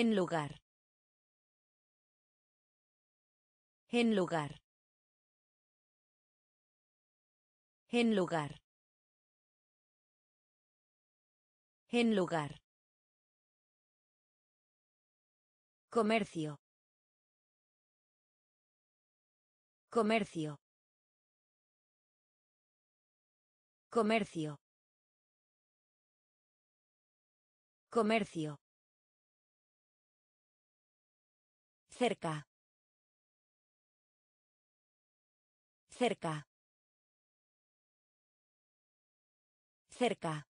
En lugar. En lugar. En lugar. En lugar. Comercio. Comercio. Comercio. Comercio. Cerca. Cerca. Cerca.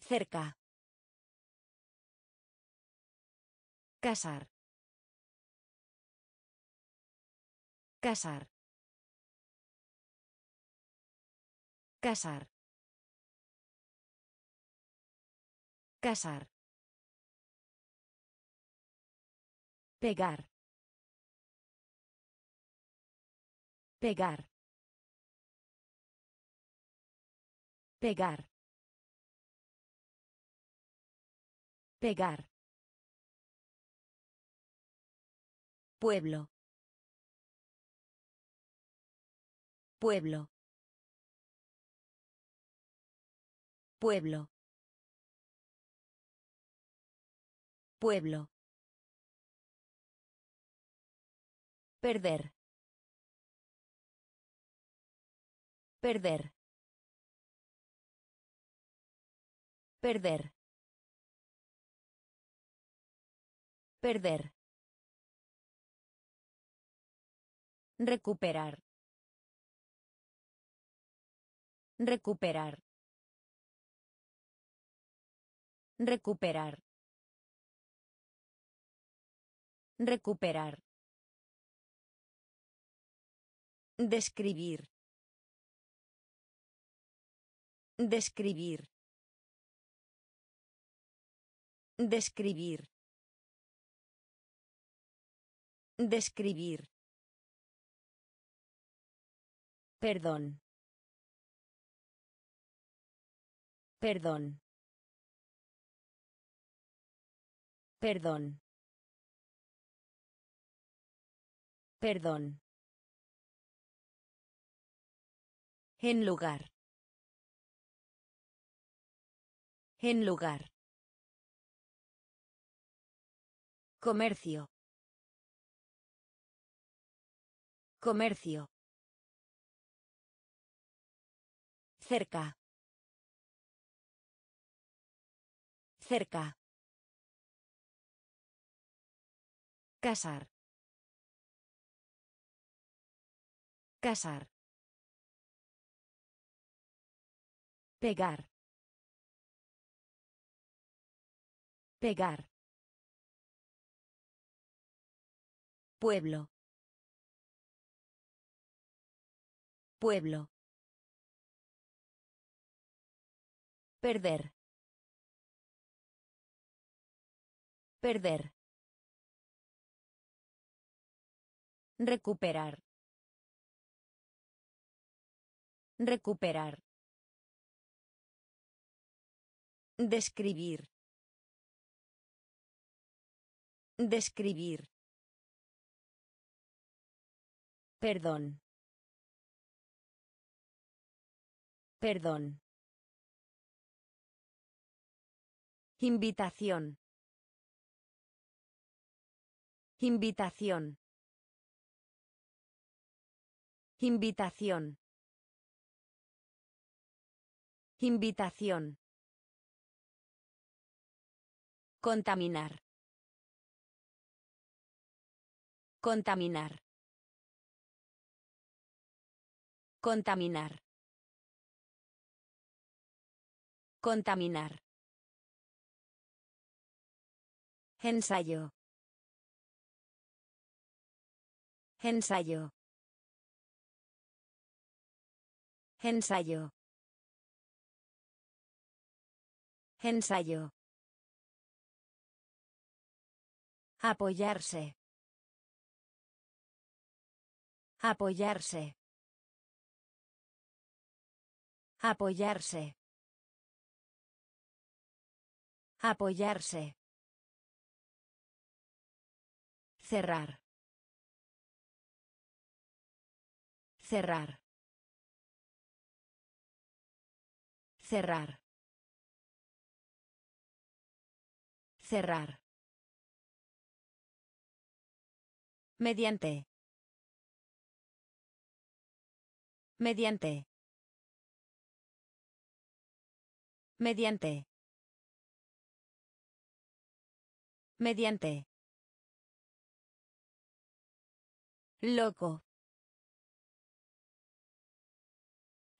Cerca. Casar. Casar. Casar. Casar. Pegar. Pegar. Pegar. Pegar. Pueblo. Pueblo. Pueblo. Pueblo. Perder. Perder. Perder. Perder. Recuperar. Recuperar. Recuperar. Recuperar. Describir. Describir. Describir. Describir. Perdón. Perdón. Perdón. Perdón. En lugar. En lugar. Comercio. Comercio. Cerca. Cerca. Casar. Casar. Pegar. Pegar. Pueblo. Pueblo. Perder. Perder. Recuperar. Recuperar. Describir. Describir. Perdón. Perdón. Invitación. Invitación. Invitación. Invitación. Contaminar. Contaminar. Contaminar. Contaminar. Ensayo. Ensayo. Ensayo. Ensayo. Apoyarse. Apoyarse. Apoyarse. Apoyarse. Cerrar. Cerrar. Cerrar. Cerrar. Mediante. Mediante. Mediante. Mediante. Loco.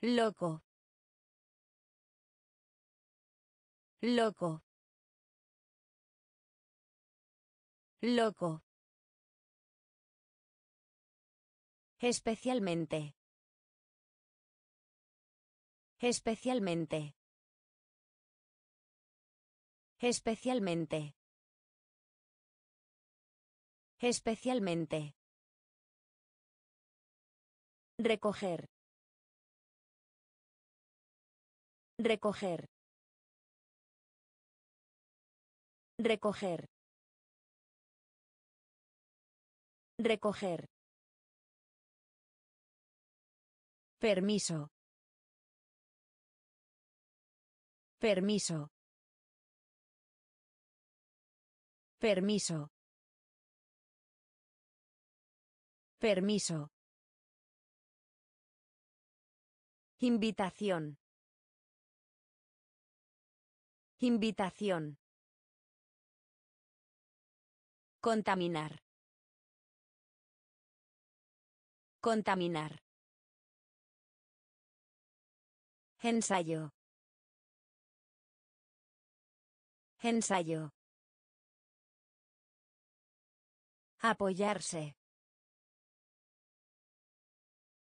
Loco. Loco. Loco. Especialmente. Especialmente. Especialmente. Especialmente. Recoger. Recoger. Recoger. Recoger. Permiso. Permiso. Permiso. Permiso. Invitación. Invitación. Contaminar. Contaminar. Ensayo. Ensayo. Apoyarse.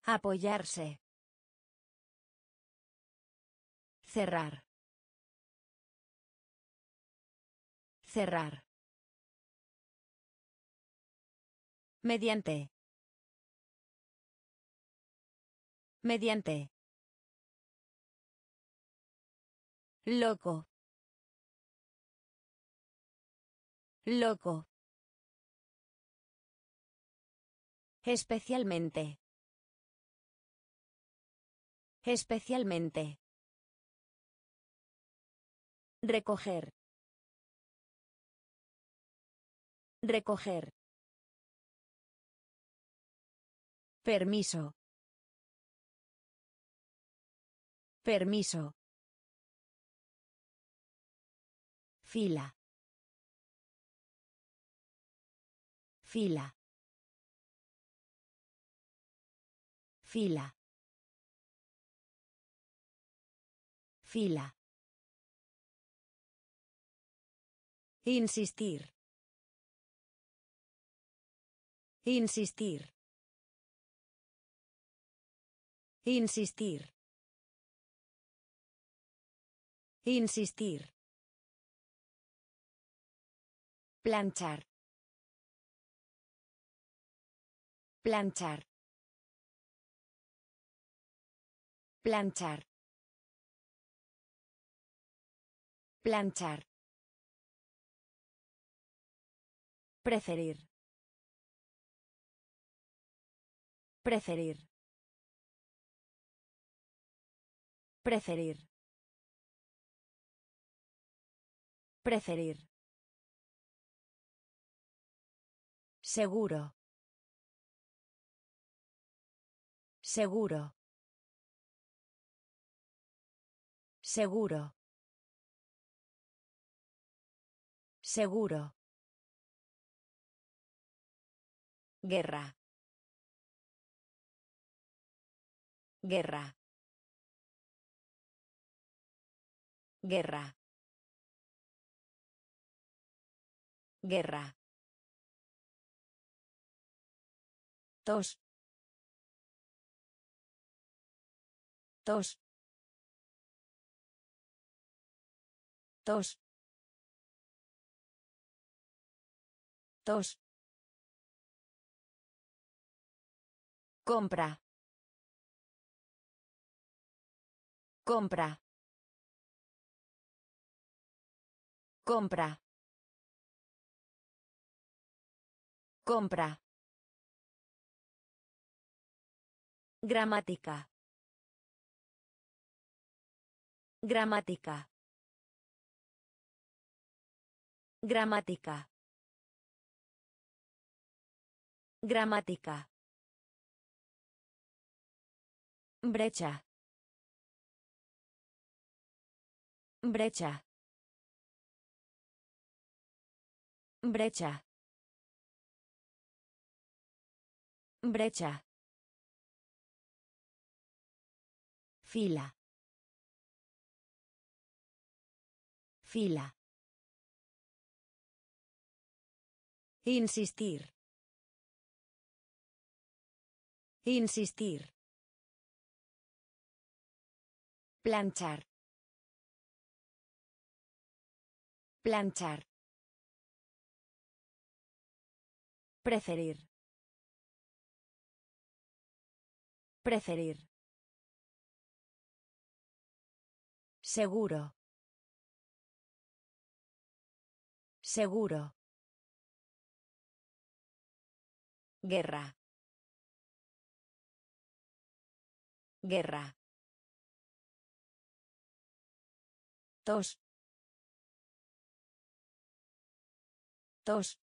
Apoyarse. Cerrar. Cerrar. Mediante. Mediante. Loco. Loco. Especialmente. Especialmente. Recoger. Recoger. Permiso. Permiso. Fila. Fila. Fila. Fila. Insistir. Insistir. Insistir. Insistir. Planchar. Planchar. Planchar. Planchar. Preferir. Preferir. Preferir. Preferir. Seguro. Seguro. Seguro. Seguro. Guerra. Guerra. Guerra. Guerra. Tos. Tos. Tos. Tos. Compra. Compra. Compra. Compra. Gramática. Gramática. Gramática. Gramática. Brecha. Brecha. Brecha. Brecha. Fila. Fila. Insistir. Insistir. Planchar. Planchar. Preferir. Preferir. Seguro. Seguro. Guerra. Guerra. Tos. Tos.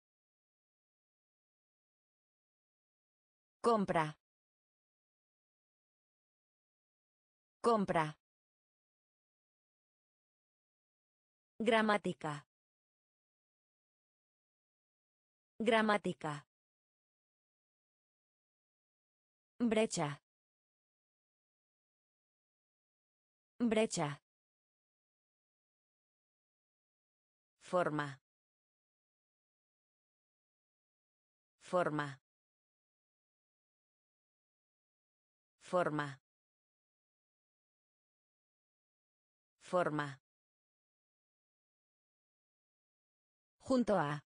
Compra. Compra. Gramática. Gramática. Brecha. Brecha. Forma. Forma. Forma. Forma. Junto a.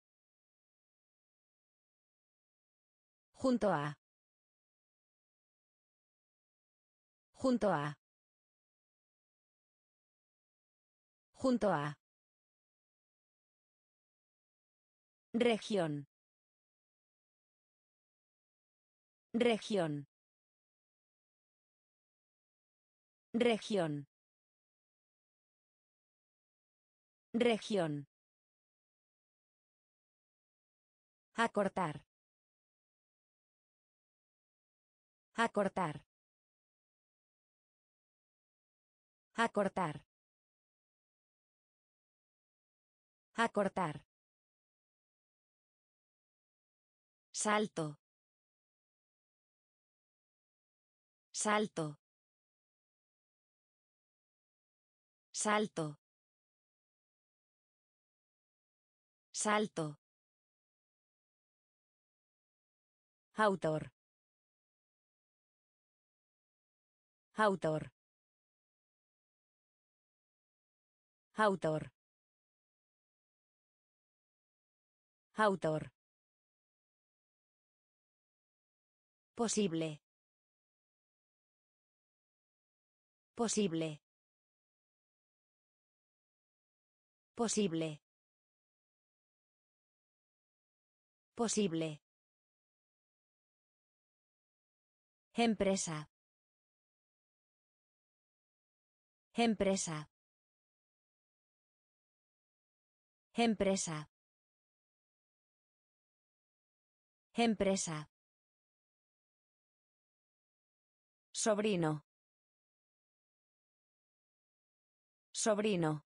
Junto a. Junto a. Junto a. Región. Región. Región. Región. Acortar. Acortar. Acortar. Acortar. Salto. Salto. Salto. Salto. Autor. Autor. Autor. Autor. Posible. Posible. Posible. Posible. Empresa. Empresa. Empresa. Empresa. Sobrino. Sobrino.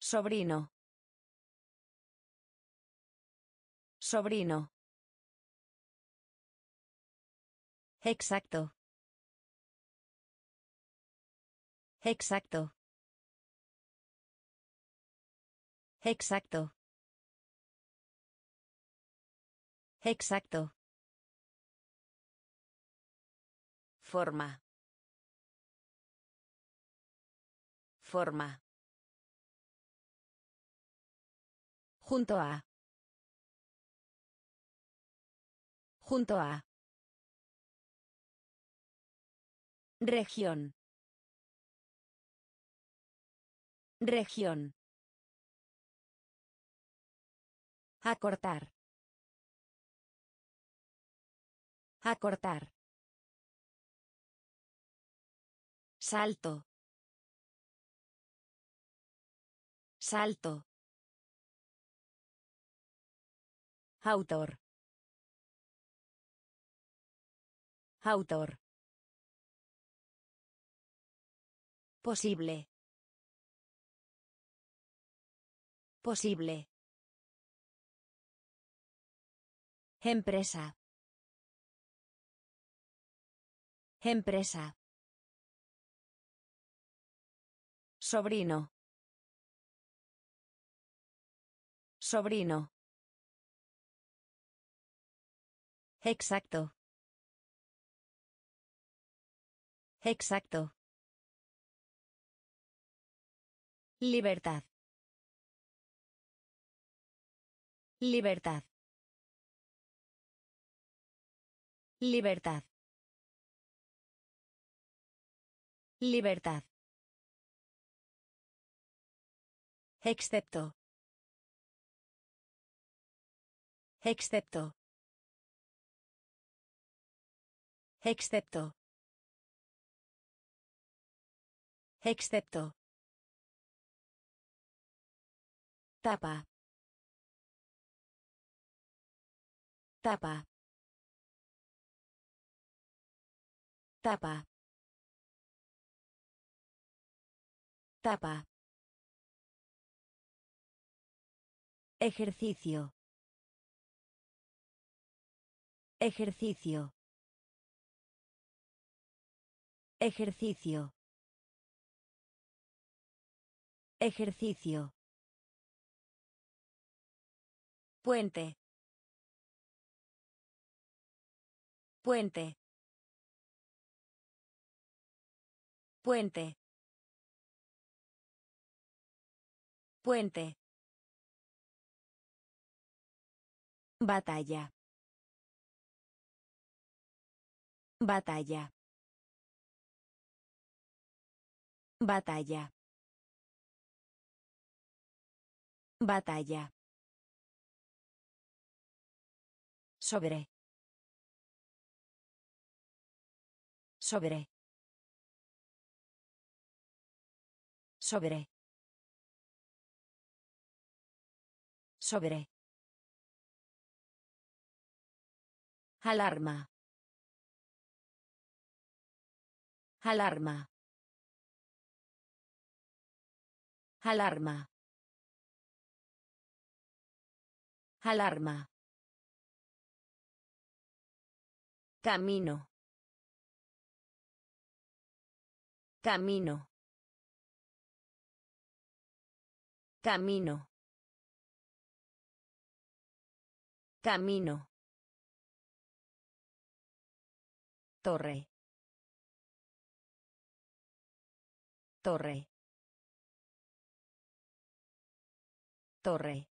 Sobrino. Sobrino. Exacto. Exacto. Exacto. Exacto. Forma. Forma. Junto a. Junto a. Región. Región. Acortar. Acortar. Salto. Salto. Autor. Autor. Posible. Posible. Empresa. Empresa. Sobrino. Sobrino. Exacto. Exacto. Libertad. Libertad. Libertad. Libertad. Excepto. Excepto. Excepto. Excepto. Tapa. Tapa. Tapa. Tapa. Ejercicio. Ejercicio. Ejercicio. Ejercicio. Puente. Puente. Puente. Puente. Batalla. Batalla. Batalla. Batalla. Sobre. Sobre. Sobre. Sobre. Alarma. Alarma. Alarma. Alarma. Camino. Camino. Camino. Camino. Torre. Torre. Torre.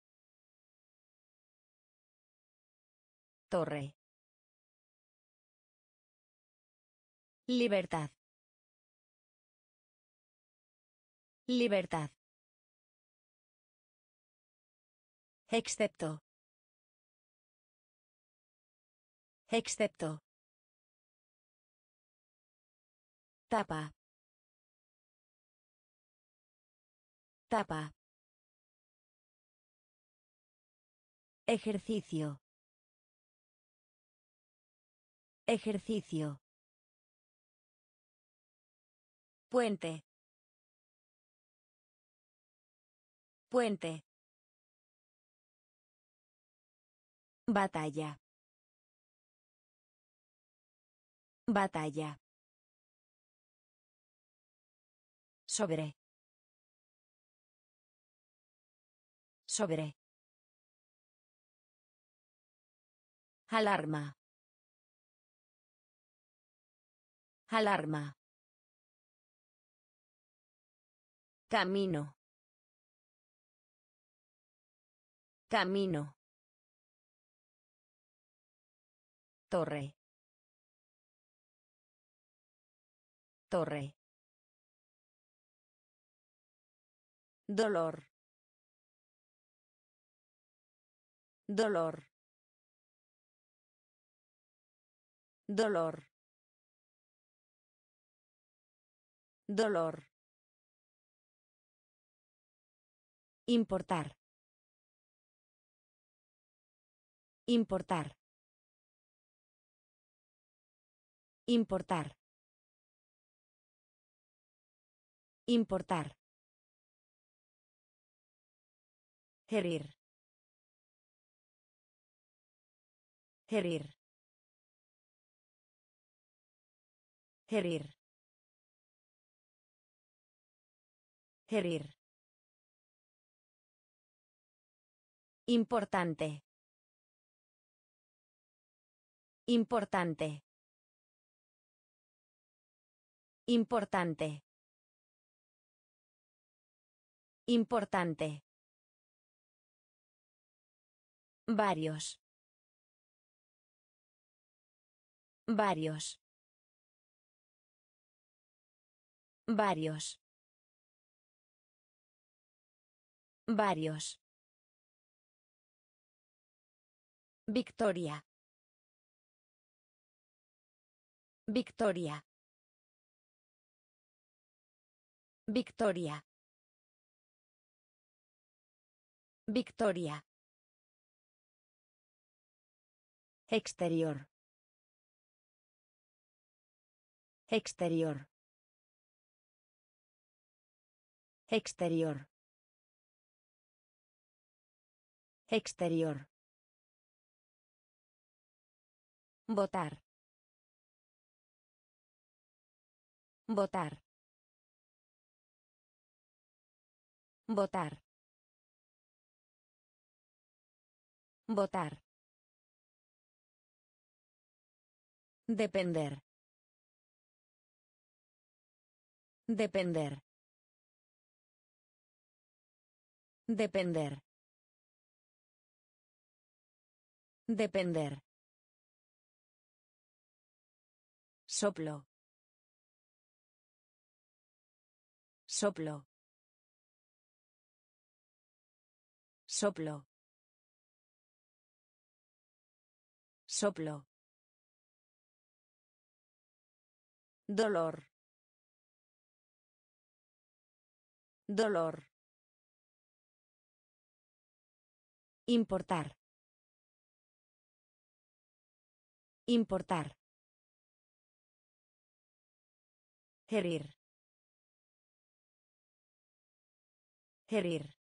Torre. Libertad. Libertad. Excepto. Excepto. Tapa. Tapa. Ejercicio. Ejercicio. Puente. Puente. Batalla. Batalla. Sobre. Sobre. Alarma. Alarma. Camino. Camino. Torre. Torre. Dolor. Dolor. Dolor. Dolor. Importar. Importar. Importar. Importar. Herir. Herir. Herir. Herir. Importante. Importante. Importante. Importante. Varios. Varios. Varios. Varios. Victoria. Victoria. Victoria. Victoria. Exterior. Exterior. Exterior. Exterior. Votar. Votar. Votar. Votar. Depender. Depender. Depender. Depender. Soplo. Soplo. Soplo. Soplo. Dolor. Dolor. Importar. Importar. Herir. Herir.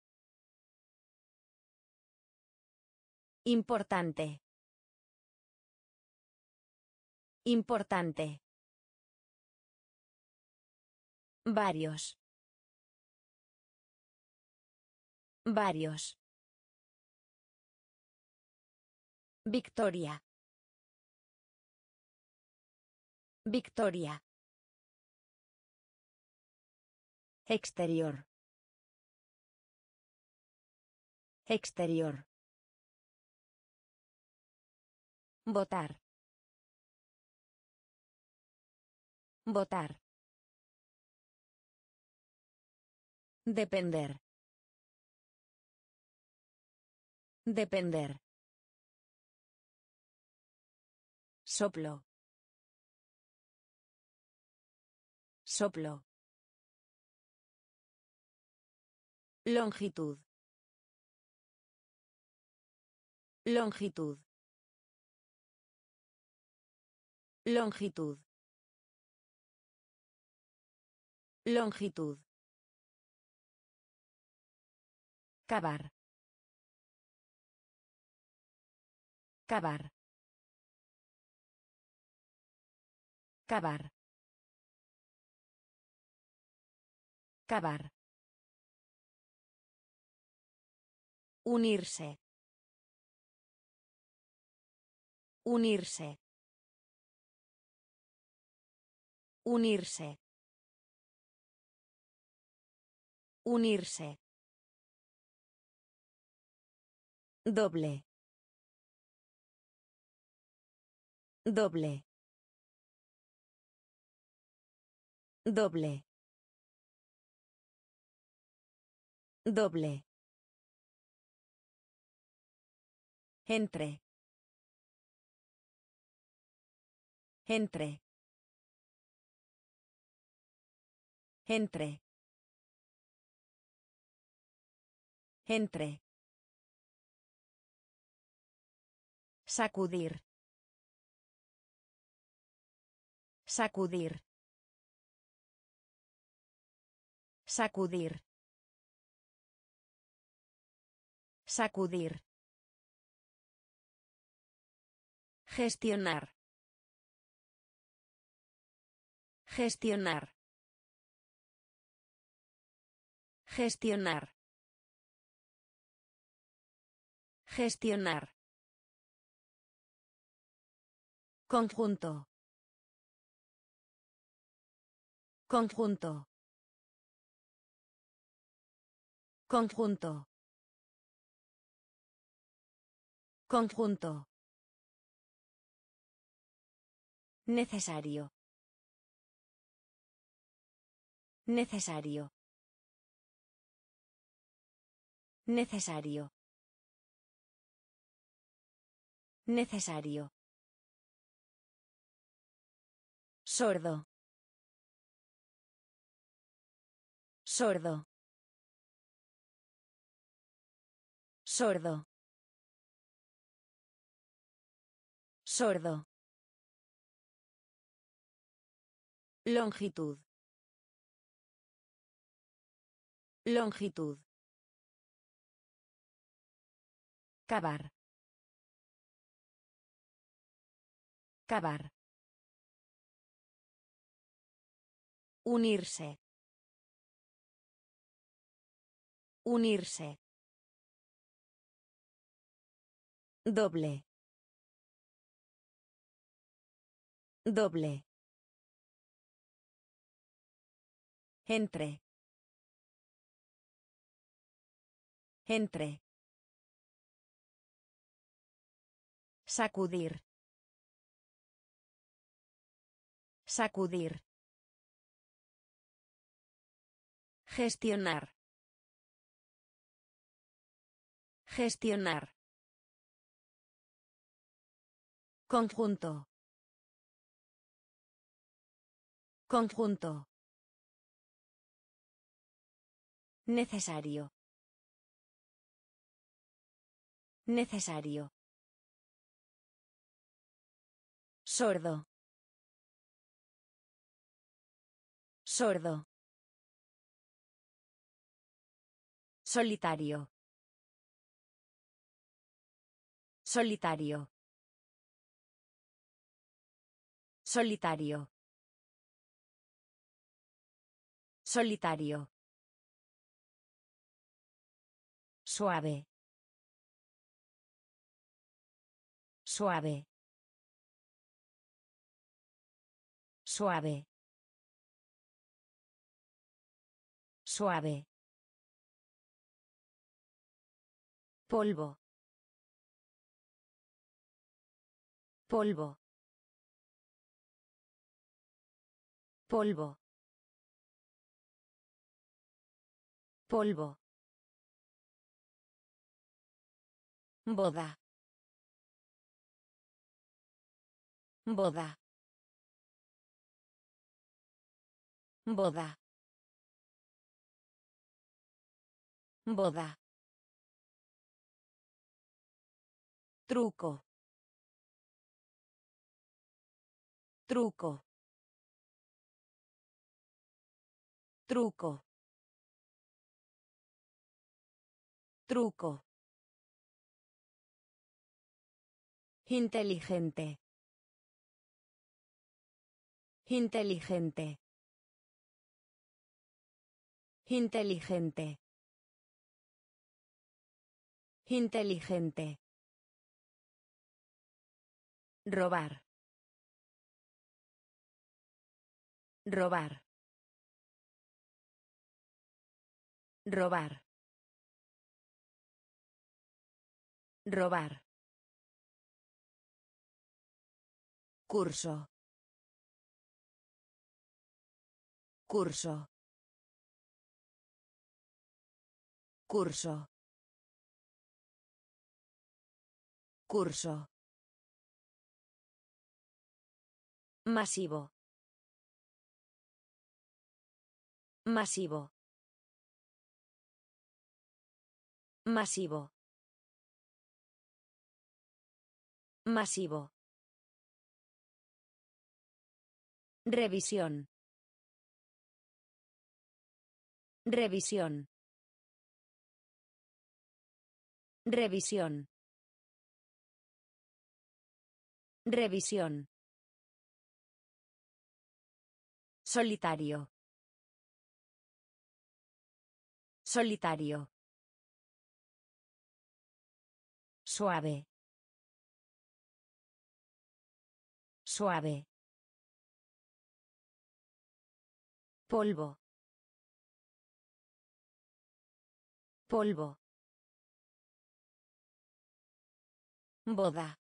Importante. Importante. Varios. Varios. Victoria. Victoria. Exterior. Exterior. Votar. Votar. Depender. Depender. Soplo. Soplo. Longitud. Longitud. Longitud. Longitud. Cavar. Cavar. Cavar. Cavar. Unirse. Unirse. Unirse. Unirse. Doble. Doble. Doble. Doble. Entre. Entre. Entre. Entre. Sacudir. Sacudir. Sacudir. Sacudir. Gestionar. Gestionar. Gestionar. Gestionar. Conjunto. Conjunto. Conjunto. Conjunto. Necesario. Necesario. Necesario. Necesario. Sordo. Sordo. Sordo. Sordo. Longitud. Longitud. Cavar. Cavar. Unirse. Unirse. Doble. Doble. Entre. Entre. Sacudir. Sacudir. Gestionar. Gestionar. Conjunto. Conjunto. Necesario. Necesario. Sordo. Sordo. Solitario. Solitario. Solitario. Solitario. Suave. Suave. Suave. Suave. Polvo. Polvo. Polvo. Polvo. Boda. Boda. Boda. Boda. Truco. Truco. Truco. Truco. Inteligente. Inteligente. Inteligente. Inteligente. Robar. Robar. Robar. Robar. Curso. Curso. Curso. Curso. Masivo. Masivo. Masivo. Masivo. Revisión. Revisión. Revisión. Revisión. Solitario. Solitario. Suave. Suave. Polvo. Polvo. Boda.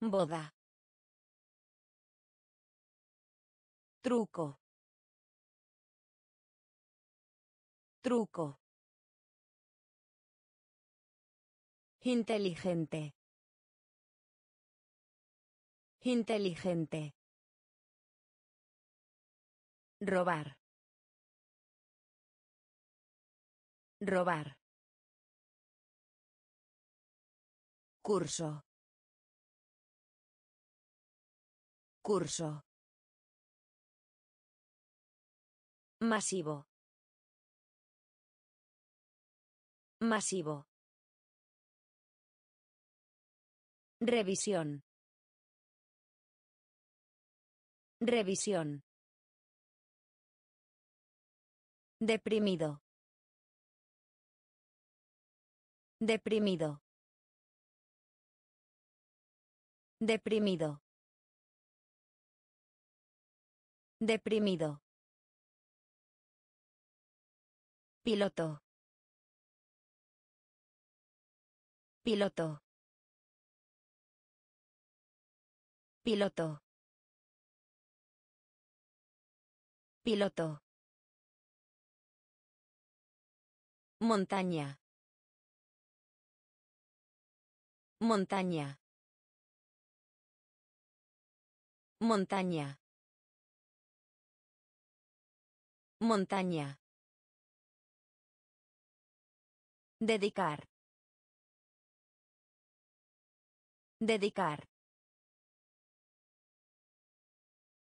Boda. Truco. Truco. Inteligente. Inteligente. Robar. Robar. Curso. Curso. Masivo. Masivo. Revisión. Revisión. Deprimido. Deprimido. Deprimido. Deprimido. Piloto. Piloto. Piloto. Piloto. Montaña. Montaña. Montaña. Montaña. Dedicar. Dedicar.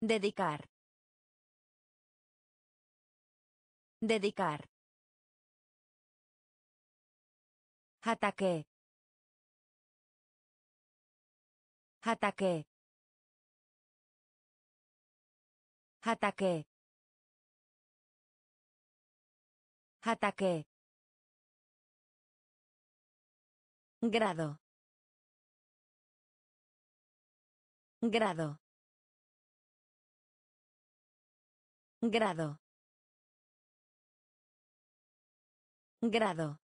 Dedicar. Dedicar. Ataque. Ataque. Ataque. Ataque. Grado. Grado. Grado. Grado.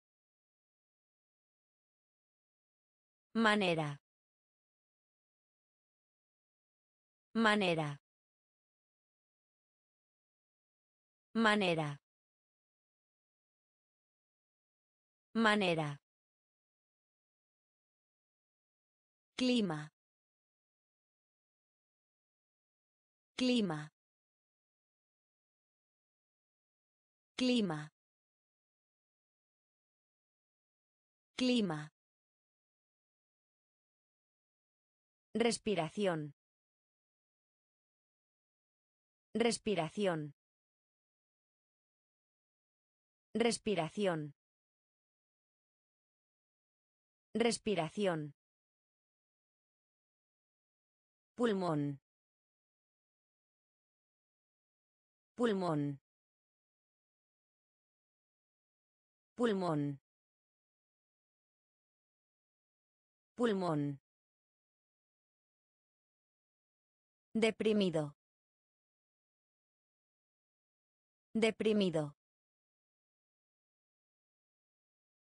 Manera. Manera. Manera. Manera. Clima. Clima. Clima. Clima. Respiración. Respiración. Respiración. Respiración. Pulmón. Pulmón. Pulmón. Pulmón. Deprimido. Deprimido.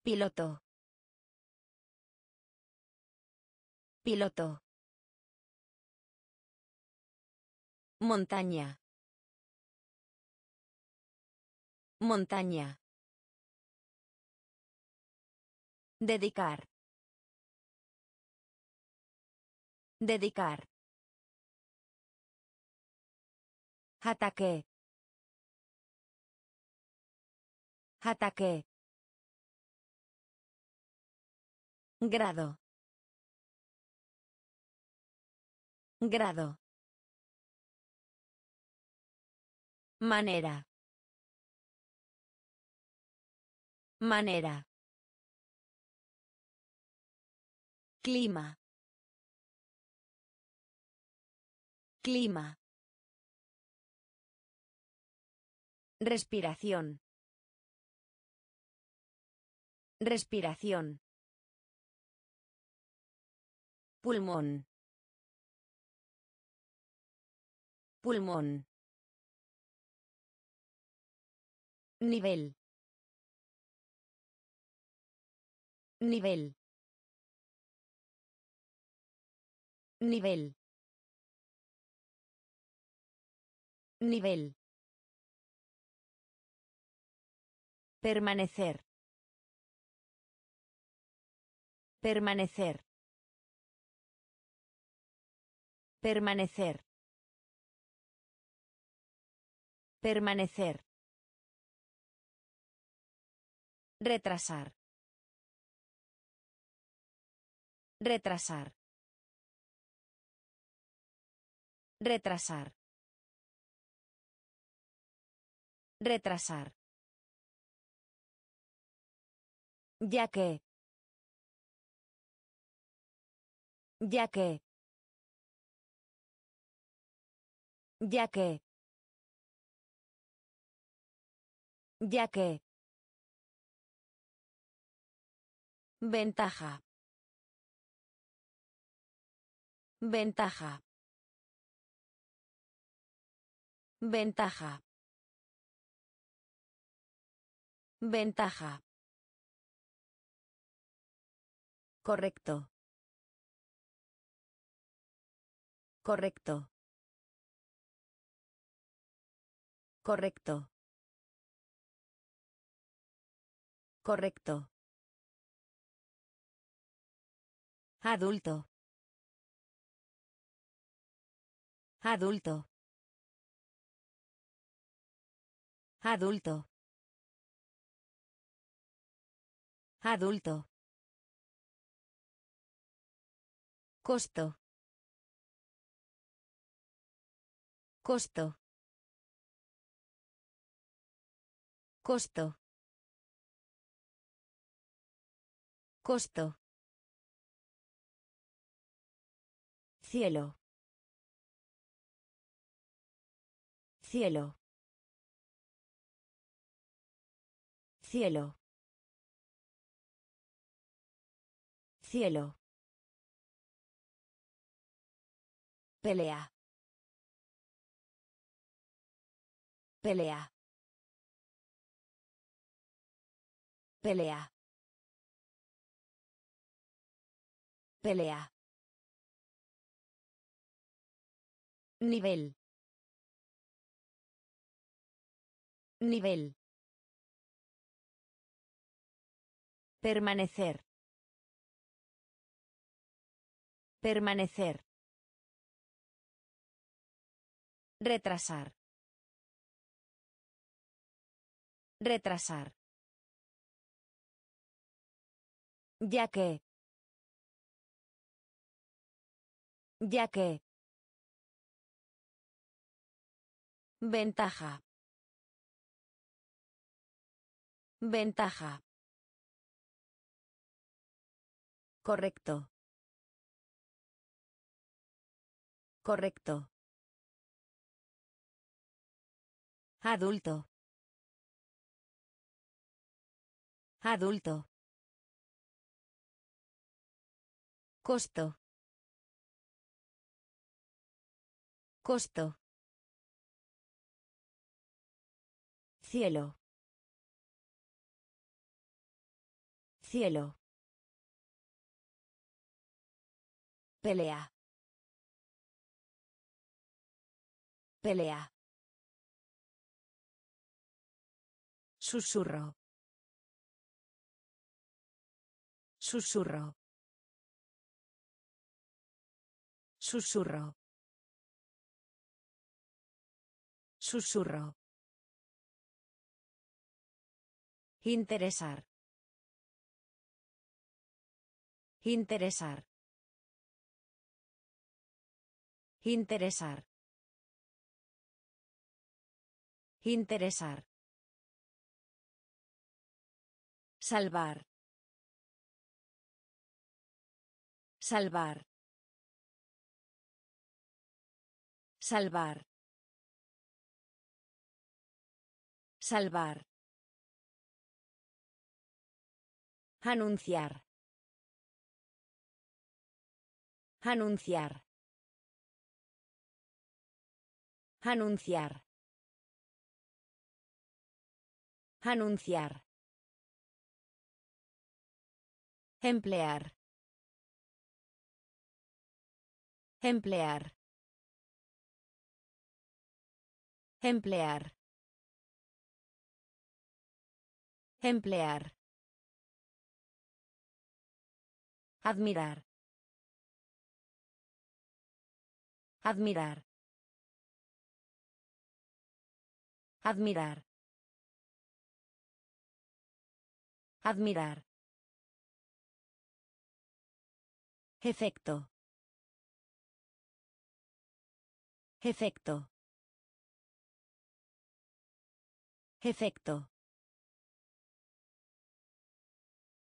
Piloto. Piloto. Montaña. Montaña. Dedicar. Dedicar. Ataque. Ataque. Grado. Grado. Manera. Manera. Clima. Clima. Respiración. Respiración. Pulmón. Pulmón. Nivel. Nivel. Nivel. Nivel. Permanecer. Permanecer. Permanecer. Permanecer. Retrasar. Retrasar. Retrasar. Retrasar. Ya que. Ya que. Ya que. Ya que. Ventaja. Ventaja. Ventaja. Ventaja. Correcto. Correcto. Correcto. Correcto. Adulto. Adulto. Adulto. Adulto. Costo. Costo. Costo. Costo. Cielo. Cielo. Cielo. Cielo. Pelea. Pelea. Pelea. Pelea. Nivel. Nivel. Permanecer. Permanecer. Retrasar. Retrasar. Ya que. Ya que. Ventaja. Ventaja. Correcto. Correcto. Adulto. Adulto. Costo. Costo. Cielo. Cielo. Pelea. Pelea. Susurro. Susurro. Susurro. Susurro. Interesar. Interesar. Interesar. Interesar. Salvar. Salvar. Salvar. Salvar. Anunciar. Anunciar. Anunciar. Anunciar. Emplear. Emplear. Emplear. Emplear. Admirar. Admirar. Admirar. Admirar. Efecto. Efecto. Efecto.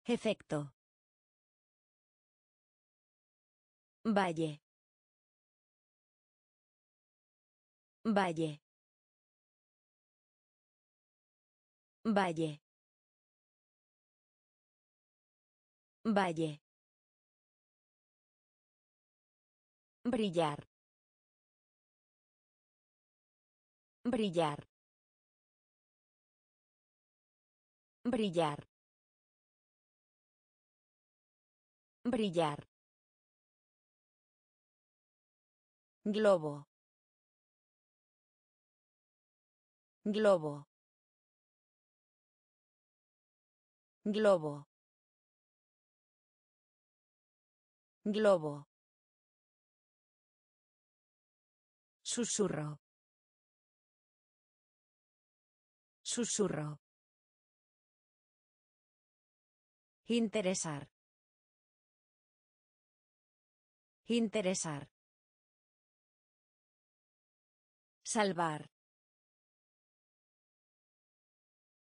Efecto. Valle. Valle. Valle. Valle. Brillar. Brillar. Brillar. Brillar. Globo. Globo. Globo. Globo. Susurro. Susurro. Interesar. Interesar. Salvar.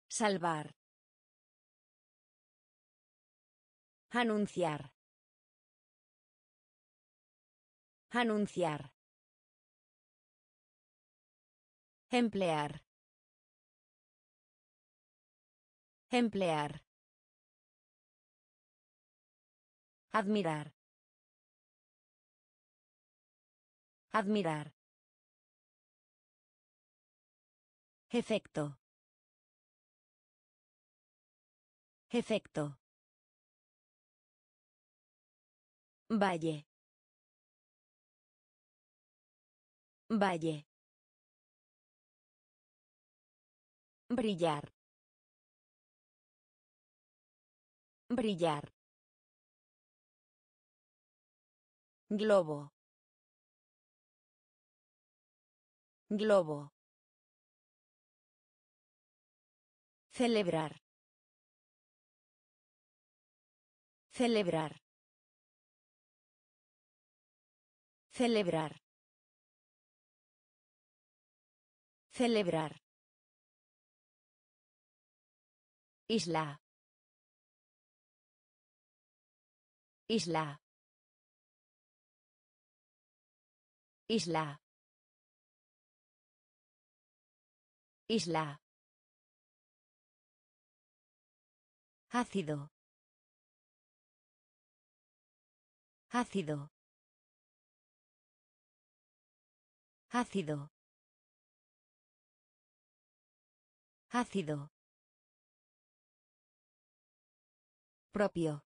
Salvar. Anunciar. Anunciar. Emplear. Emplear. Admirar. Admirar. Efecto. Efecto. Valle. Valle. Brillar. Brillar. Globo. Globo. Celebrar. Celebrar. Celebrar. Celebrar. Isla. Isla. Isla. Isla. Ácido. Ácido. Ácido. Ácido. Propio.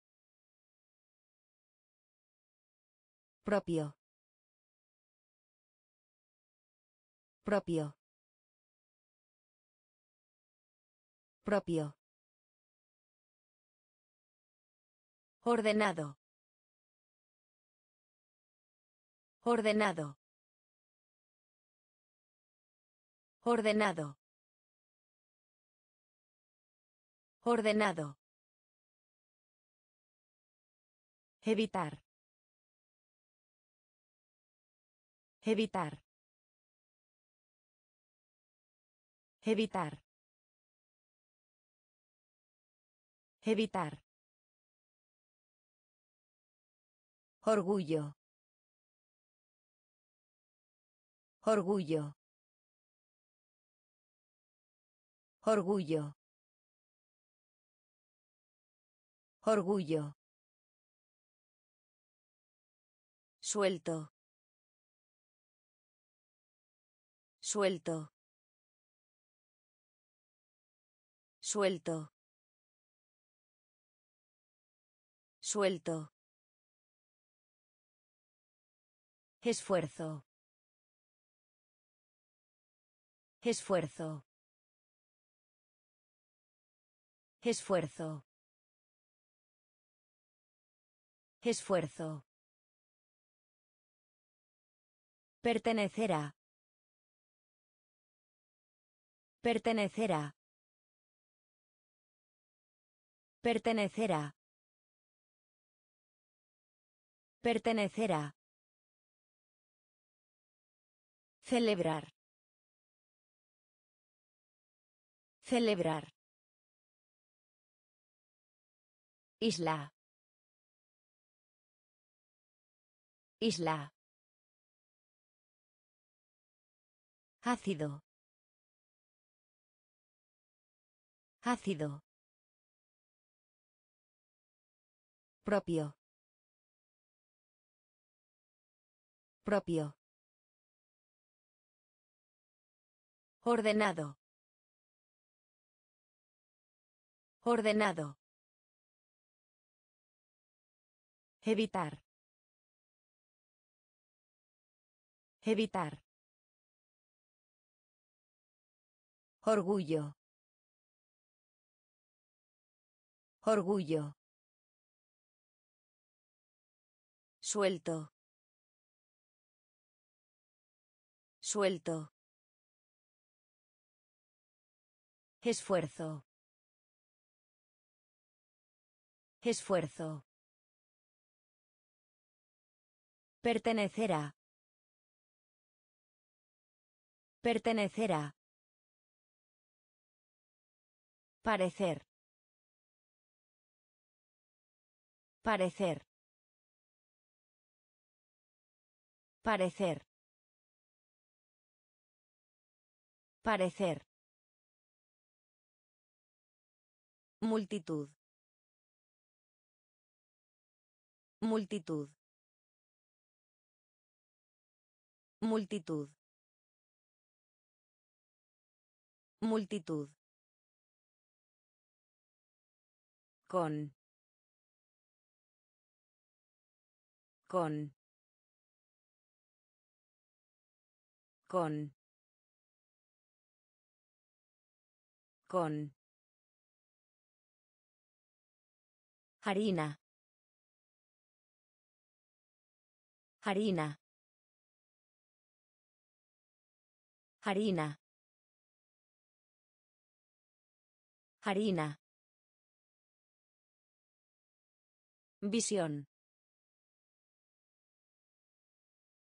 Propio. Propio. Propio. Ordenado. Ordenado. Ordenado. Ordenado. Evitar. Evitar. Evitar. Evitar. Orgullo. Orgullo. Orgullo. Orgullo. Suelto. Suelto. Suelto. Suelto. Esfuerzo. Esfuerzo. Esfuerzo. Esfuerzo. Pertenecerá. Pertenecerá. Pertenecerá. Pertenecerá. Celebrar. Celebrar. Isla. Isla. Ácido. Ácido. Propio. Propio. Ordenado. Ordenado. Evitar. Evitar. Orgullo. Orgullo. Suelto. Suelto. Esfuerzo. Esfuerzo. Pertenecerá. Pertenecerá. Parecer. Parecer. Parecer. Parecer. Multitud. Multitud. Multitud. Multitud. Con. Con. Con. Con. Harina. Harina. Harina. Harina. Visión.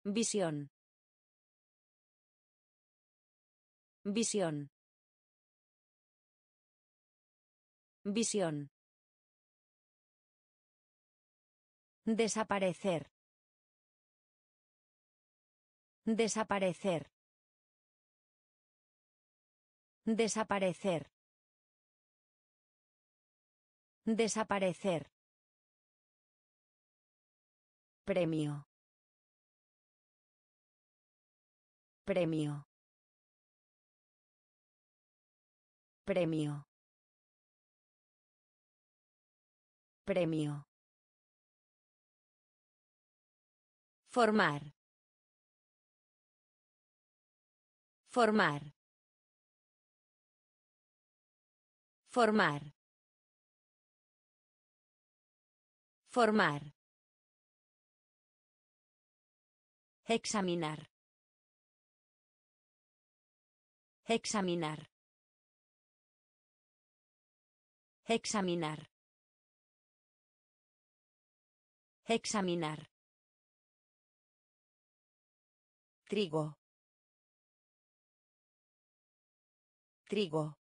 Visión. Visión. Visión. Desaparecer. Desaparecer. Desaparecer. Desaparecer. Premio. Premio. Premio. Premio. Formar. Formar. Formar. Formar. Examinar. Examinar. Examinar. Examinar. Trigo. Trigo.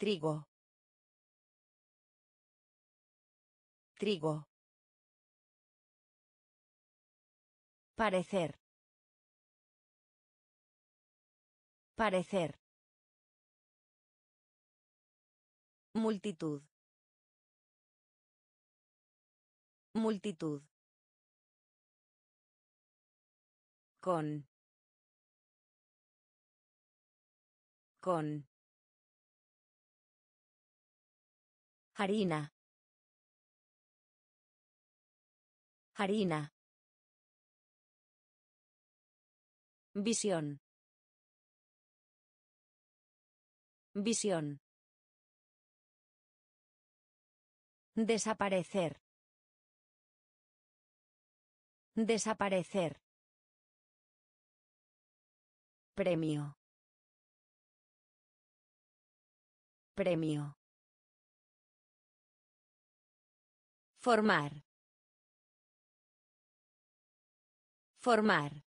Trigo. Trigo. Parecer. Parecer. Multitud. Multitud. Con. Con. Harina. Harina. Visión. Visión. Desaparecer. Desaparecer. Premio. Premio. Formar. Formar.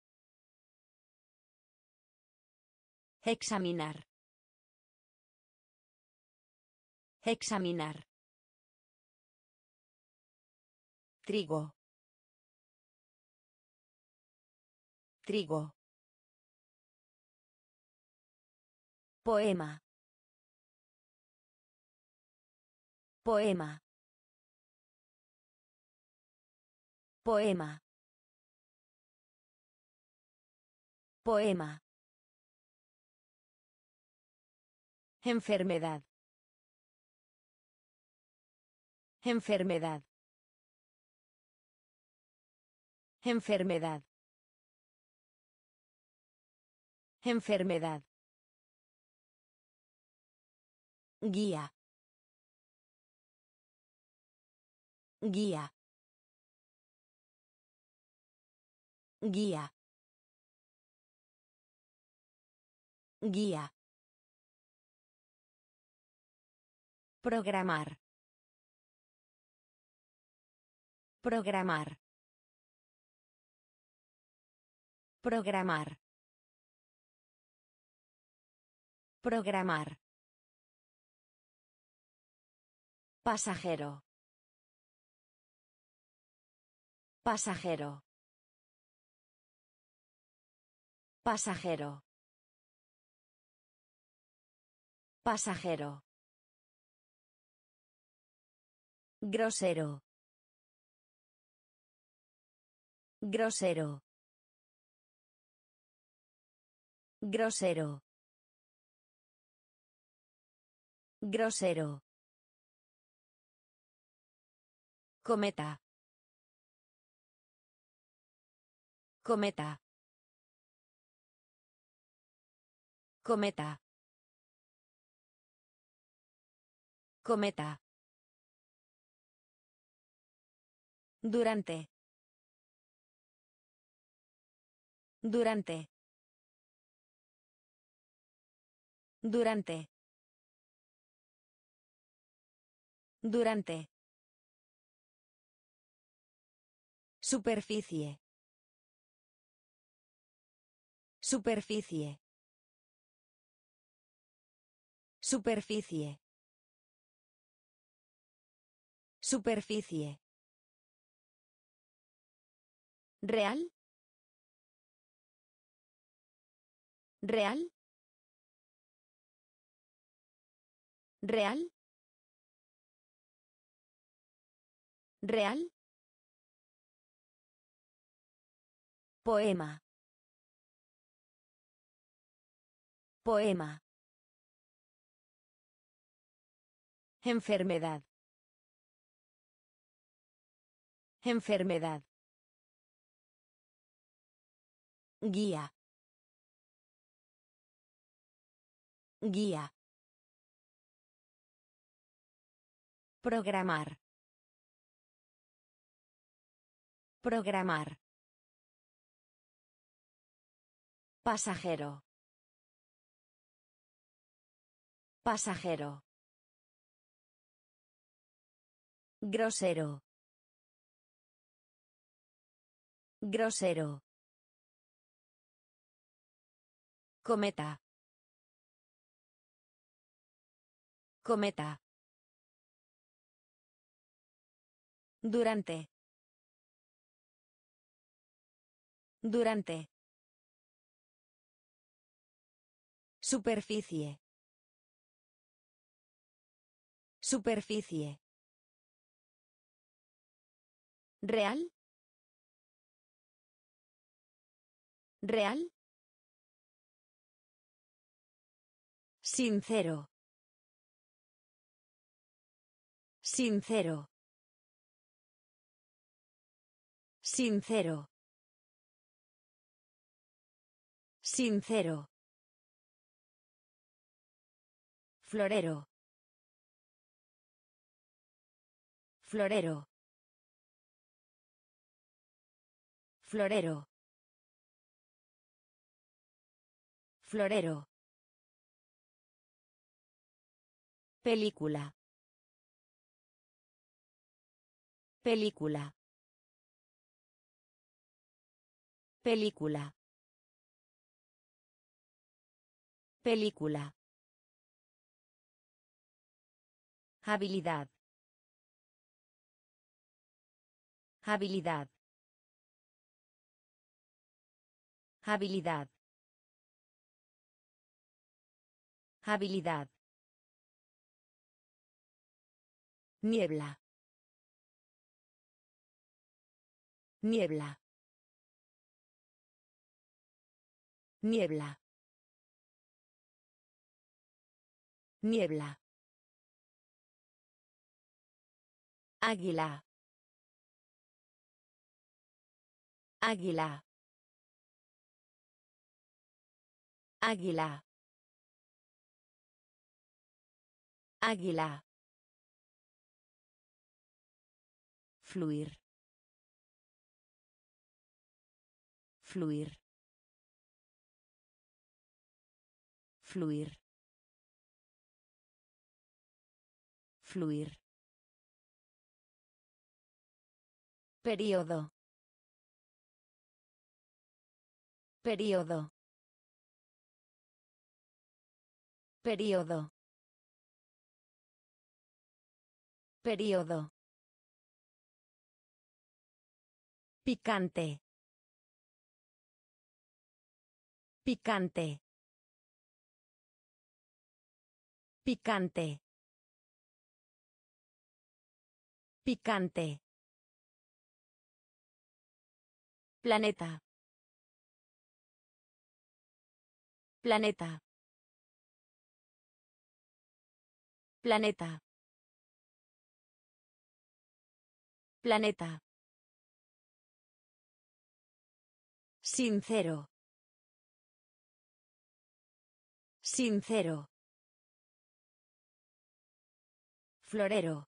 Examinar. Examinar. Trigo. Trigo. Poema. Poema. Poema. Poema. Enfermedad. Enfermedad. Enfermedad. Enfermedad. Guía. Guía. Guía. Guía. Programar. Programar. Programar. Programar. Pasajero. Pasajero. Pasajero. Pasajero. Grosero. Grosero. Grosero. Grosero. Cometa. Cometa. Cometa. Cometa. Durante. Durante. Durante. Durante. Superficie. Superficie. Superficie. Superficie. Real. Real. Real. Real. Poema. Poema. Enfermedad. Enfermedad. Guía. Guía. Programar. Programar. Pasajero. Pasajero. Grosero. Grosero. Cometa. Cometa. Durante. Durante. Superficie. Superficie. Real. Real. Sincero. Sincero. Sincero. Sincero. Florero. Florero. Florero. Florero. Película. Película. Película. Película. Habilidad. Habilidad. Habilidad. Habilidad. Niebla. Niebla. Niebla. Niebla. Águila. Águila. Águila. Águila. Fluir. Fluir. Fluir. Fluir. Período. Período. Período. Período. Picante. Picante. Picante. Picante. Planeta. Planeta. Planeta. Planeta. Sincero. Sincero. Florero.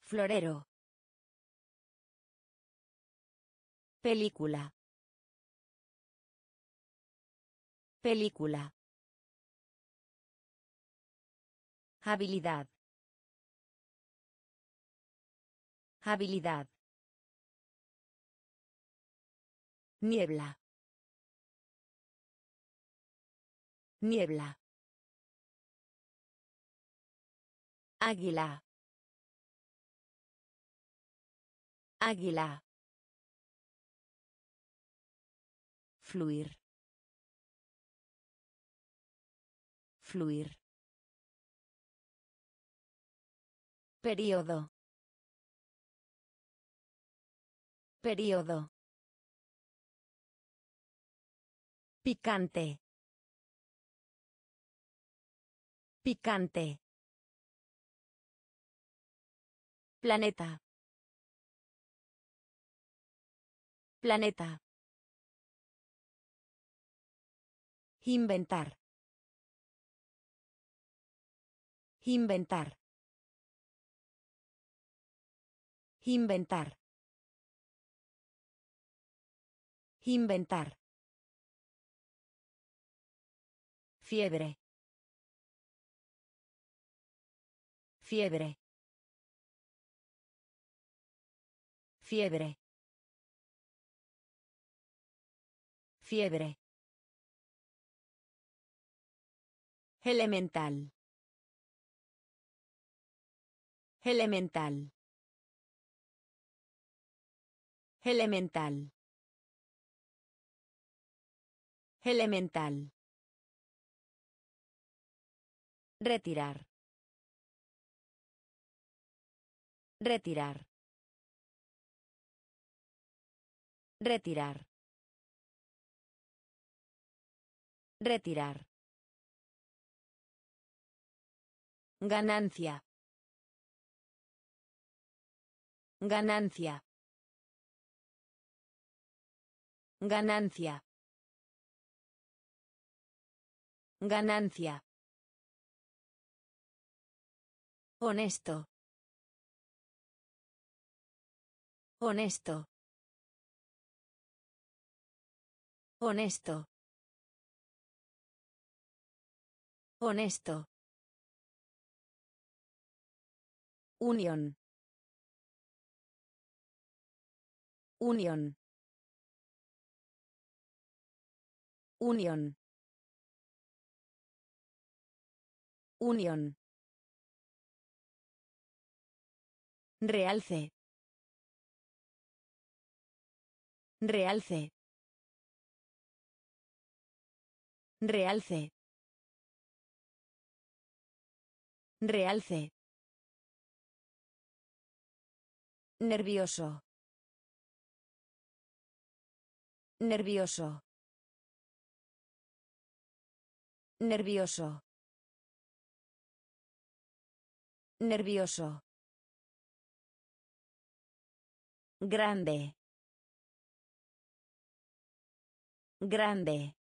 Florero. Película. Película. Habilidad. Habilidad. Niebla. Niebla. Águila. Águila. Fluir. Fluir. Período. Período. Picante. Picante. Planeta. Planeta. Inventar. Inventar. Inventar. Inventar. Fiebre. Fiebre. Fiebre. Fiebre. Elemental. Elemental. Elemental. Elemental. Retirar. Retirar. Retirar. Retirar. Ganancia. Ganancia. Ganancia. Ganancia. Honesto. Honesto. Honesto. Honesto. Unión. Unión. Unión. Unión. Realce. Realce. Realce. Realce. Nervioso. Nervioso. Nervioso. Nervioso. Grande. Grande.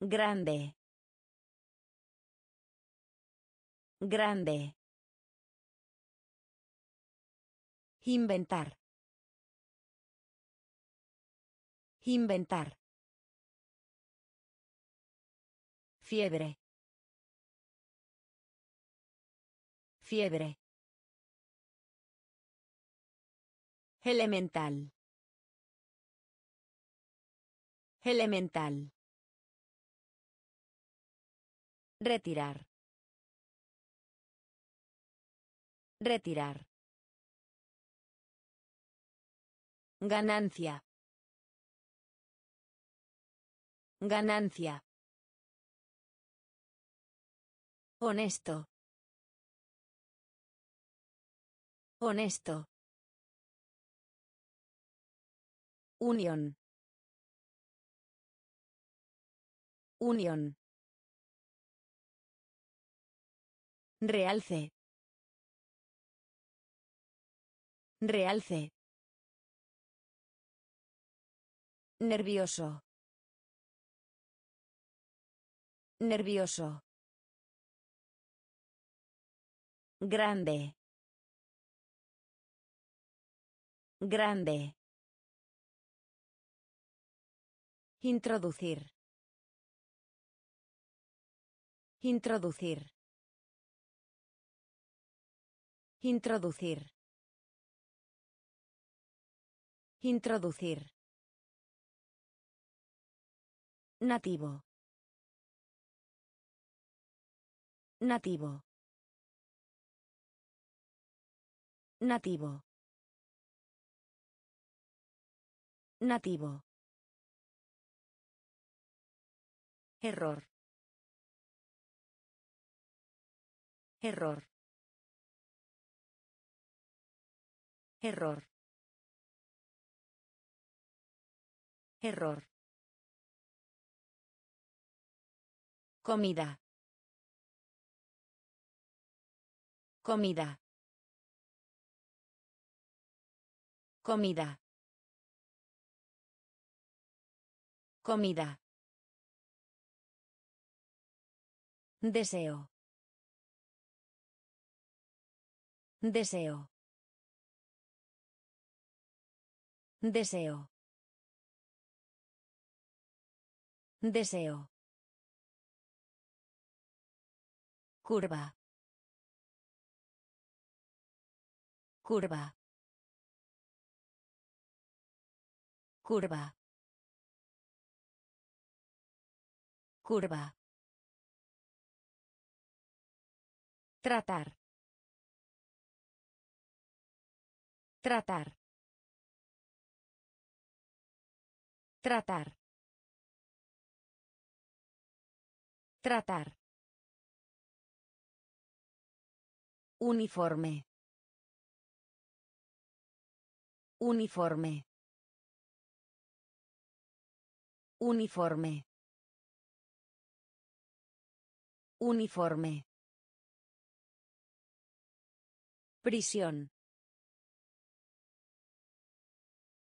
Grande. Grande. Inventar. Inventar. Fiebre. Fiebre. Elemental. Elemental. Retirar. Retirar. Ganancia. Ganancia. Honesto. Honesto. Unión. Unión. Realce. Realce. Nervioso. Nervioso. Grande. Grande. Introducir. Introducir. Introducir. Introducir. Nativo. Nativo. Nativo. Nativo. Error. Error. Error. Error. Comida. Comida. Comida. Comida. Deseo. Deseo. Deseo. Deseo. Curva. Curva. Curva. Curva. Tratar. Tratar. Tratar. Tratar. Uniforme. Uniforme. Uniforme. Uniforme. Prisión.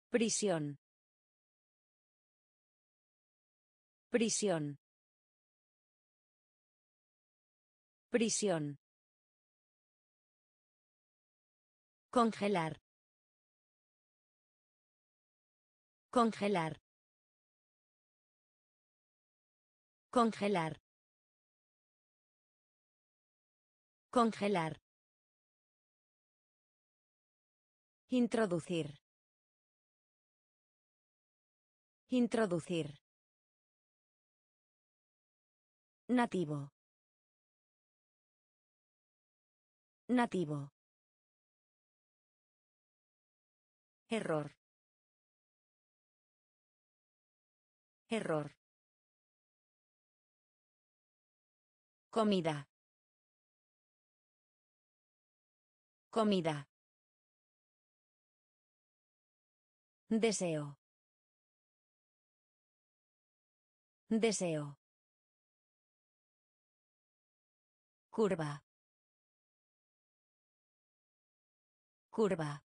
Prisión. Prisión. Prisión. Congelar. Congelar. Congelar. Congelar. Introducir. Introducir. Nativo. Nativo. Error. Error. Comida. Comida. Deseo. Deseo. Curva. Curva.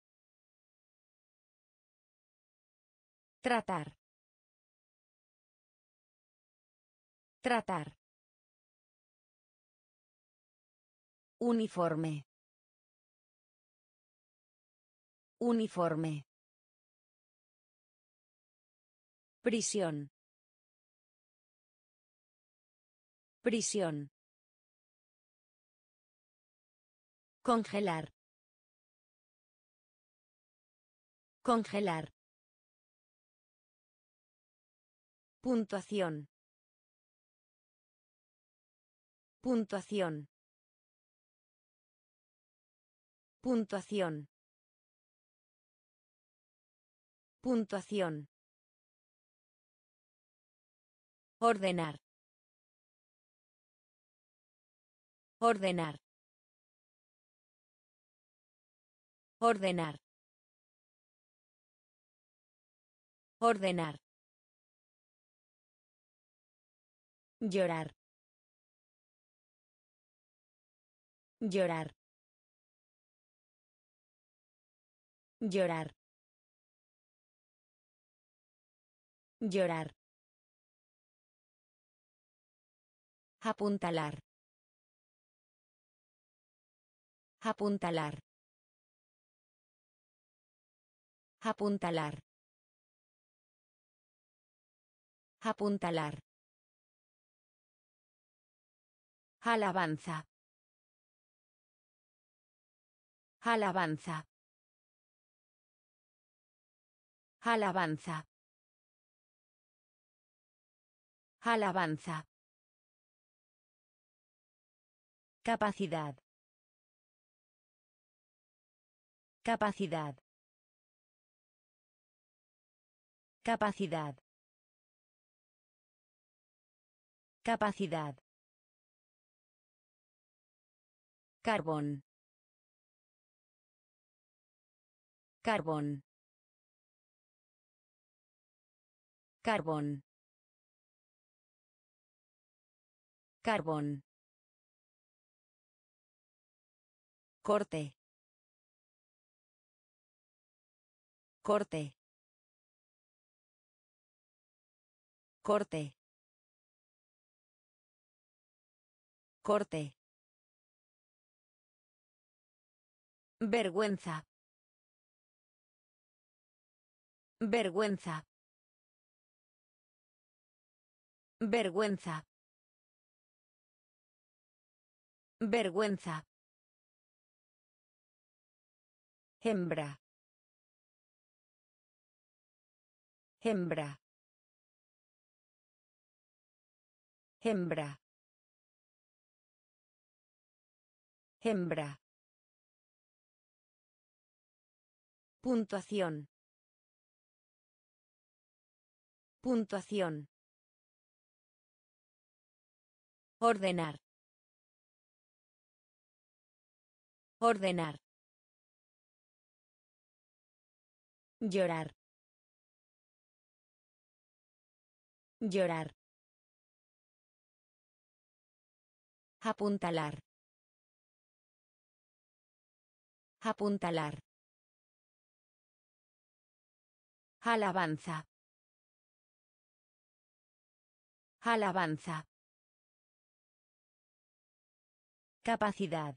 Tratar. Tratar. Uniforme. Uniforme. Prisión. Prisión. Congelar. Congelar. Puntuación. Puntuación. Puntuación. Puntuación. Ordenar. Ordenar. Ordenar. Ordenar. Llorar. Llorar. Llorar. Llorar. Apuntalar. Apuntalar. Apuntalar. Apuntalar. Alabanza. Alabanza. Alabanza. Alabanza. Capacidad. Capacidad. Capacidad. Capacidad. Carbón. Carbón. Carbón. Carbón. Corte. Corte. Corte. Corte. Vergüenza. Vergüenza. Vergüenza. Vergüenza. Hembra. Hembra. Hembra. Hembra. Puntuación. Puntuación. Ordenar. Ordenar. Llorar. Llorar. Apuntalar. Apuntalar. Alabanza. Alabanza. Capacidad.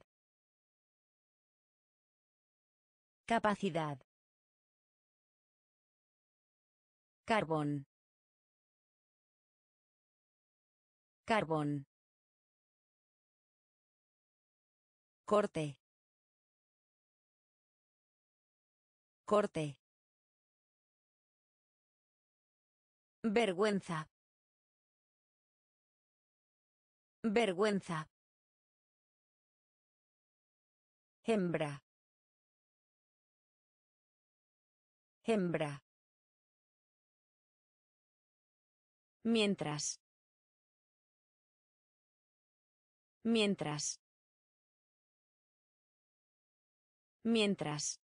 Capacidad. Carbón. Carbón. Corte. Corte. Vergüenza. Vergüenza. Hembra. Hembra. Mientras. Mientras. Mientras.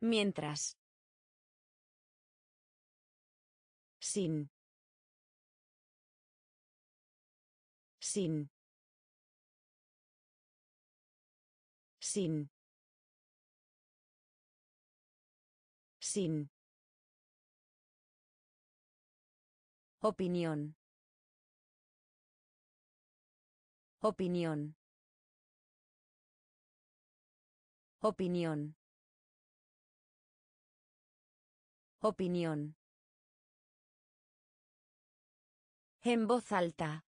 Mientras. Sin. Sin. Sin. Opinión. Opinión. Opinión. Opinión. En voz alta.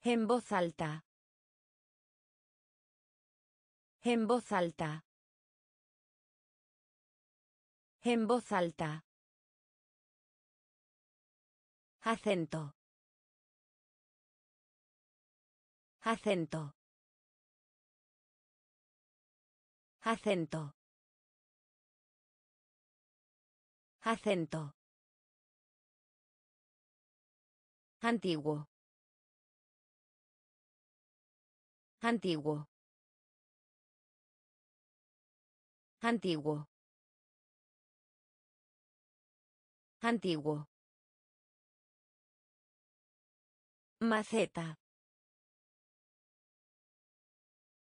En voz alta. En voz alta. En voz alta. Acento. Acento. Acento. Acento. Antiguo. Antiguo. Antiguo. Antiguo. Maceta.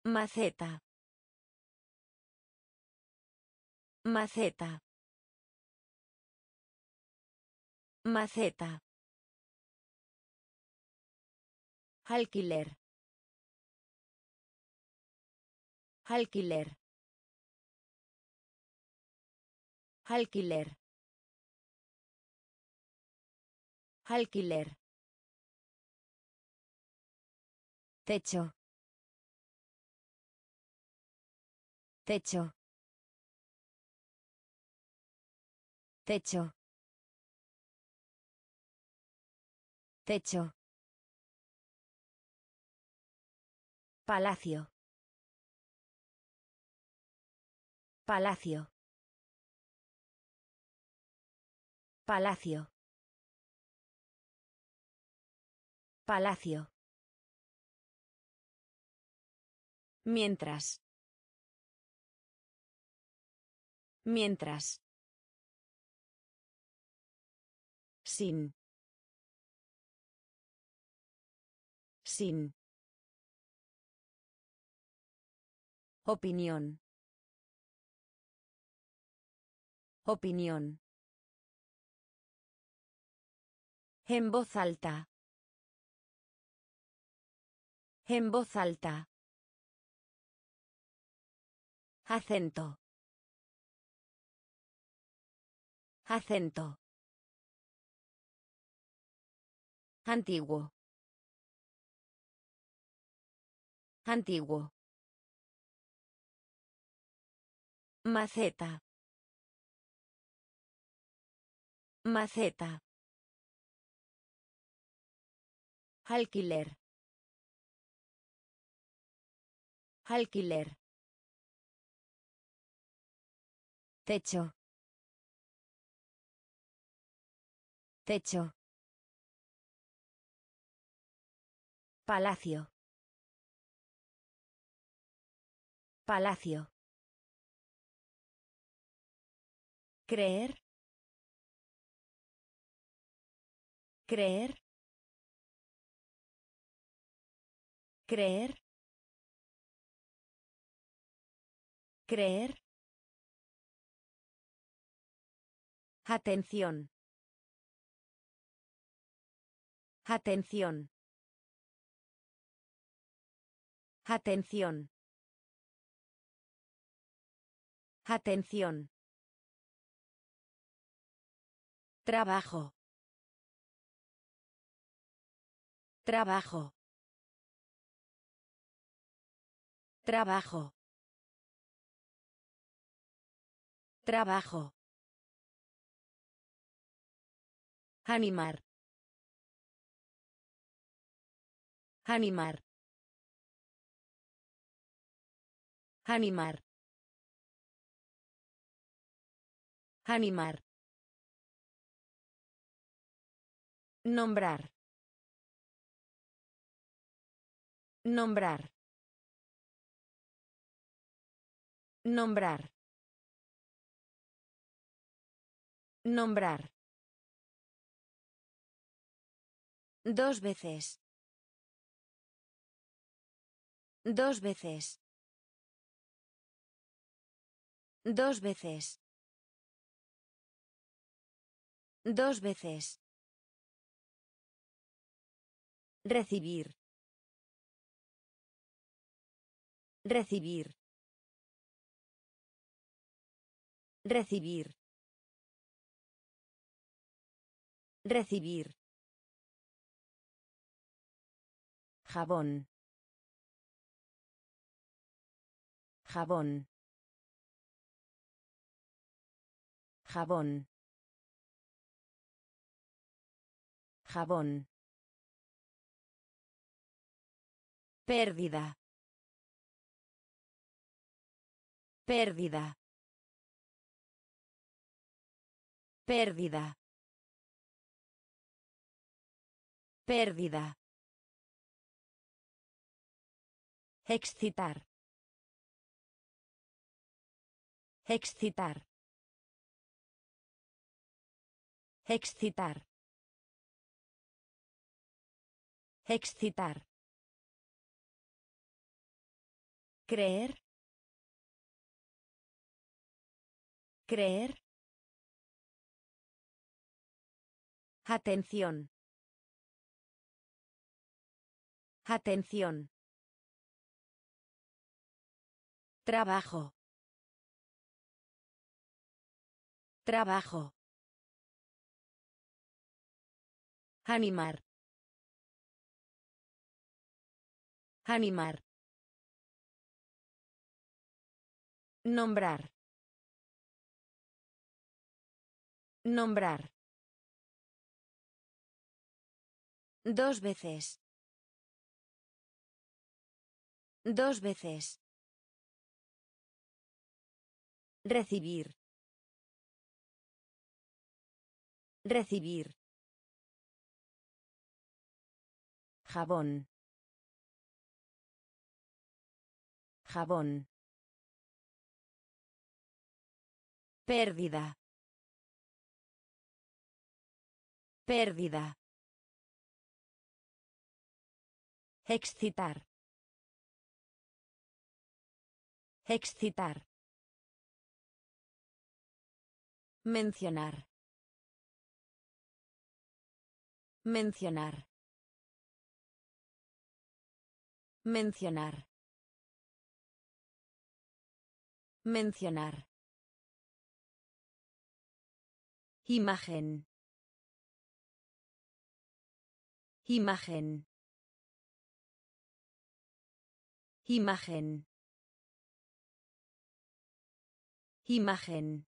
Maceta. Maceta. Maceta. Alquiler. Alquiler. Alquiler. Alquiler. Techo. Techo. Techo. Techo. Palacio. Palacio. Palacio. Palacio. Mientras. Mientras. Sin. Sin. Opinión. Opinión. En voz alta. En voz alta. Acento. Acento. Antiguo. Antiguo. Maceta. Maceta. Alquiler. Alquiler. Techo. Techo. Palacio. Palacio. Creer. Creer. Creer. Creer. Atención. Atención. Atención. Atención. Trabajo. Trabajo. Trabajo. Trabajo. Animar. Animar. Animar. Animar. Nombrar. Nombrar. Nombrar. Nombrar. Dos veces. Dos veces. Dos veces. Dos veces. Recibir. Recibir. Recibir. Recibir. Jabón. Jabón. Jabón. Jabón. Pérdida. Pérdida. Pérdida. Pérdida. Excitar. Excitar. Excitar. Excitar. Creer. Creer. Atención. Atención. Trabajo. Trabajo. Animar. Animar. Nombrar. Nombrar. Dos veces. Dos veces. Recibir. Recibir. Jabón. Jabón. Pérdida. Pérdida. Excitar. Excitar. Mencionar. Mencionar. Mencionar. Mencionar. Imagen. Imagen. Imagen. Imagen.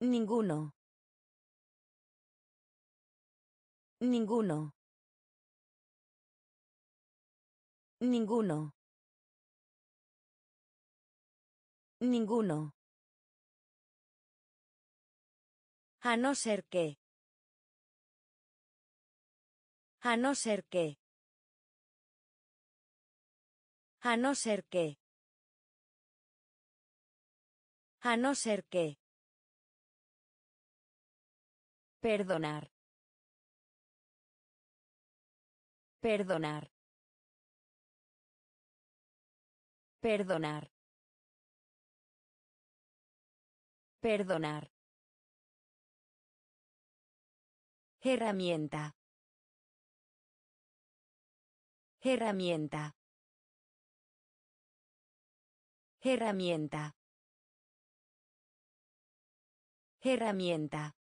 Ninguno. Ninguno. Ninguno. Ninguno. A no ser que. A no ser que. A no ser que. A no ser que. Perdonar. Perdonar. Perdonar. Perdonar. Herramienta. Herramienta. Herramienta. Herramienta.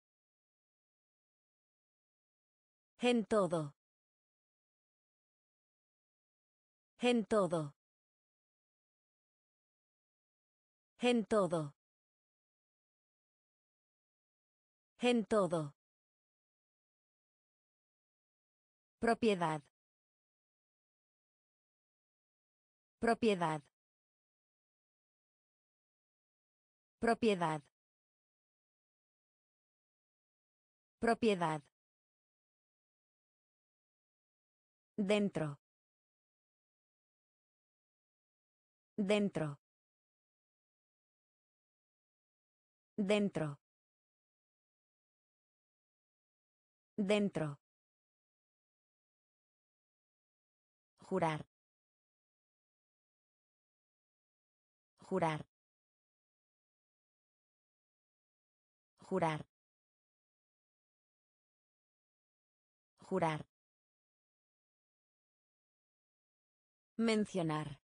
En todo. En todo. En todo. En todo. Propiedad. Propiedad. Propiedad. Propiedad. Dentro. Dentro. Dentro. Dentro. Jurar. Jurar. Jurar. Jurar. Mencionar.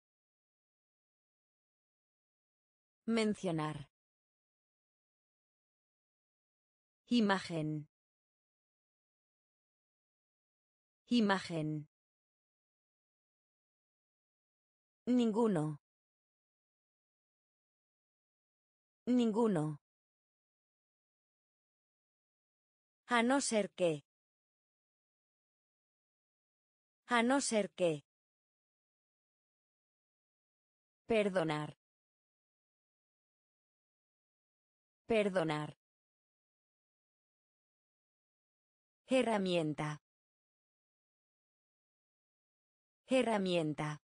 Mencionar. Imagen. Imagen. Ninguno. Ninguno. A no ser que. A no ser que. Perdonar. Perdonar. Herramienta. Herramienta.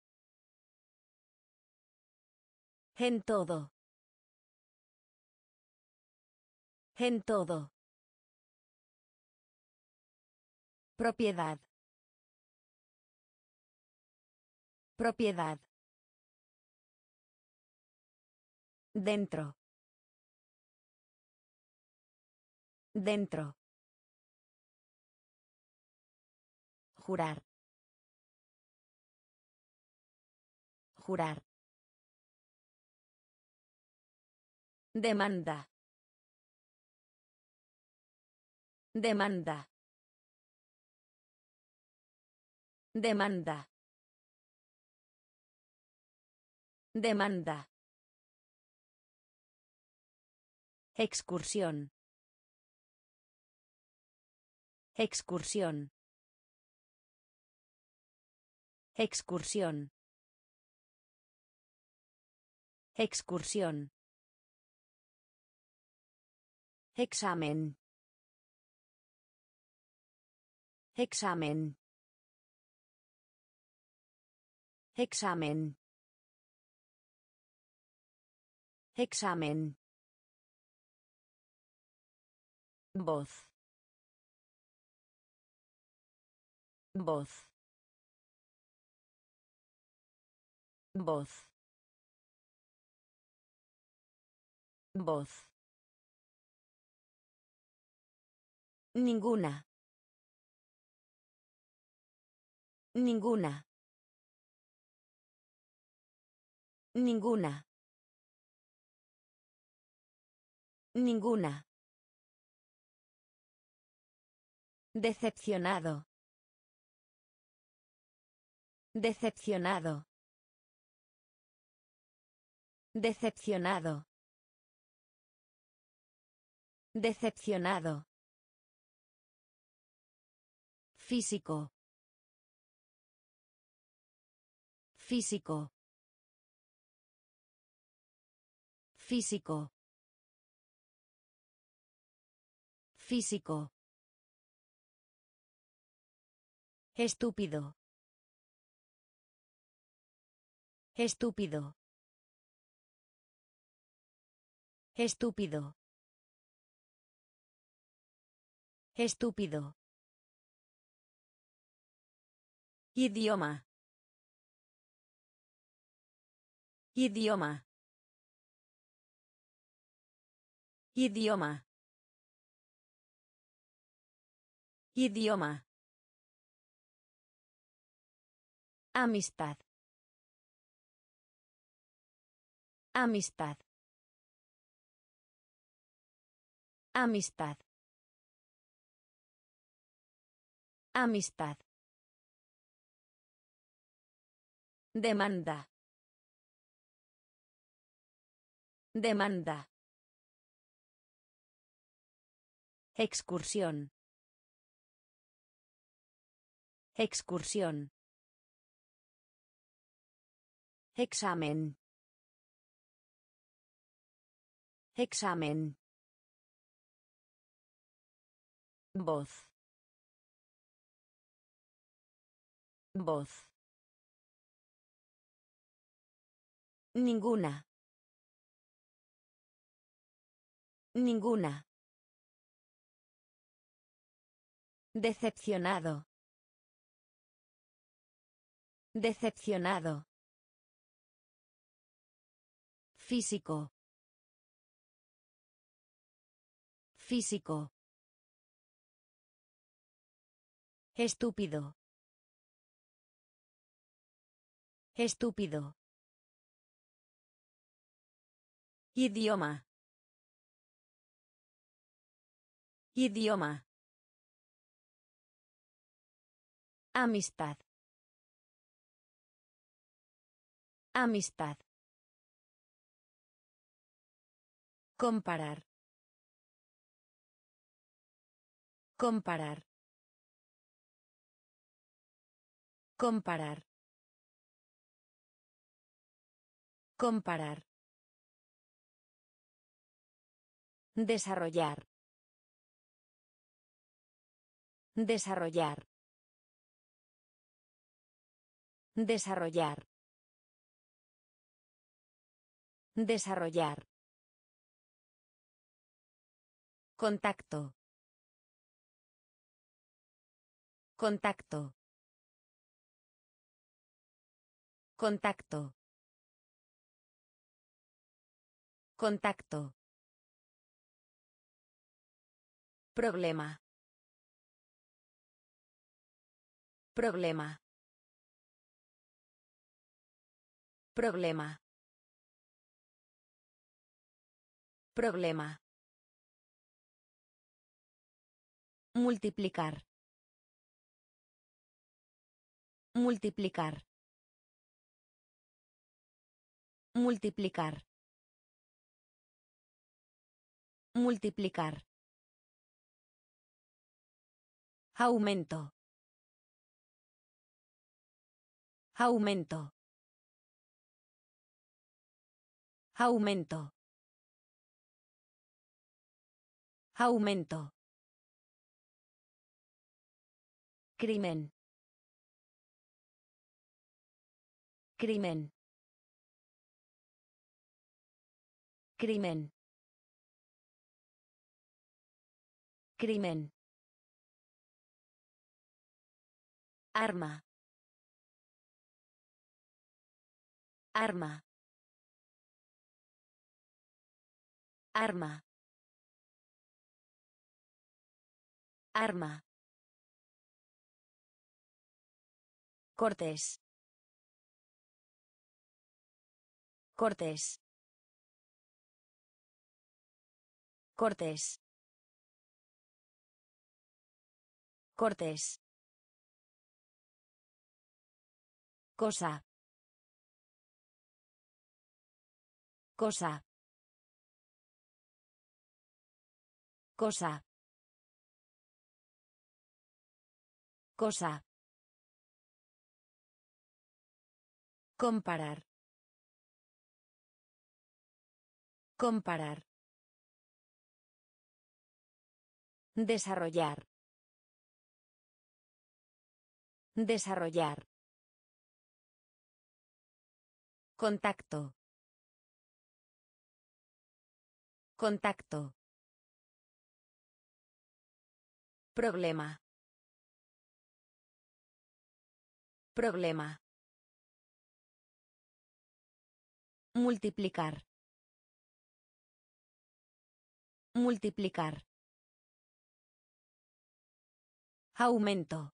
En todo. En todo. Propiedad. Propiedad. Dentro. Dentro. Jurar. Jurar. Demanda. Demanda. Demanda. Demanda. Excursión. Excursión. Excursión. Excursión. Examen. Examen. Examen. Examen. Voz. Voz. Voz. Voz. Ninguna. Ninguna. Ninguna. Ninguna. Decepcionado. Decepcionado. Decepcionado. Decepcionado. Físico. Físico. Físico. Físico. Estúpido. Estúpido. Estúpido. Estúpido. Idioma. Idioma. Idioma. Idioma. Amistad. Amistad. Amistad. Amistad. Demanda. Demanda. Excursión. Excursión. Examen. Examen. Voz. Voz. Ninguna. Ninguna. Decepcionado. Decepcionado. Físico. Físico. Estúpido. Estúpido. Idioma. Idioma. Amistad. Amistad. Comparar. Comparar. Comparar. Comparar. Desarrollar. Desarrollar. Desarrollar. Desarrollar. Contacto. Contacto. Contacto. Contacto. Problema. Problema. Problema. Problema. Multiplicar. Multiplicar. Multiplicar. Multiplicar. Aumento. Aumento. Aumento. Aumento. Crimen. Crimen. Crimen. Crimen. Arma. Arma. Arma. Arma. Cortés. Cortés. Cortés. Cortés. Cosa. Cosa. Cosa. Cosa. Comparar. Comparar. Desarrollar. Desarrollar. Contacto. Contacto. Problema. Problema. Multiplicar. Multiplicar. Aumento.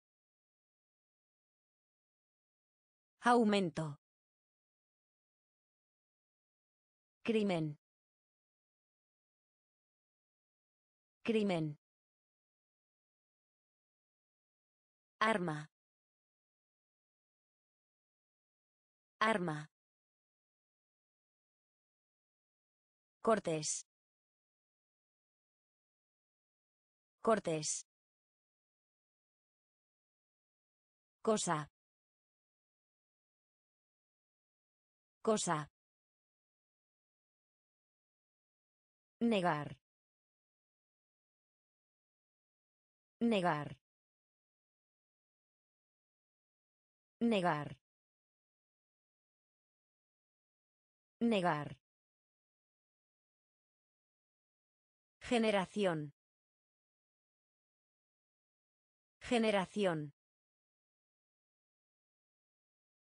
Aumento. Crimen. Crimen. Arma. Arma. Cortés. Cortés. Cosa. Cosa. Negar. Negar. Negar. Negar. Generación. Generación.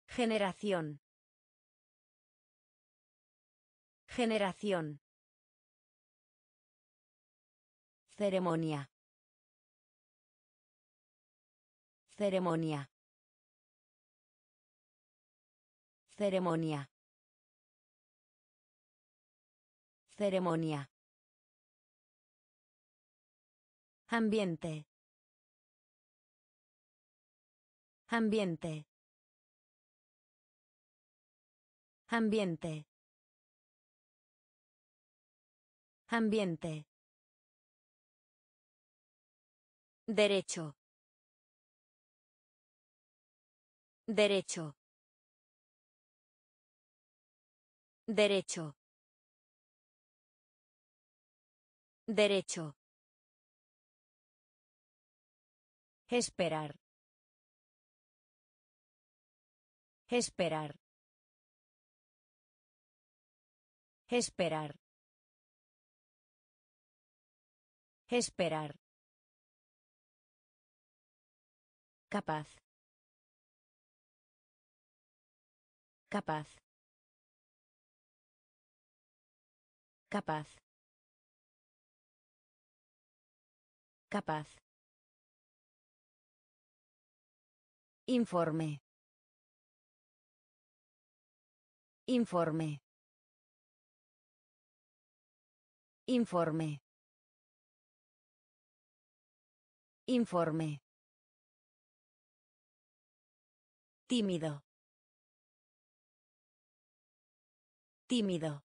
Generación. Generación. Ceremonia. Ceremonia. Ceremonia. Ceremonia. Ambiente. Ambiente. Ambiente. Ambiente. Derecho. Derecho. Derecho. Derecho. Esperar. Esperar. Esperar. Esperar. Capaz. Capaz. Capaz. Capaz. Informe. Informe. Informe. Informe. Tímido. Tímido.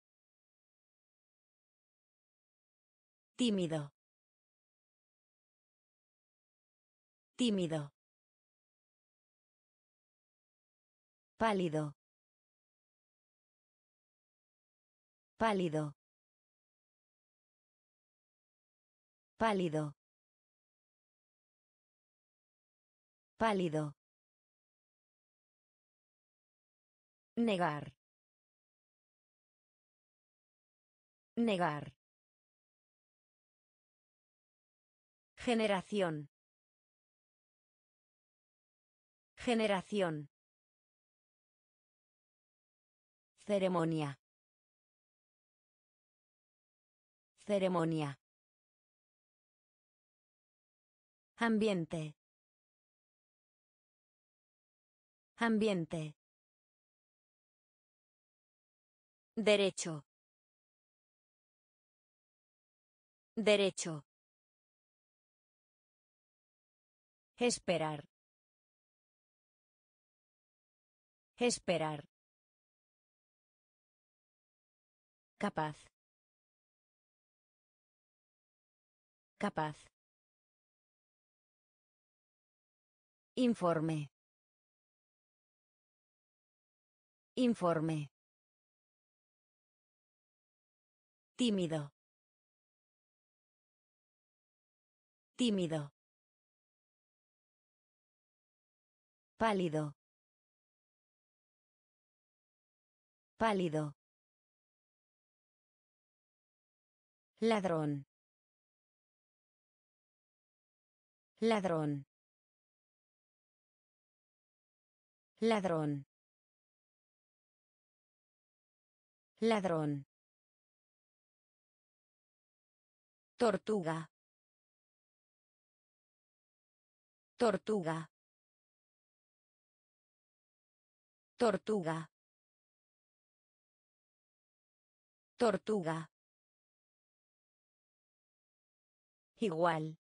Tímido. Tímido. Pálido. Pálido. Pálido. Pálido. Negar. Negar. Generación. Generación. Ceremonia. Ceremonia. Ambiente. Ambiente. Derecho. Derecho. Esperar. Esperar. Capaz. Capaz. Informe. Informe. Tímido. Tímido. Pálido. Pálido. Ladrón. Ladrón. Ladrón. Ladrón. Tortuga. Tortuga. Tortuga. Tortuga. Igual.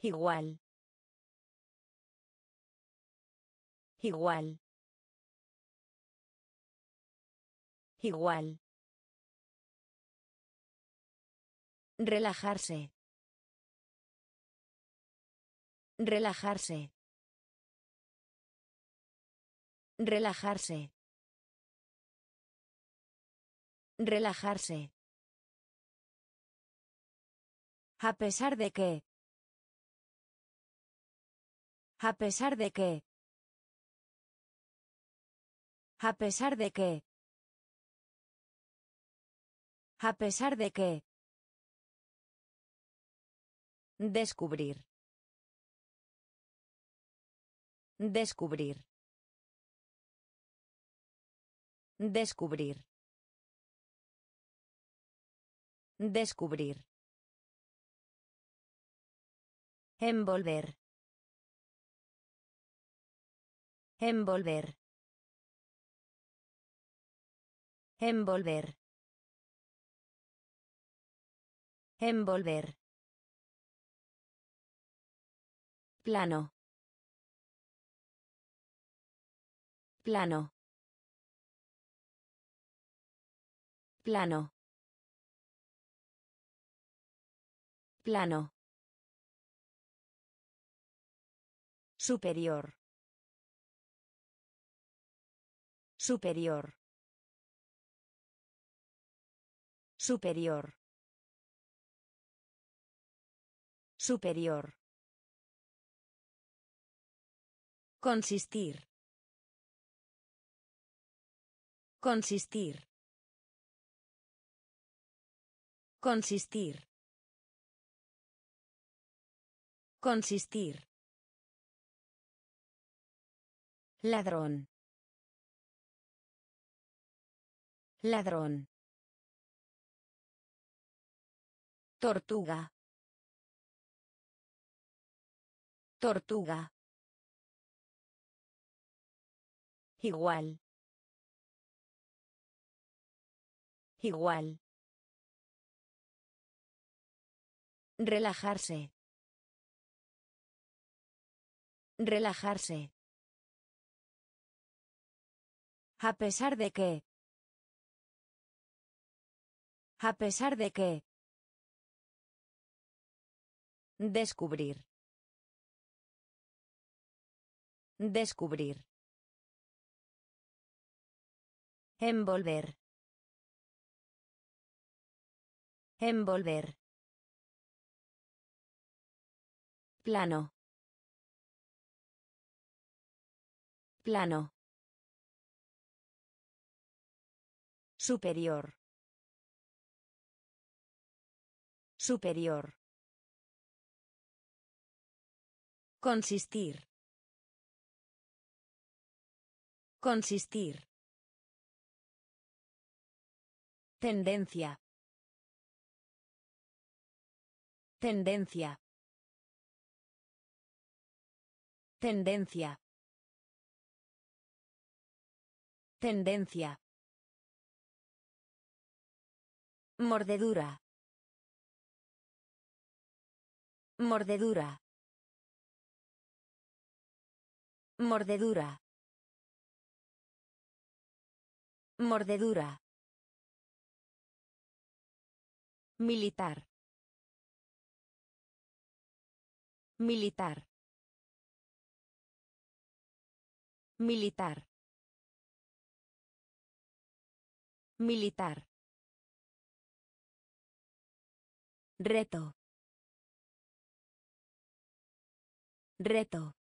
Igual. Igual. Igual. Relajarse. Relajarse. Relajarse. Relajarse. A pesar de que. A pesar de que. A pesar de que. A pesar de que. Descubrir. Descubrir. Descubrir. Descubrir. Envolver. Envolver. Envolver. Envolver. Plano. Plano. Plano. Plano. Superior. Superior. Superior. Superior. Consistir. Consistir. Consistir. Consistir. Ladrón. Ladrón. Tortuga. Tortuga. Igual. Igual. Relajarse. Relajarse. A pesar de que. A pesar de que. Descubrir. Descubrir. Envolver. Envolver. Plano. Plano. Superior. Superior. Consistir. Consistir. Tendencia. Tendencia. Tendencia. Tendencia. Mordedura. Mordedura. Mordedura. Mordedura. Militar. Militar. Militar. Militar. Reto. Reto.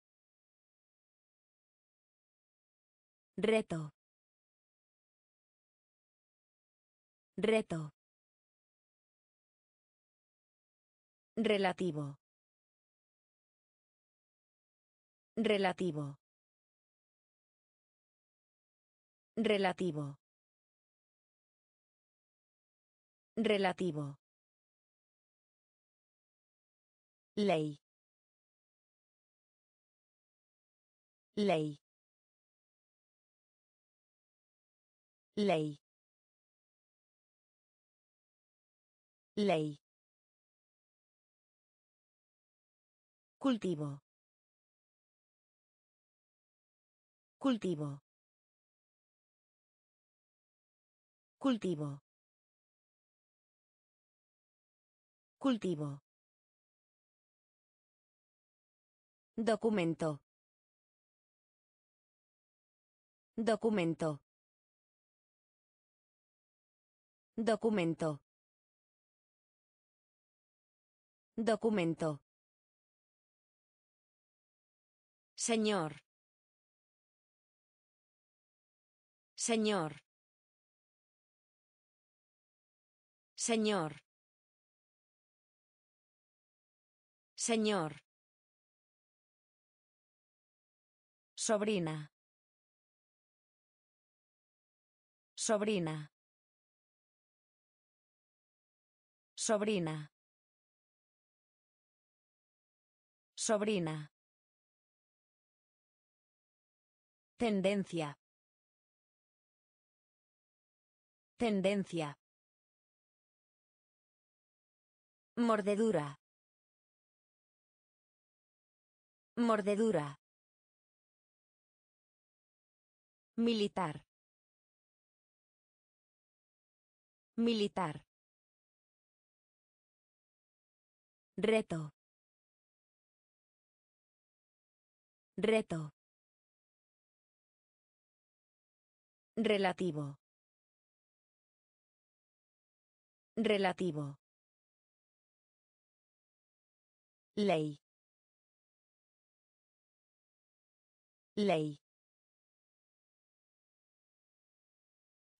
Reto. Reto. Relativo. Relativo. Relativo. Relativo. Ley. Ley. Ley. Ley. Cultivo. Cultivo. Cultivo. Cultivo. Documento. Documento. Documento. Documento. Señor. Señor. Señor. Señor. Sobrina. Sobrina. Sobrina. Sobrina. Tendencia. Tendencia. Mordedura. Mordedura. Militar. Militar. Reto. Reto. Relativo. Relativo. Ley. Ley.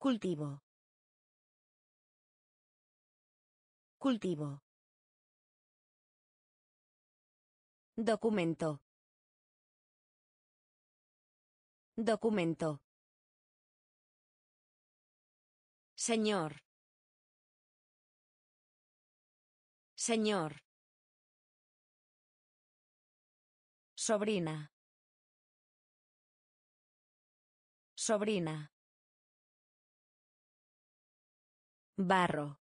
Cultivo. Cultivo. Documento. Documento. Señor. Señor. Sobrina. Sobrina. Barro.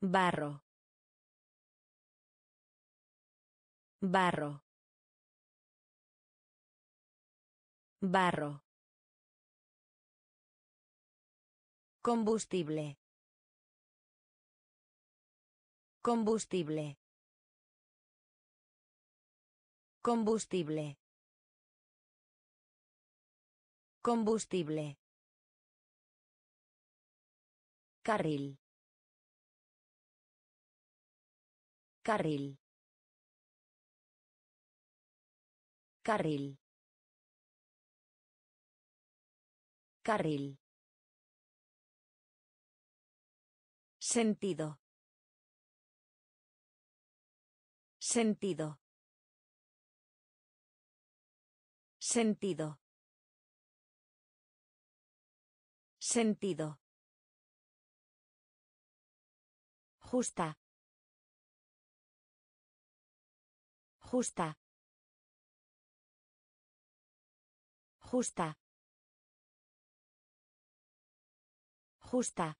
Barro. Barro. Barro. Combustible. Combustible. Combustible. Combustible. Carril. Carril. Carril. Carril. Sentido. Sentido. Sentido. Sentido. Justa. Justa. Justa. Justa.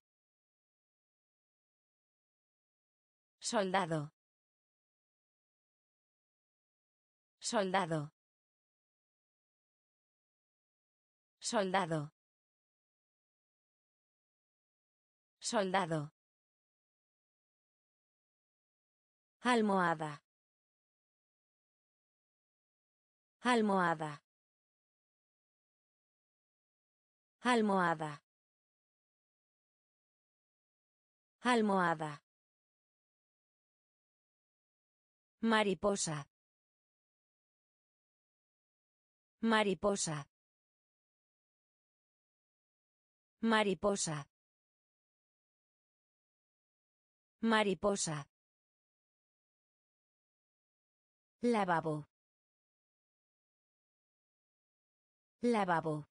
Soldado. Soldado. Soldado. Soldado. Almohada. Almohada. Almohada. Almohada. Mariposa. Mariposa. Mariposa. Mariposa. Lavabo. Lavabo.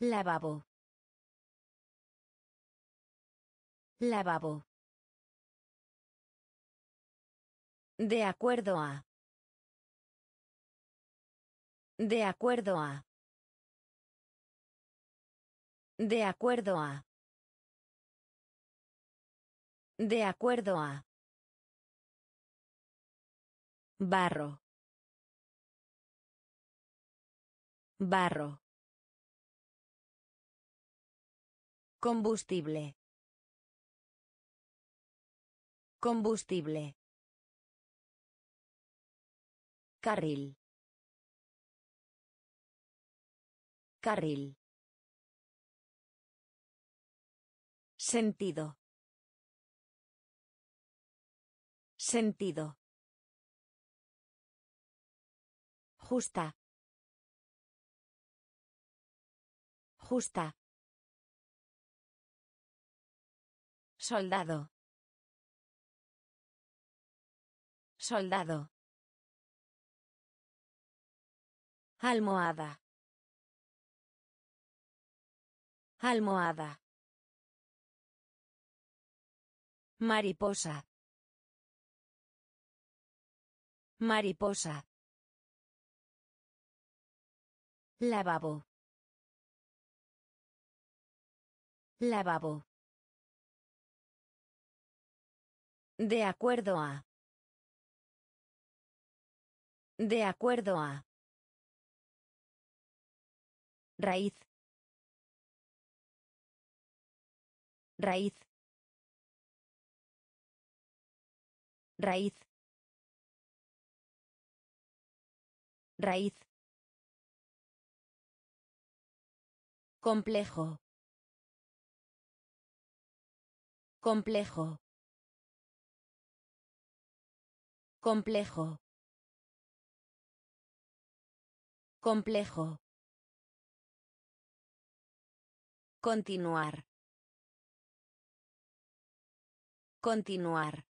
Lavabo. Lavabo. De acuerdo a. De acuerdo a. De acuerdo a. De acuerdo a. Barro. Barro. Combustible. Combustible. Carril. Carril. Sentido. Sentido. Justa. Justa. Soldado. Soldado. Almohada. Almohada. Mariposa. Mariposa. Lavabo. Lavabo. De acuerdo a. De acuerdo a. Raíz. Raíz. Raíz. Raíz. Complejo. Complejo. Complejo. Complejo. Continuar. Continuar.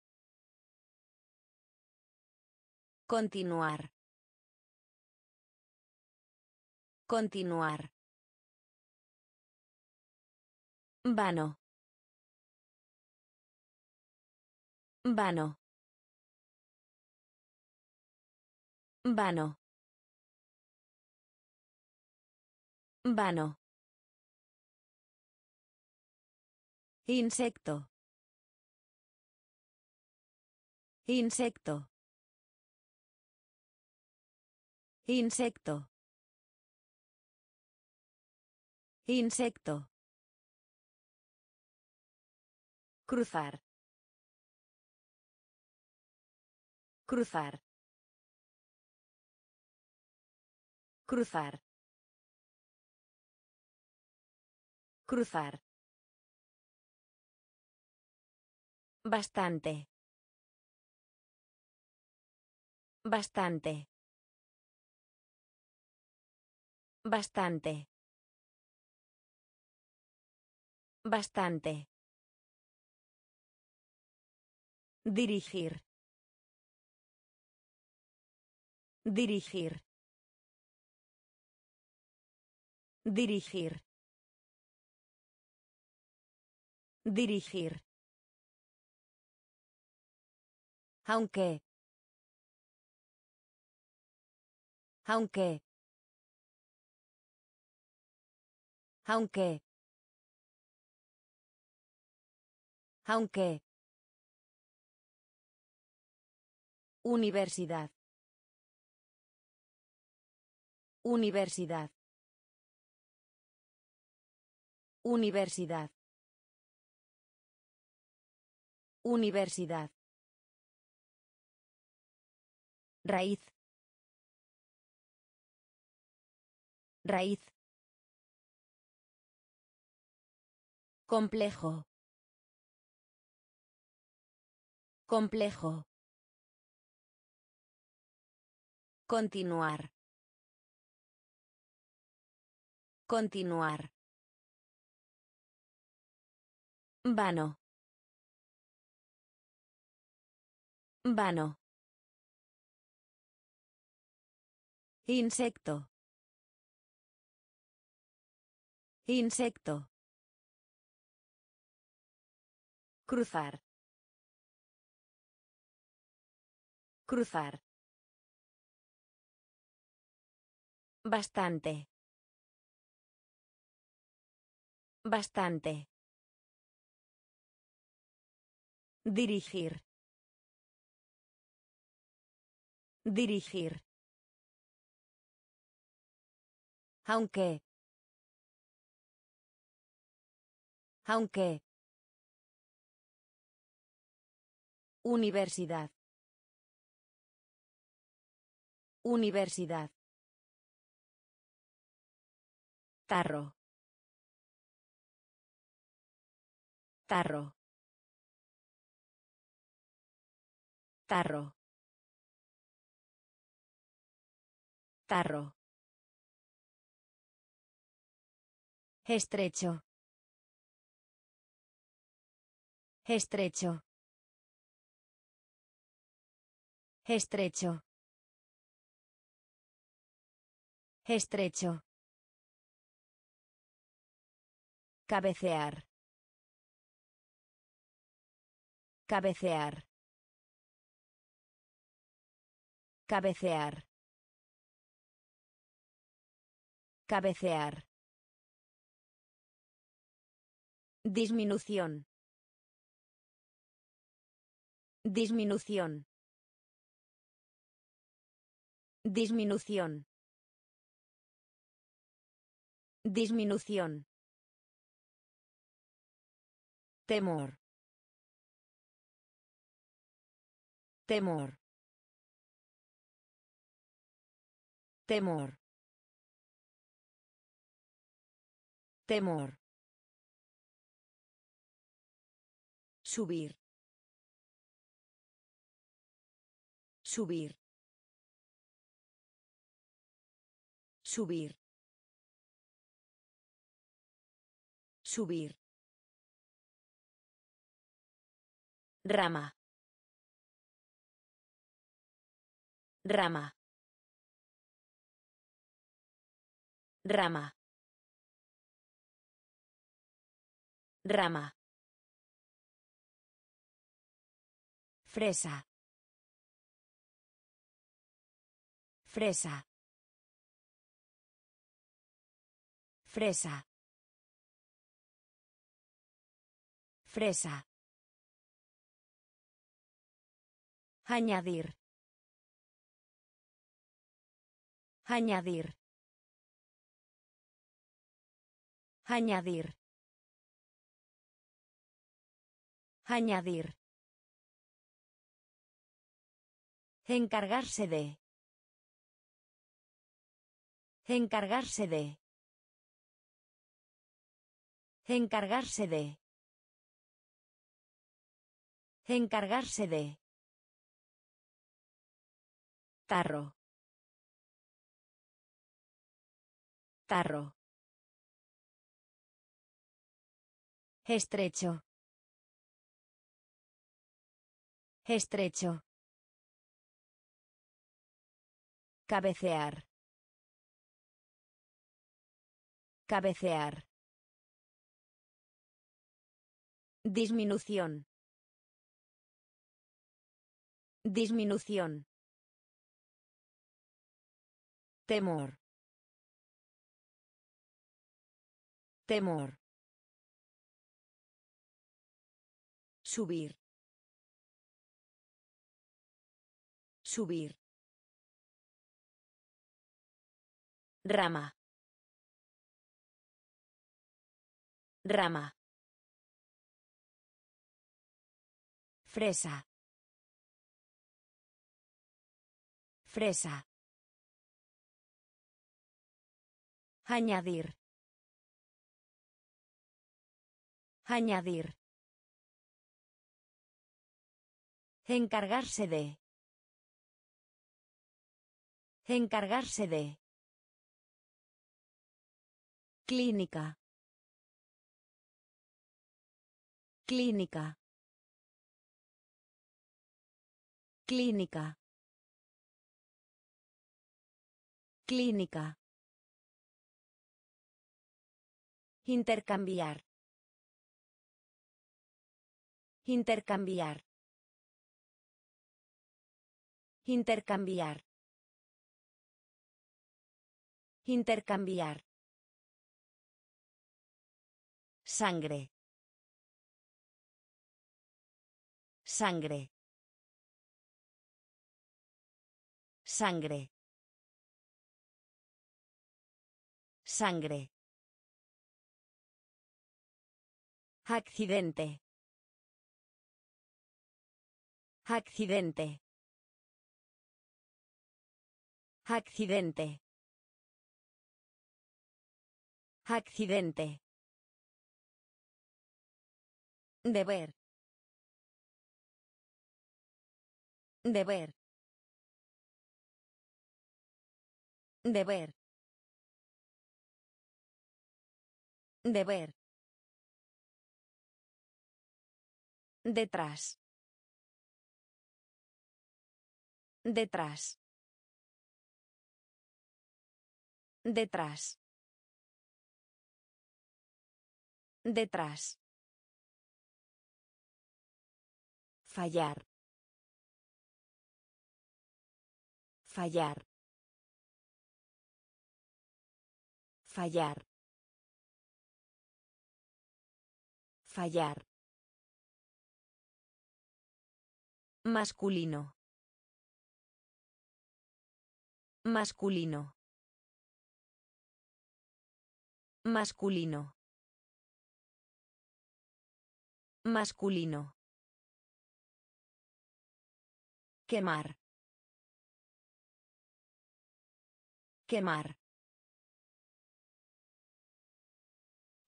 Continuar. Continuar. Vano. Vano. Vano. Vano. Insecto. Insecto. Insecto. Insecto. Cruzar. Cruzar. Cruzar. Cruzar. Bastante. Bastante. Bastante. Bastante. Dirigir. Dirigir. Dirigir. Dirigir. Aunque. Aunque. Aunque. Aunque. Universidad. Universidad. Universidad. Universidad. Raíz. Raíz. Complejo. Complejo. Continuar. Continuar. Vano. Vano. Insecto. Insecto. Cruzar. Cruzar. Bastante. Bastante. Dirigir. Dirigir. Aunque. Aunque. Universidad. Universidad. Tarro. Tarro. Tarro. Tarro. Estrecho. Estrecho. Estrecho. Estrecho. Cabecear. Cabecear. Cabecear. Cabecear. Disminución. Disminución. Disminución. Disminución. Temor. Temor. Temor. Temor. Subir. Subir. Subir. Subir. Rama. Rama. Rama. Rama. Fresa. Fresa. Fresa. Fresa. Añadir. Añadir. Añadir. Añadir. Encargarse de. Encargarse de. Encargarse de. Encargarse de. Tarro. Tarro. Estrecho. Estrecho. Cabecear. Cabecear. Disminución. Disminución. Temor. Temor. Subir. Subir. Rama. Rama. Fresa. Fresa. Añadir. Añadir. Encargarse de. Encargarse de. Clínica. Clínica. Clínica. Clínica. Intercambiar. Intercambiar. Intercambiar. Intercambiar. Sangre. Sangre. Sangre. Sangre. Accidente. Accidente. Accidente. Accidente. Deber. Deber. Deber. Deber. Detrás. Detrás. Detrás. Detrás. Fallar. Fallar. Fallar. Fallar. Masculino. Masculino. Masculino. Masculino. Quemar. Quemar.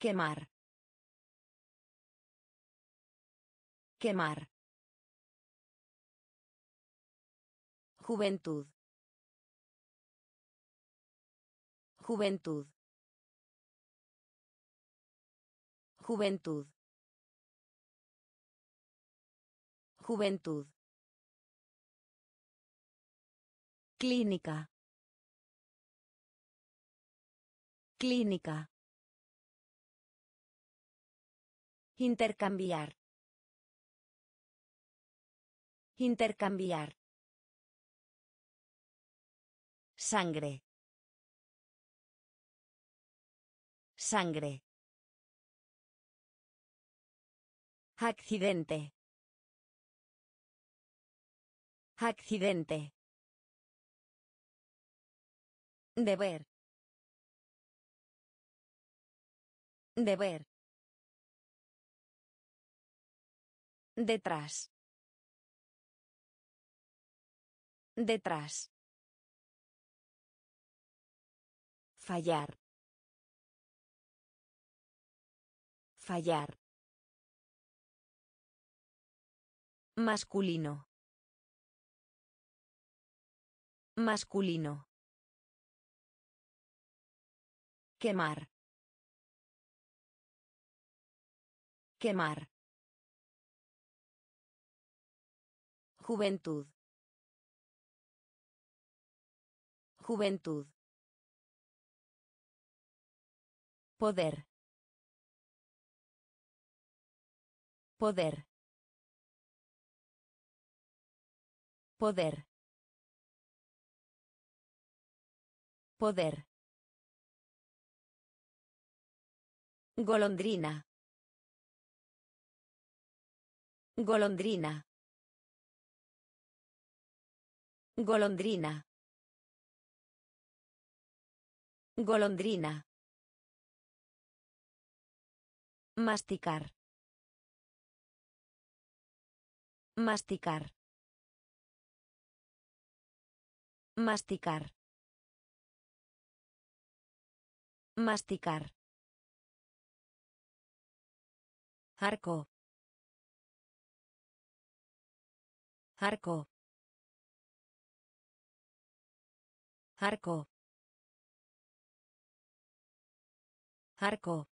Quemar. Quemar. Juventud. Juventud. Juventud. Juventud. Clínica. Clínica. Intercambiar. Intercambiar. Sangre. Sangre. Accidente. Accidente. Deber. Deber. Detrás. Detrás. Fallar. Fallar. Masculino. Masculino. Quemar. Quemar. Juventud. Juventud. Poder. Poder. Poder. Poder. Golondrina. Golondrina. Golondrina. Golondrina. Masticar. Masticar. Masticar. Masticar. Arco. Arco. Arco. Arco.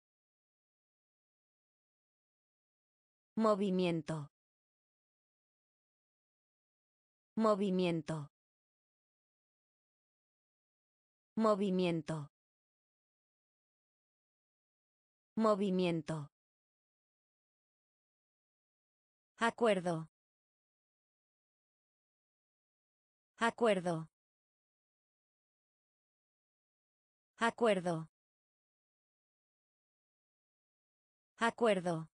Movimiento. Movimiento. Movimiento. Movimiento. Acuerdo. Acuerdo. Acuerdo. Acuerdo.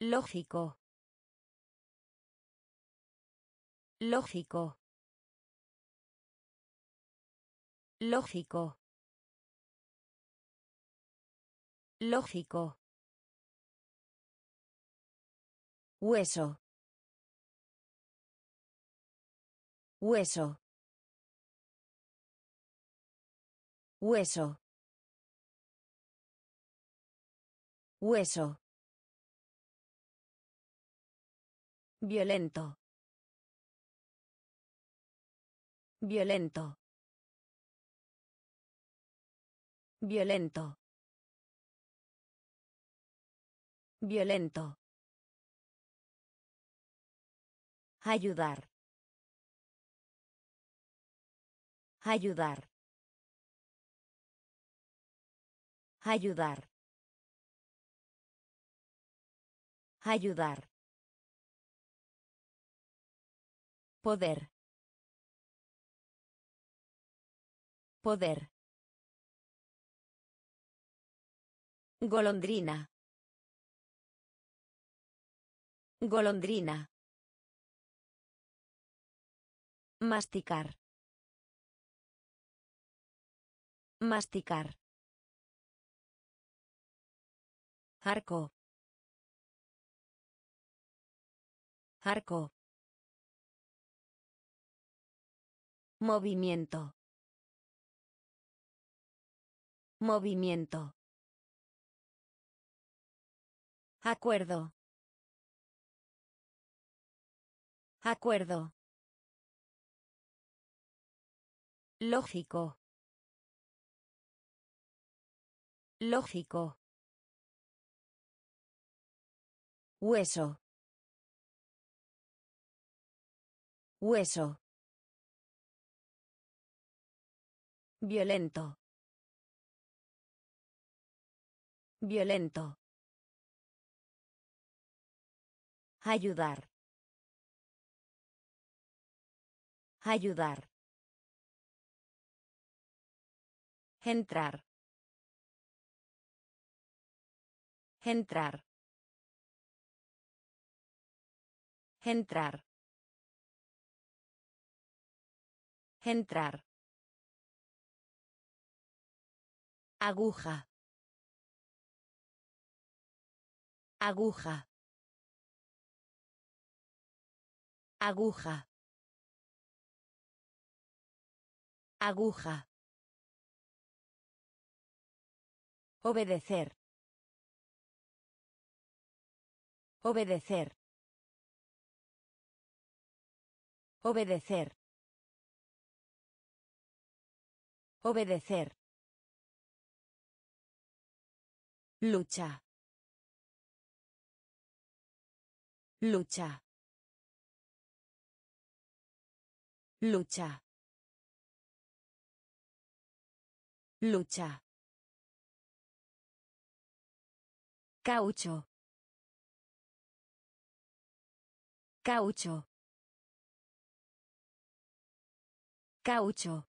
Lógico. Lógico. Lógico. Lógico. Hueso. Hueso. Hueso. Hueso. Violento. Violento. Violento. Violento. Ayudar. Ayudar. Ayudar. Ayudar. Poder. Poder. Golondrina. Golondrina. Masticar. Masticar. Arco. Arco. Movimiento. Movimiento. Acuerdo. Acuerdo. Lógico. Lógico. Hueso. Hueso. Violento. Violento. Ayudar. Ayudar. Entrar. Entrar. Entrar. Entrar. Aguja. Aguja. Aguja. Aguja. Obedecer. Obedecer. Obedecer. Obedecer. Lucha. Lucha. Lucha. Lucha. Caucho. Caucho. Caucho.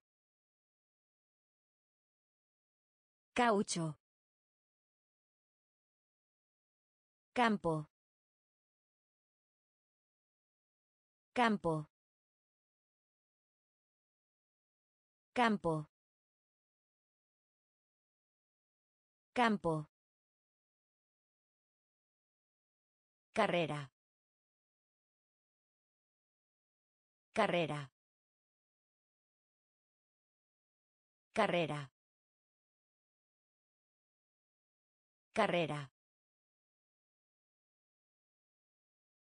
Caucho. Campo. Campo. Campo. Campo. Carrera. Carrera. Carrera. Carrera.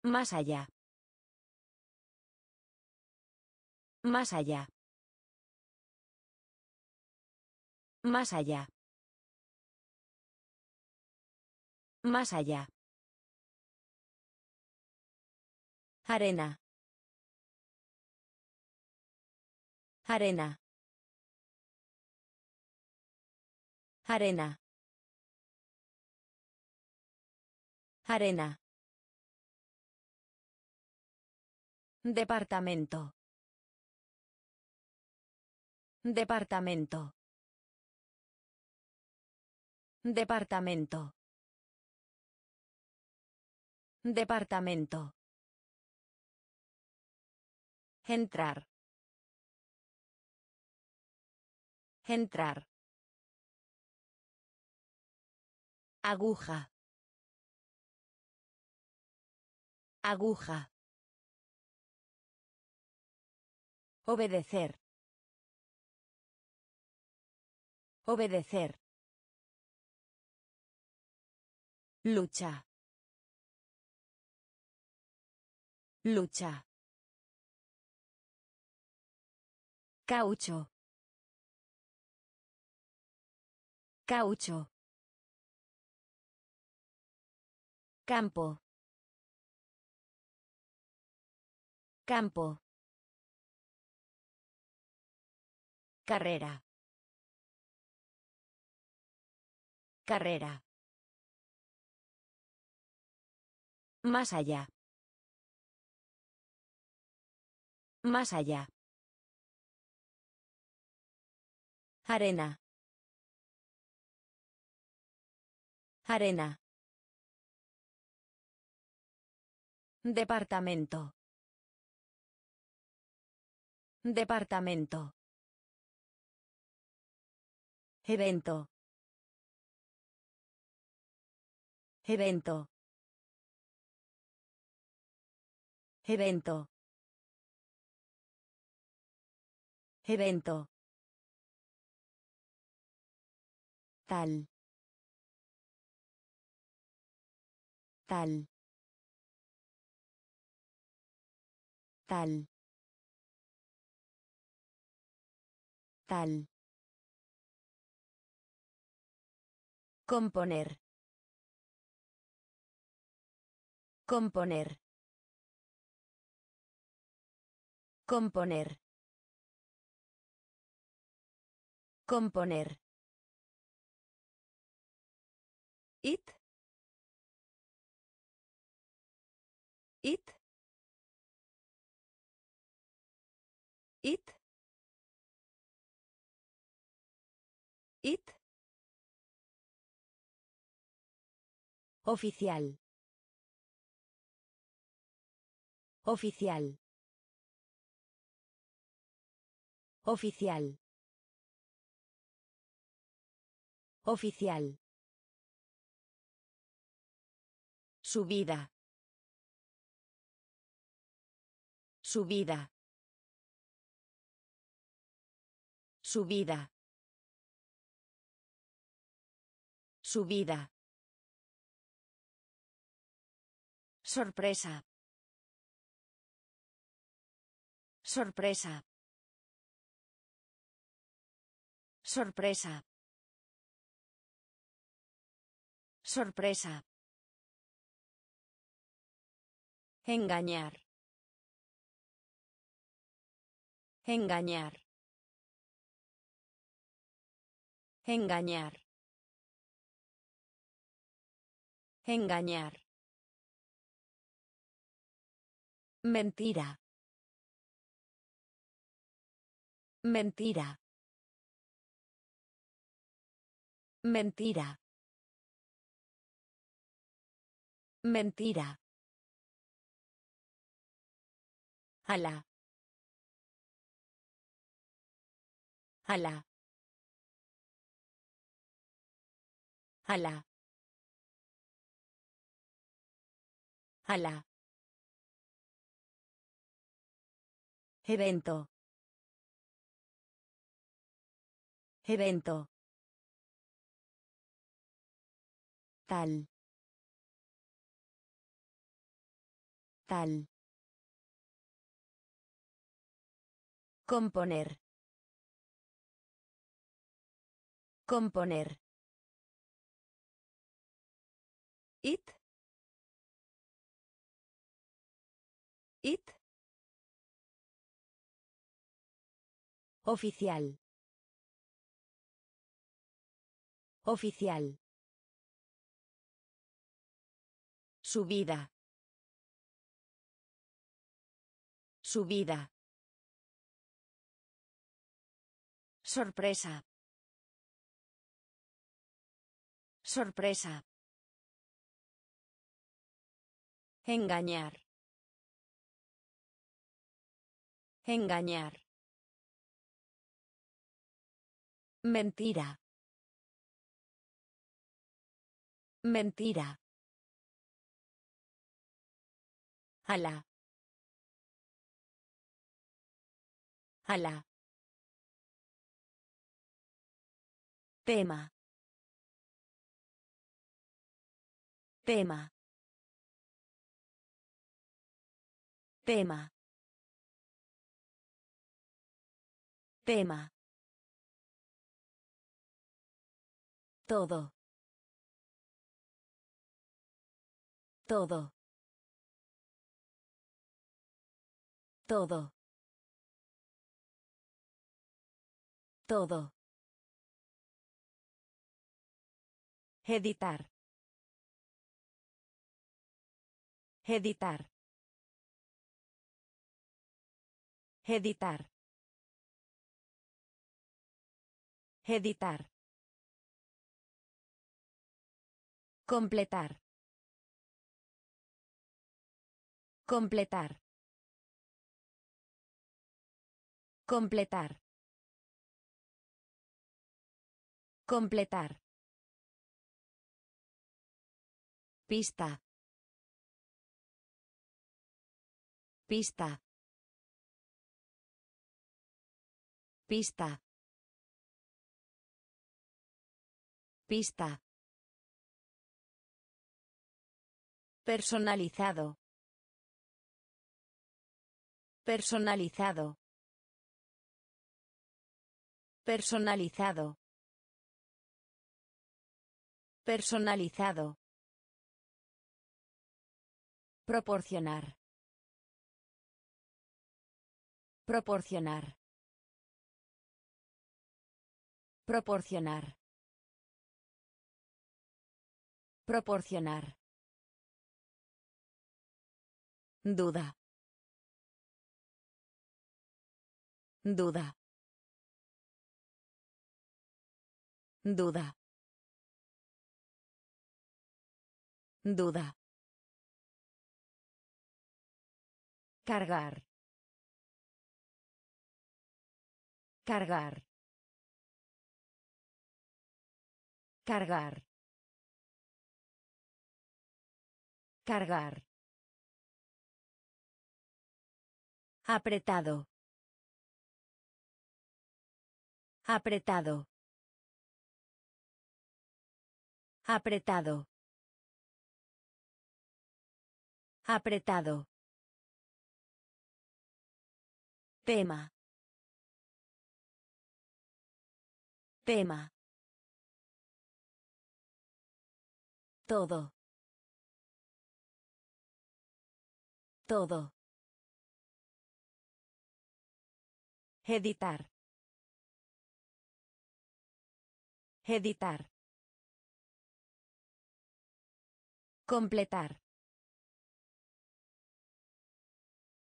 Más allá. Más allá. Más allá. Más allá. Arena. Arena. Arena. Arena. Departamento. Departamento. Departamento. Departamento. Entrar. Entrar. Aguja. Aguja. Obedecer. Obedecer. Lucha. Lucha. Caucho. Caucho. Campo. Campo. Carrera. Carrera. Más allá. Más allá. Arena. Arena. Departamento. Departamento. Evento. Evento. Evento. Evento. Tal. Tal. Tal. Tal. Componer. Componer. Componer. Componer. It. It. It. It. Oficial. Oficial. Oficial. Oficial. Subida. Subida. Subida. Subida. Sorpresa. Sorpresa. Sorpresa. Sorpresa. Engañar. Engañar. Engañar. Engañar. Mentira. Mentira. Mentira. Mentira. Ala. Ala. Ala. Ala. Evento. Evento. Tal. Tal. Componer. Componer. It. It. Oficial. Oficial. Subida. Subida. Sorpresa. Sorpresa. Engañar. Engañar. Mentira. Mentira. Ala. Ala. Tema. Tema. Tema. Tema. Todo. Todo. Todo. Todo. Editar. Editar. Editar. Editar. Completar. Completar. Completar. Completar. Pista. Pista. Pista. Pista. Personalizado. Personalizado. Personalizado. Personalizado. Proporcionar. Proporcionar. Proporcionar. Proporcionar. Duda. Duda. Duda. Duda. Cargar. Cargar. Cargar. Cargar. Apretado. Apretado. Apretado. Apretado. Tema. Tema. Todo. Todo. Editar. Editar. Completar.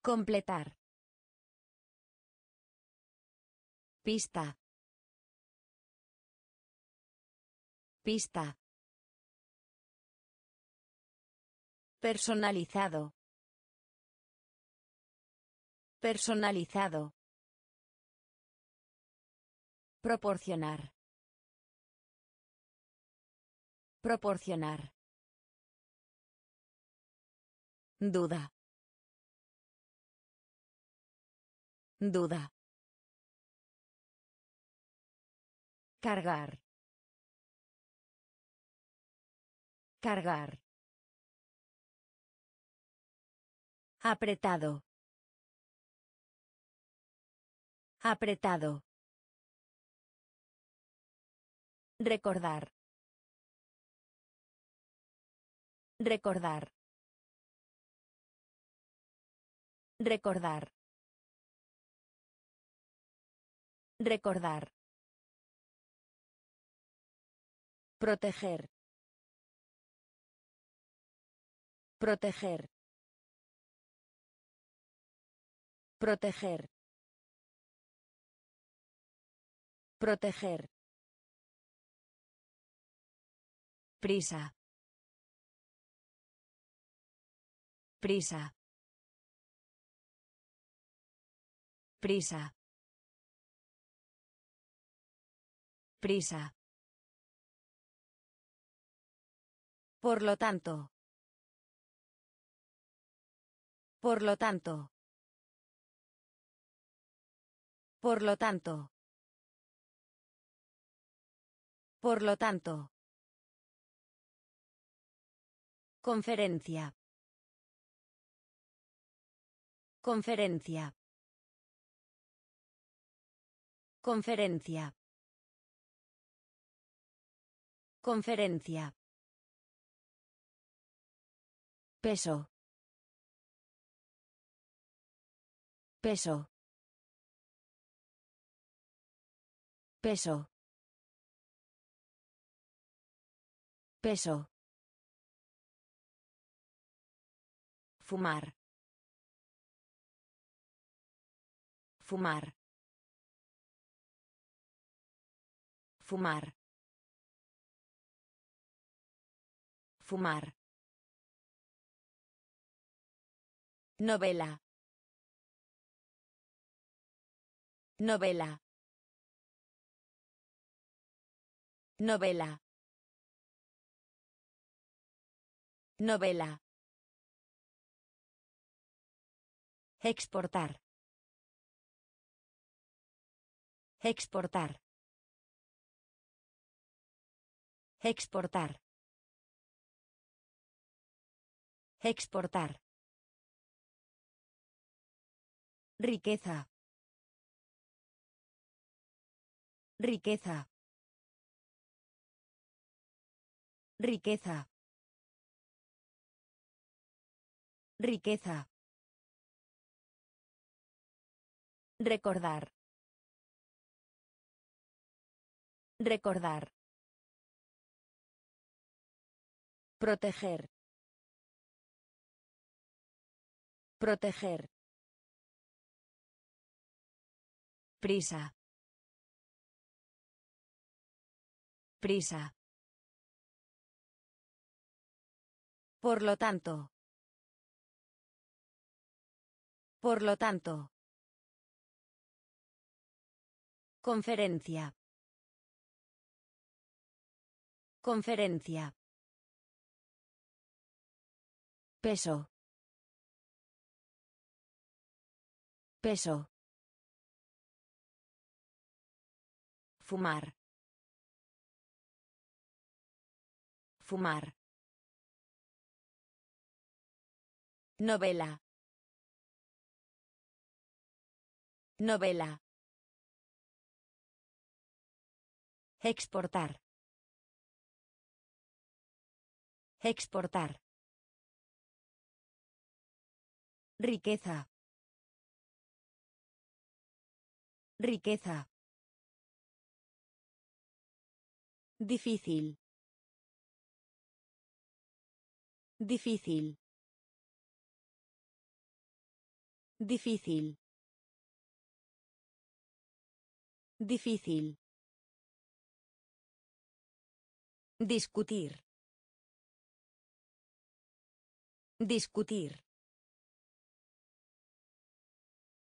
Completar. Pista. Pista. Personalizado. Personalizado. Proporcionar. Proporcionar. Duda. Duda. Cargar. Cargar. Apretado. Apretado. Recordar. Recordar. Recordar. Recordar. Proteger. Proteger. Proteger. Proteger. Prisa. Prisa. Prisa. Prisa. Por lo tanto. Por lo tanto. Por lo tanto. Por lo tanto. Conferencia. Conferencia. Conferencia. Conferencia. Peso. Peso. Peso. Peso. Fumar. Fumar. Fumar. Fumar. Novela. Novela. Novela. Novela. Exportar. Exportar. Exportar. Exportar. Riqueza. Riqueza. Riqueza. Riqueza. Recordar. Recordar. Proteger. Proteger. Prisa. Prisa. Por lo tanto. Por lo tanto. Conferencia. Conferencia. Peso. Peso. Fumar. Fumar. Novela. Novela. Exportar. Exportar. Riqueza. Riqueza. Difícil. Difícil. Difícil. Difícil. Discutir. Discutir.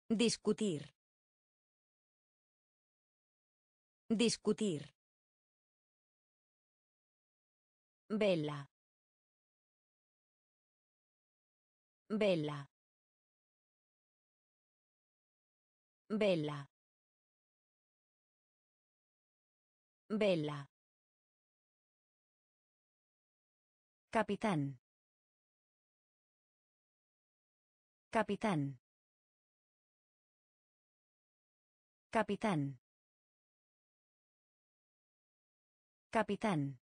Discutir. Discutir. Vela. Vela. Vela. Vela. Capitán. Capitán. Capitán. Capitán.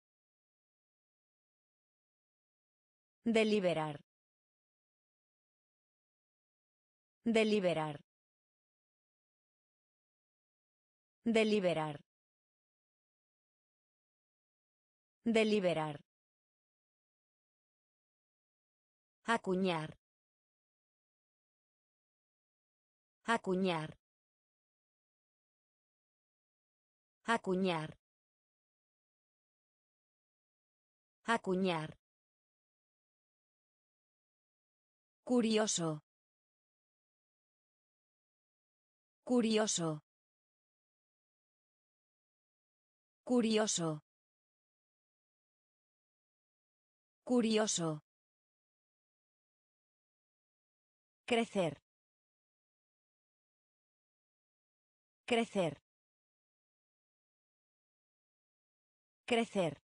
Deliberar. Deliberar. Deliberar. Deliberar. Acuñar. Acuñar. Acuñar. Acuñar. Curioso. Curioso. Curioso. Curioso. Crecer. Crecer. Crecer.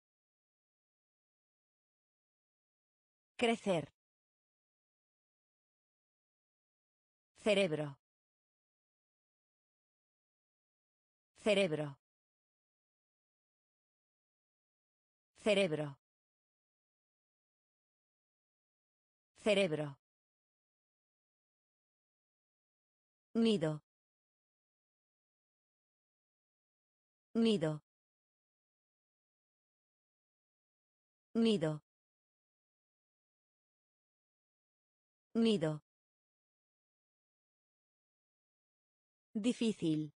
Crecer. Cerebro. Cerebro. Cerebro. Cerebro. Nido. Nido. Nido. Nido. Difícil.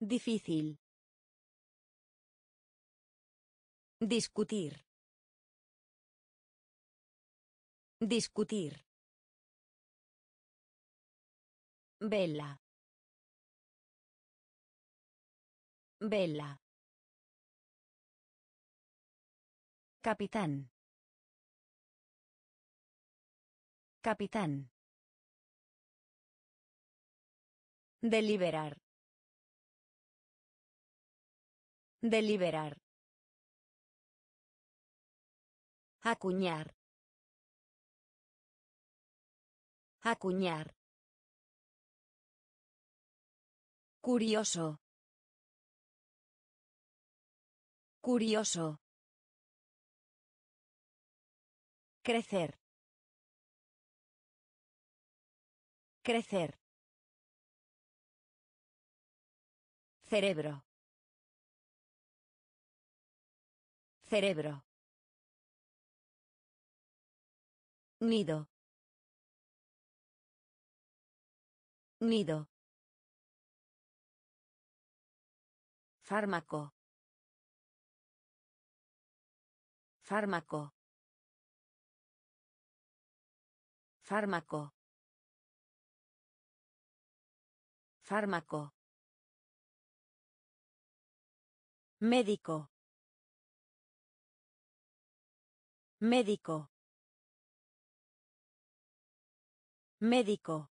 Difícil. Discutir. Discutir. Vela. Vela. Capitán. Capitán. Deliberar. Deliberar. Acuñar. Acuñar. Curioso. Curioso. Crecer. Crecer. Cerebro. Cerebro. Nido. Nido. Fármaco. Fármaco. Fármaco. Fármaco. Médico. Médico. Médico.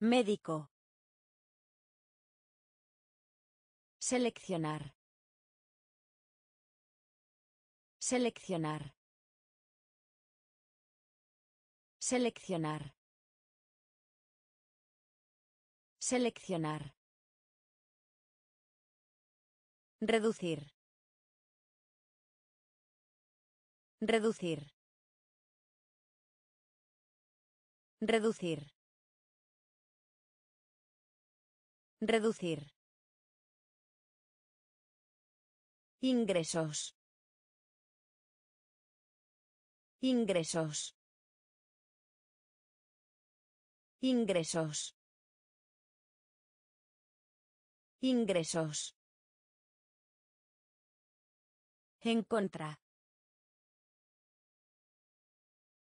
Médico. Seleccionar. Seleccionar. Seleccionar. Seleccionar. Reducir. Reducir. Reducir. Reducir. Ingresos. Ingresos. Ingresos. Ingresos. En contra.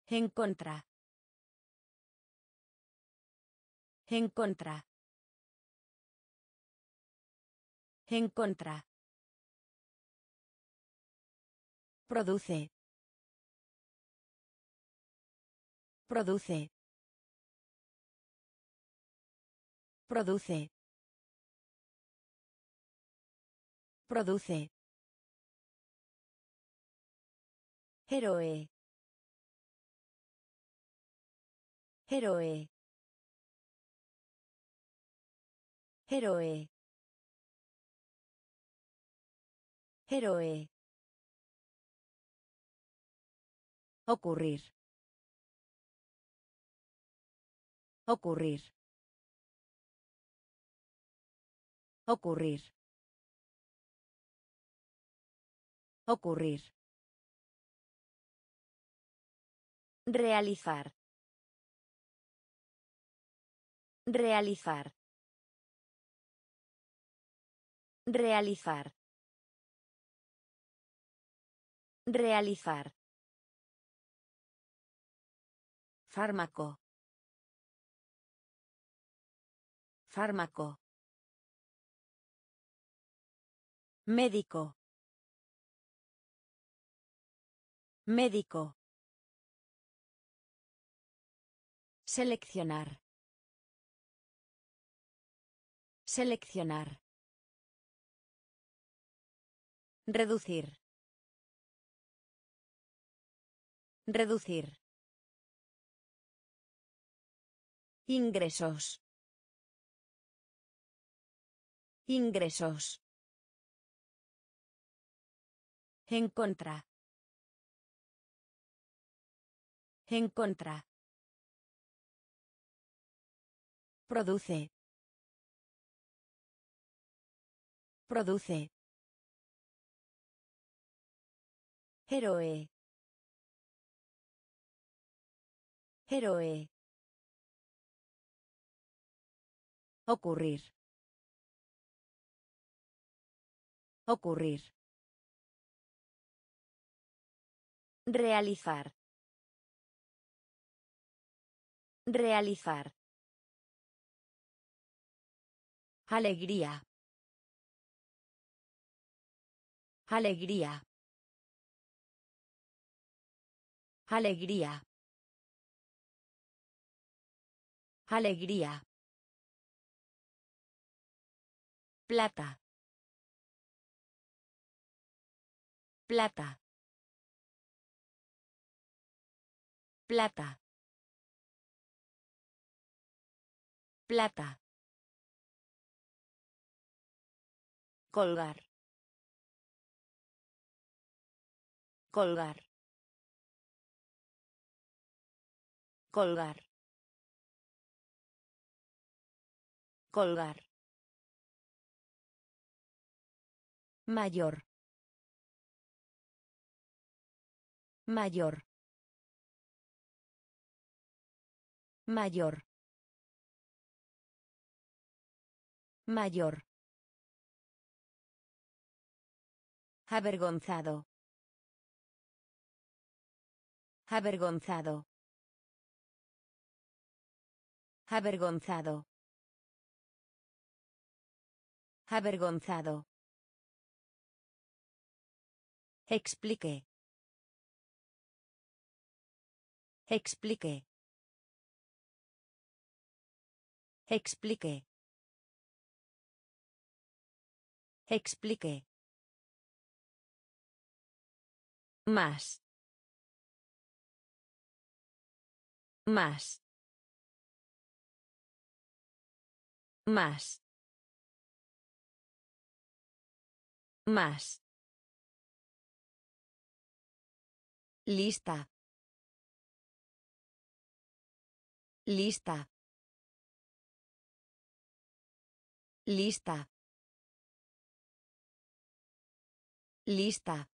En contra. En contra. En contra. Produce. Produce. Produce. Produce. Héroe. Héroe. Héroe. Héroe. Ocurrir. Ocurrir. Ocurrir. Ocurrir. Realizar. Realizar. Realizar. Realizar. Fármaco. Fármaco. Médico. Médico. Seleccionar. Seleccionar. Reducir. Reducir. Ingresos. Ingresos. En contra. En contra. Produce. Produce. Héroe. Héroe. Ocurrir. Ocurrir. Realizar. Realizar. Alegría. Alegría. Alegría. Alegría. Plata. Plata. Plata. Plata. Colgar. Colgar. Colgar. Colgar. Mayor. Mayor. Mayor. Mayor. Avergonzado. Avergonzado. Avergonzado. Avergonzado. Explique. Explique. Explique. Explique. Más. Más. Más. Más. Lista. Lista. Lista. Lista.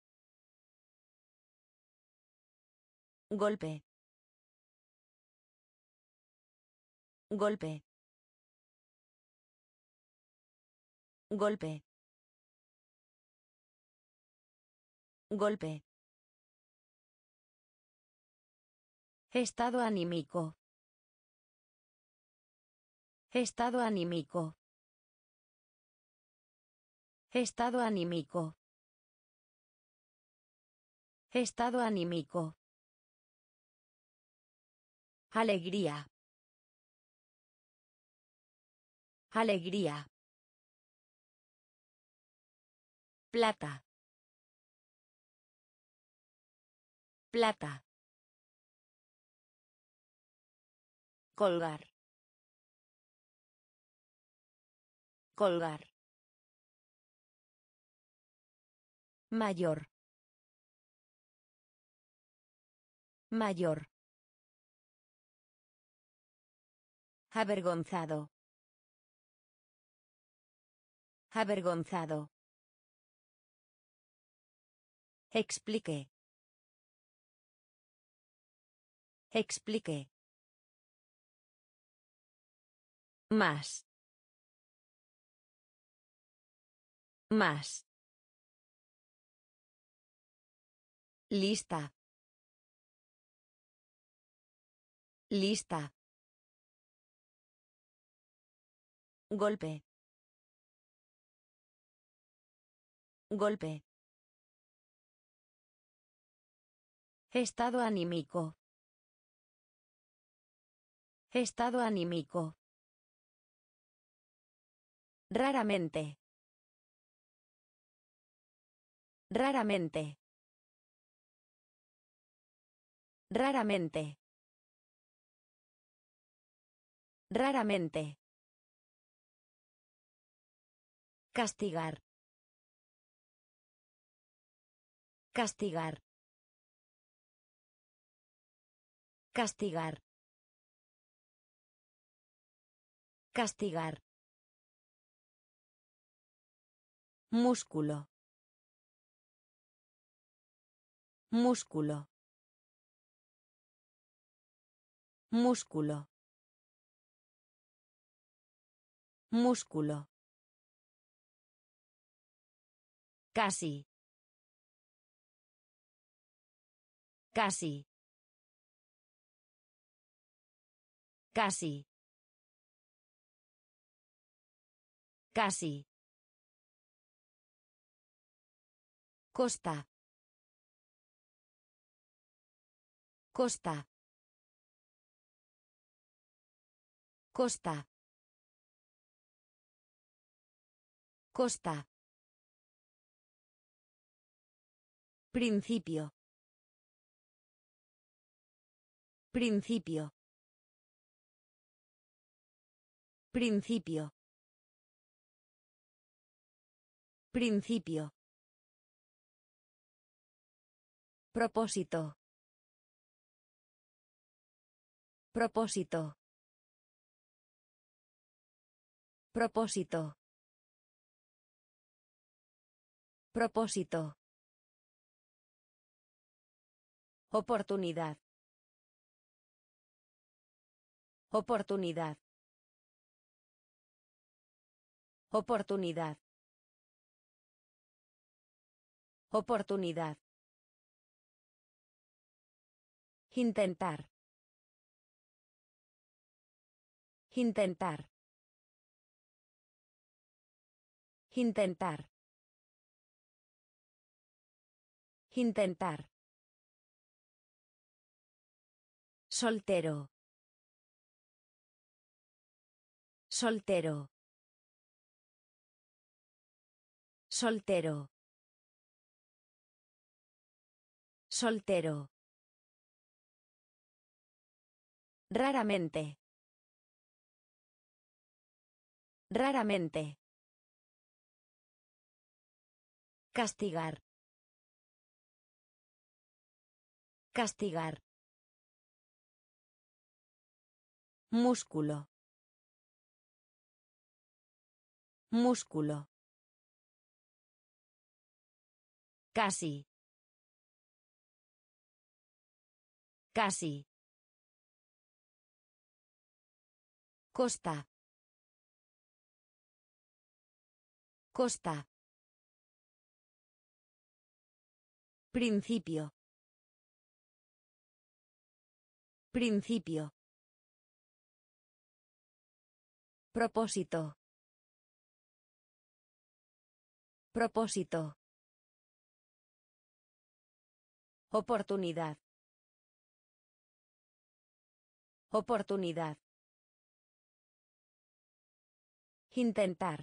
Golpe. Golpe. Golpe. Golpe. Estado anímico. Estado anímico. Estado anímico. Estado anímico. Alegría. Alegría. Plata. Plata. Colgar. Colgar. Mayor. Mayor. Avergonzado. Avergonzado. Explique. Explique. Más. Más. Lista. Lista. Golpe. Golpe. Estado anímico. Estado anímico. Raramente. Raramente. Raramente. Raramente. Castigar. Castigar. Castigar. Castigar. Músculo. Músculo. Músculo. Músculo. Casi. Casi. Casi. Casi. Costa. Costa. Costa. Costa. Principio. Principio. Principio. Principio. Propósito. Propósito. Propósito. Propósito. Oportunidad. Oportunidad. Oportunidad. Oportunidad. Intentar. Intentar. Intentar. Intentar. Soltero. Soltero. Soltero. Soltero. Raramente. Raramente. Castigar. Castigar. Músculo. Músculo. Casi. Casi. Costa. Costa. Principio. Principio. Propósito. Propósito. Oportunidad. Oportunidad. Intentar.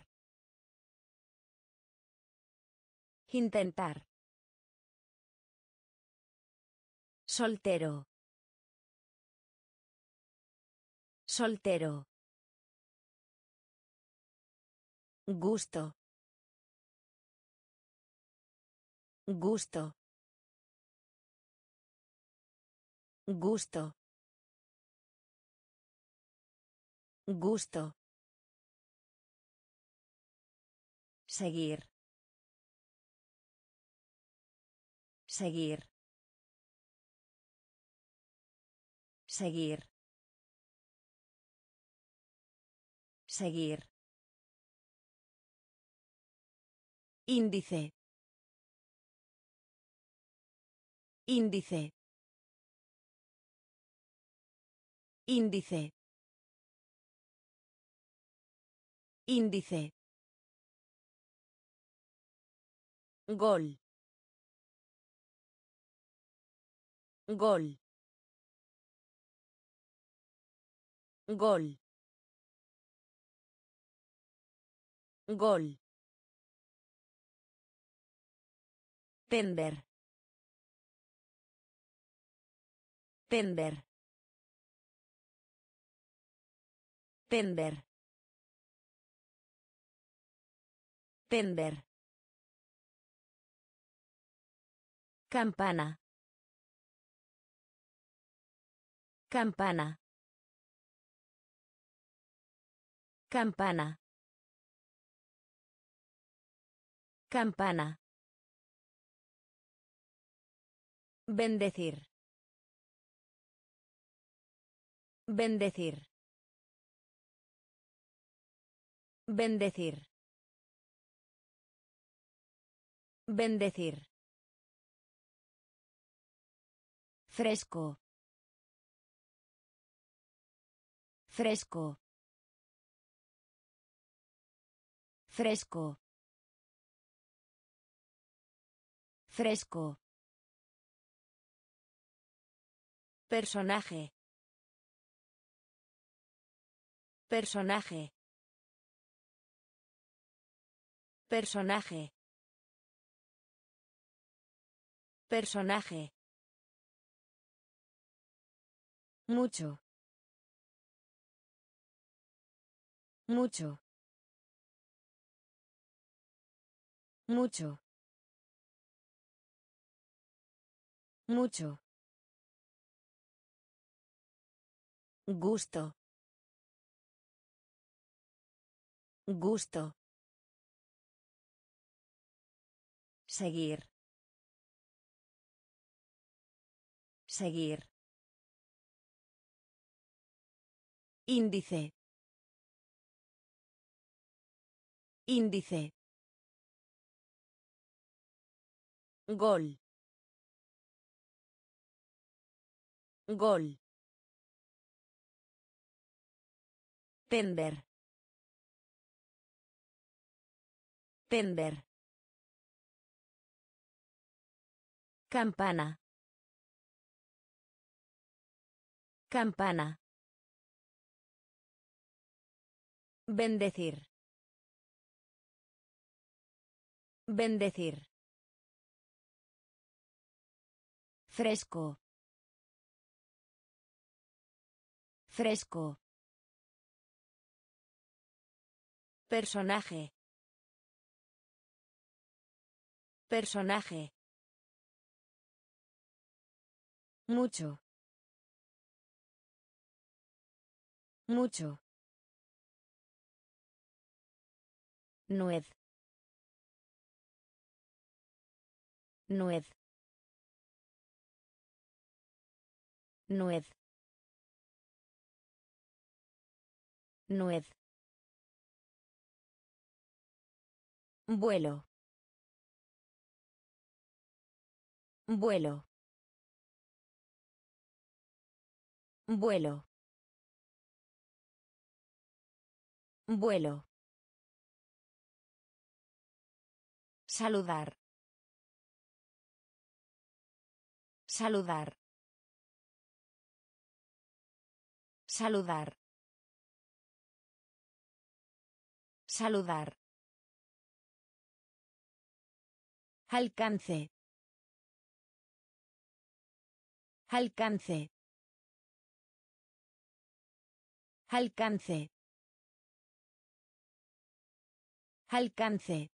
Intentar. Soltero. Soltero. Gusto. Gusto. Gusto. Gusto. Seguir. Seguir. Seguir. Seguir. Índice. Índice. Índice. Índice. Gol. Gol. Gol. Gol. Tender. Tender. Tender. Tender. Campana. Campana. Campana. Campana. Bendecir. Bendecir. Bendecir. Bendecir. Fresco. Fresco. Fresco. Fresco. Personaje. Personaje. Personaje. Personaje. Mucho. Mucho. Mucho. Mucho. Gusto. Gusto. Seguir. Seguir. Índice. Índice. Gol. Gol. Tender. Tender. Campana. Campana. Bendecir. Bendecir. Fresco. Fresco. Personaje. Personaje. Mucho. Mucho. Nuez. Nuez. Nuez. Nuez. Vuelo. Vuelo. Vuelo. Vuelo. Saludar. Saludar. Saludar. Saludar. Alcance. Alcance. Alcance. Alcance.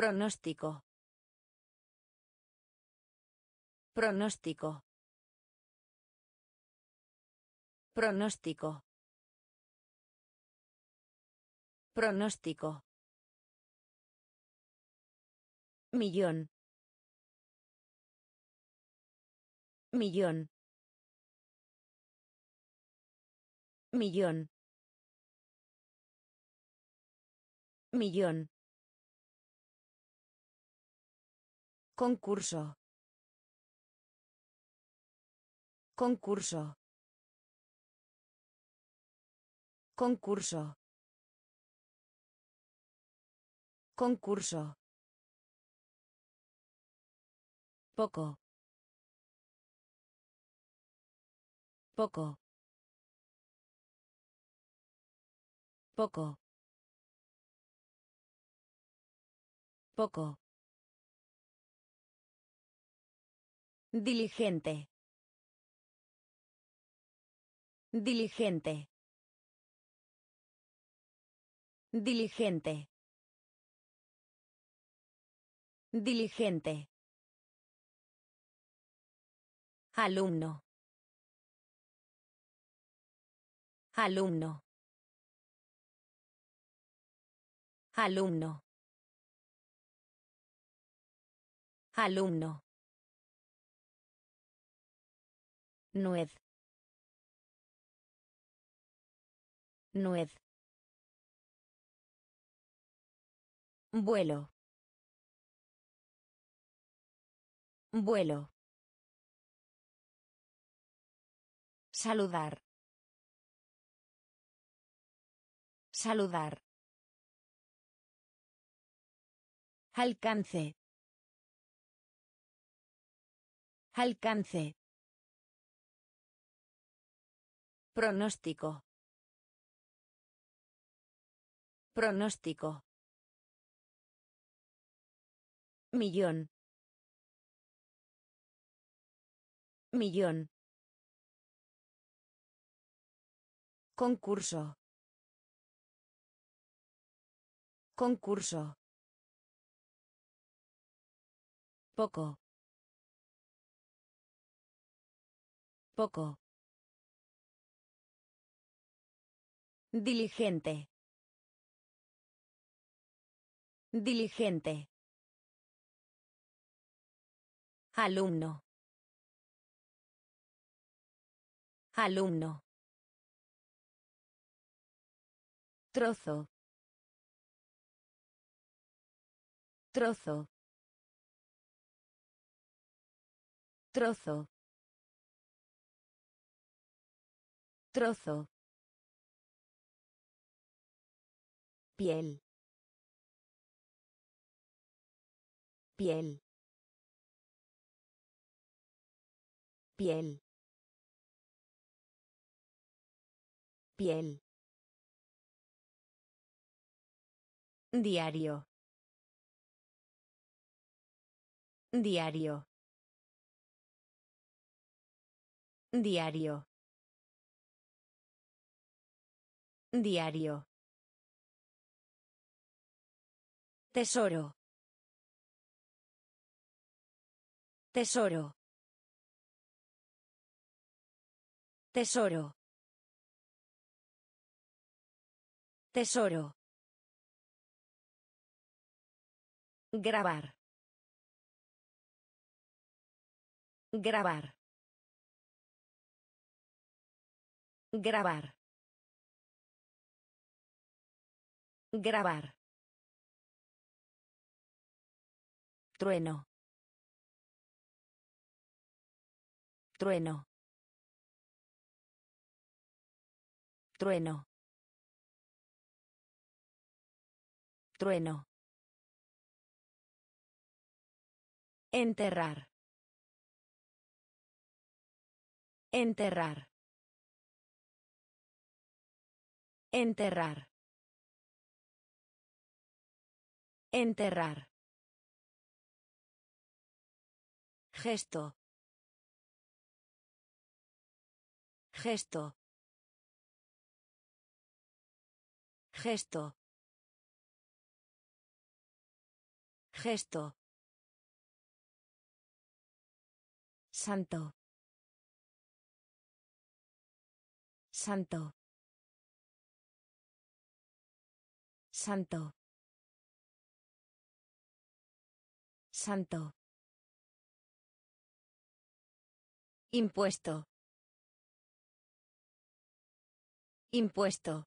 Pronóstico. Pronóstico. Pronóstico. Pronóstico. Millón. Millón. Millón. Millón. Concurso. Concurso. Concurso. Concurso. Poco. Poco. Poco. Poco. Diligente. Diligente. Diligente. Diligente. Alumno. Alumno. Alumno. Alumno. Nuez. Nuez. Vuelo. Vuelo. Saludar. Saludar. Alcance. Alcance. Pronóstico. Pronóstico. Millón. Millón. Concurso. Concurso. Poco. Poco. Diligente. Diligente. Alumno. Alumno. Trozo. Trozo. Trozo. Trozo. Piel. Piel. Piel. Piel. Diario. Diario. Diario. Diario. Tesoro. Tesoro. Tesoro. Tesoro. Grabar. Grabar. Grabar. Grabar. Trueno. Trueno. Trueno. Trueno. Enterrar. Enterrar. Enterrar. Enterrar. Gesto. Gesto. Gesto. Gesto. Santo. Santo. Santo. Santo. Impuesto. Impuesto.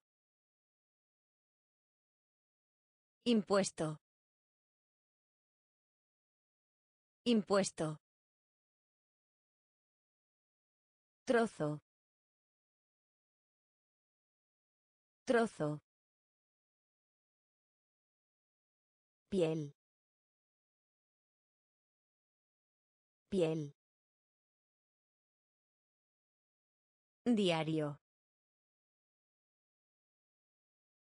Impuesto. Impuesto. Trozo. Trozo. Piel. Piel. Diario.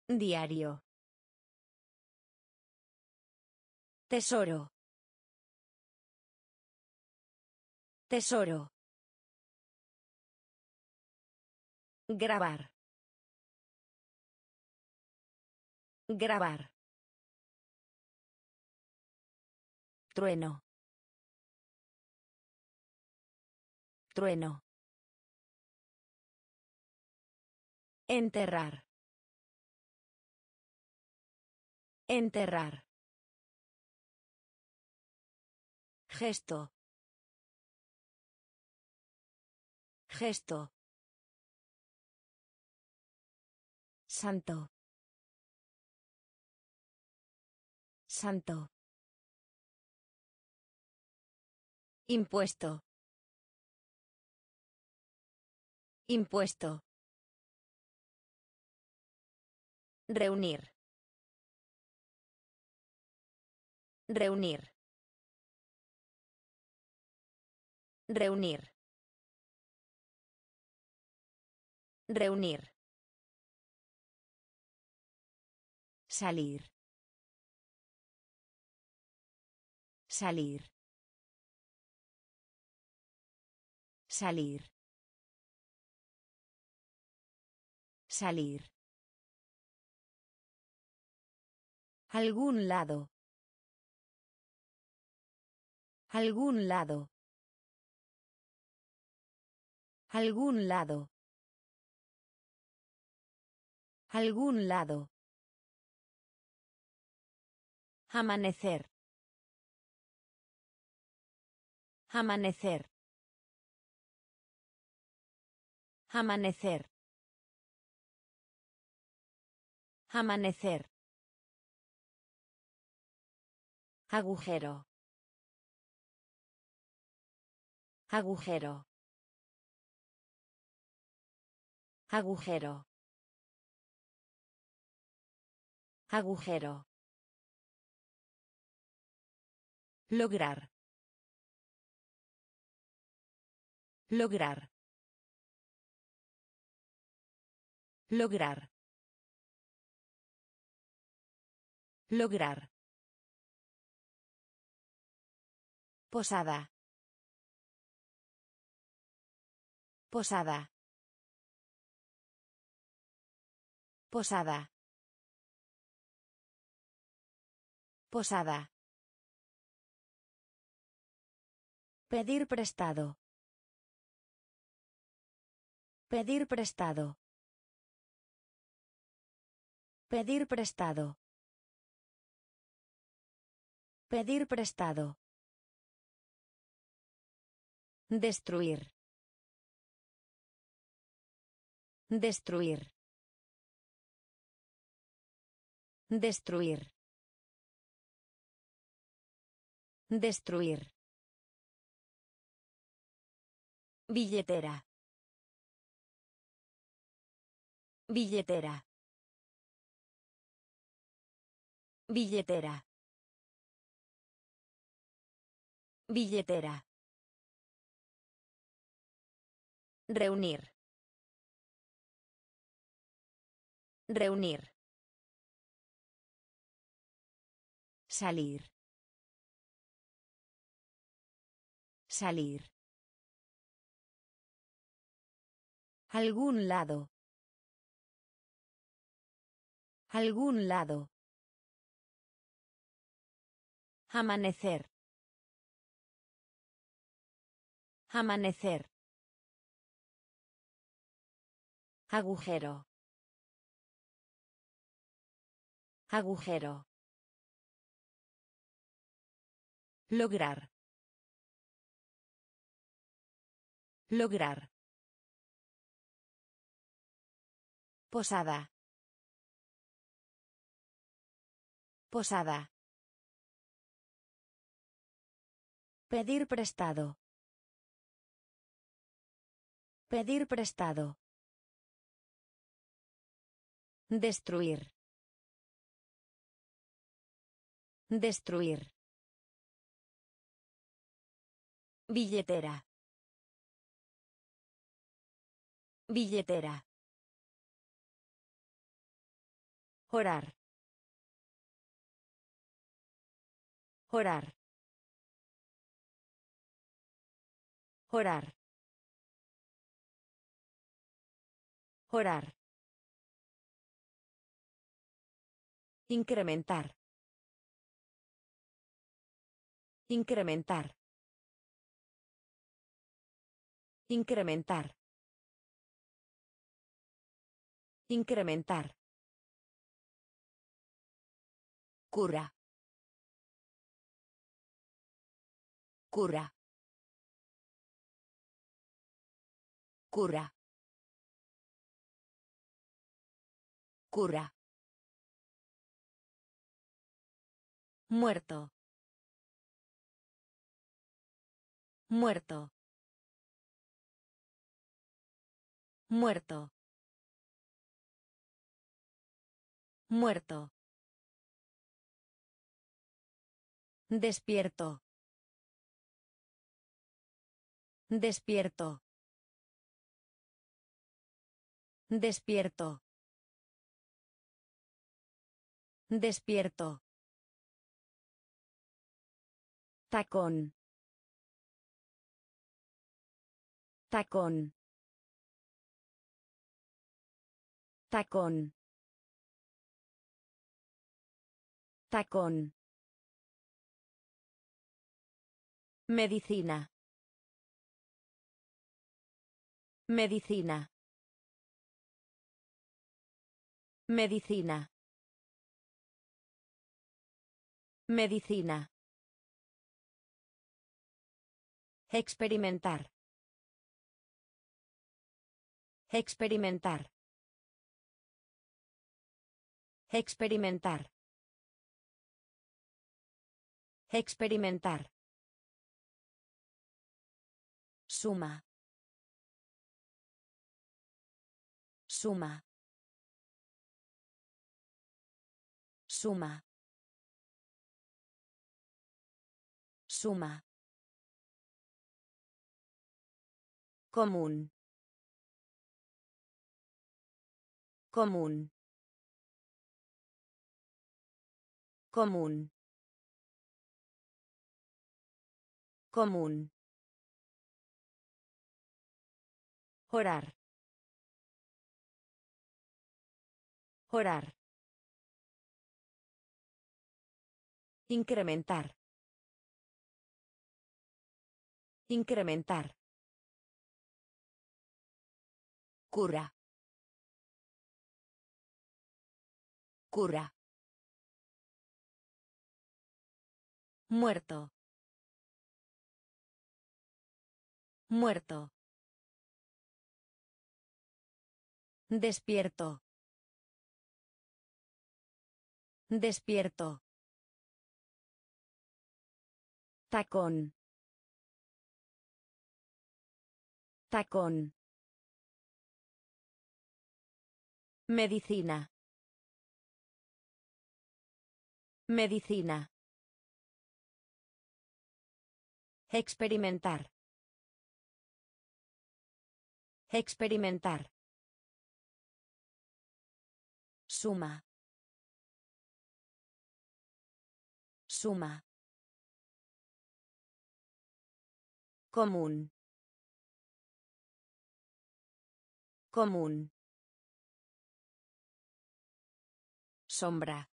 Diario. Tesoro. Tesoro. Grabar. Grabar. Trueno. Trueno. Enterrar. Enterrar. Gesto. Gesto. Santo. Santo. Impuesto. Impuesto. Reunir. Reunir. Reunir. Reunir. Salir. Salir. Salir. Salir. Algún lado. Algún lado. Algún lado. Algún lado. Amanecer. Amanecer. Amanecer. Amanecer. Agujero. Agujero. Agujero. Agujero. Lograr. Lograr. Lograr. Lograr. Posada. Posada. Posada. Posada. Pedir prestado. Pedir prestado. Pedir prestado. Pedir prestado. Destruir. Destruir. Destruir. Destruir. Billetera. Billetera. Billetera. Billetera. Reunir. Reunir. Salir. Salir. Algún lado. Algún lado. Amanecer. Amanecer. Agujero. Agujero. Lograr. Lograr. Posada. Posada. Pedir prestado. Pedir prestado. Destruir. Destruir. Billetera. Billetera. Orar. Orar. Orar. Orar. Incrementar. Incrementar. Incrementar. Incrementar. Cura. Cura. Cura. Cura. Muerto. Muerto. Muerto. Muerto. Despierto. Despierto. Despierto. Despierto. Tacón. Tacón. Tacón. Tacón. Medicina. Medicina. Medicina. Medicina. Experimentar. Experimentar. Experimentar. Experimentar. Suma. Suma. Suma. Suma. Común. Común. Común. Común. Orar. Orar. Incrementar. Incrementar. Cura. Oscura. Muerto. Muerto. Despierto. Despierto. Tacón. Tacón. Medicina. Medicina. Experimentar. Experimentar. Suma. Suma. Común. Común. Sombra.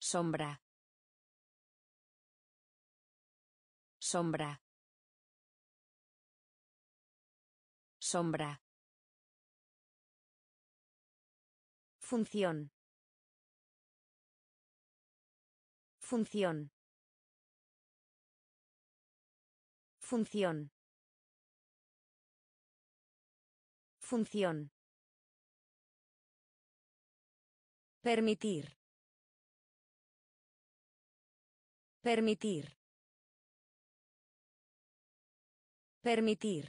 Sombra. Sombra. Sombra. Función. Función. Función. Función. Permitir. Permitir. Permitir.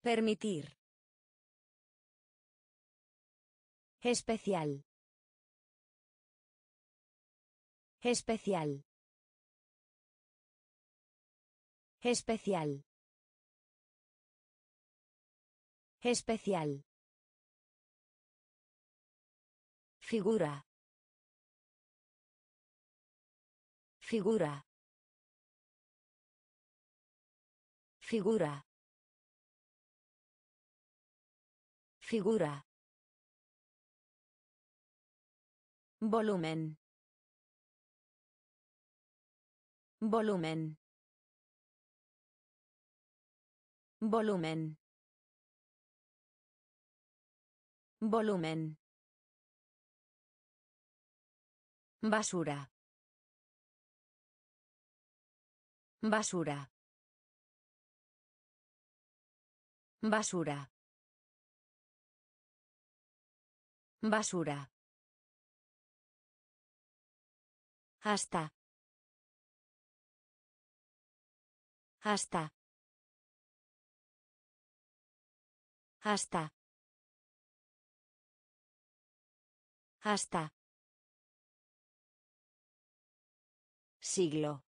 Permitir. Especial. Especial. Especial. Especial. Figura. Figura. Figura. Figura. Volumen. Volumen. Volumen. Volumen. Basura. Basura. Basura. Basura. Hasta. Hasta. Hasta. Hasta. Siglo.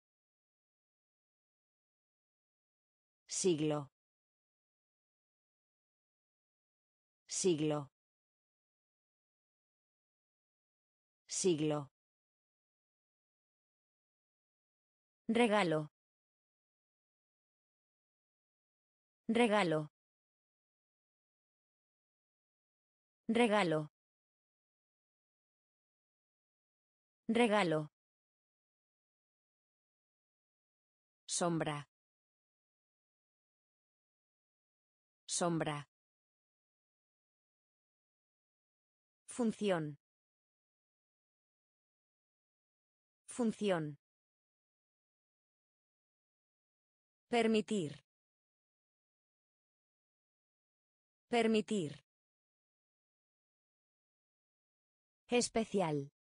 Siglo. Siglo. Siglo. Regalo. Regalo. Regalo. Regalo. Sombra. Sombra. Función. Función. Permitir. Permitir. Especial.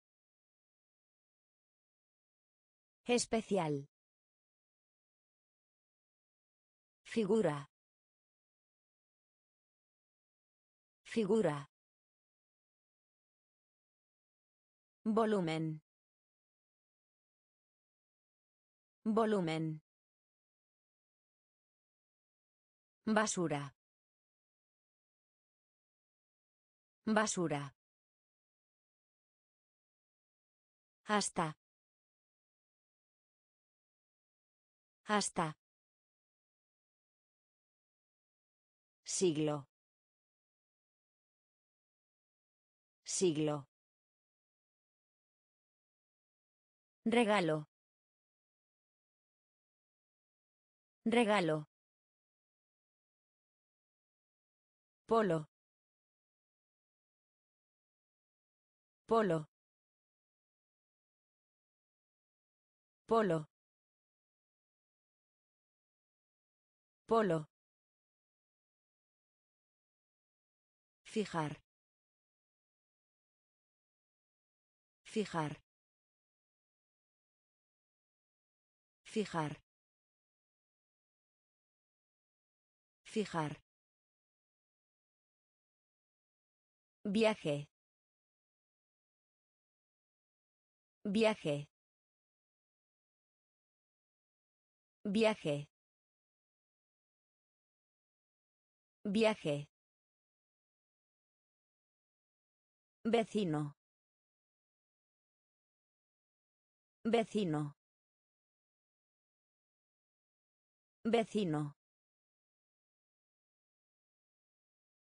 Especial. Figura. Figura. Volumen. Volumen. Basura. Basura. Hasta. Hasta. Siglo. Siglo. Regalo. Regalo. Polo. Polo. Polo. Polo. Fijar. Fijar. Fijar. Fijar. Viaje. Viaje. Viaje. Viaje. Vecino. Vecino. Vecino.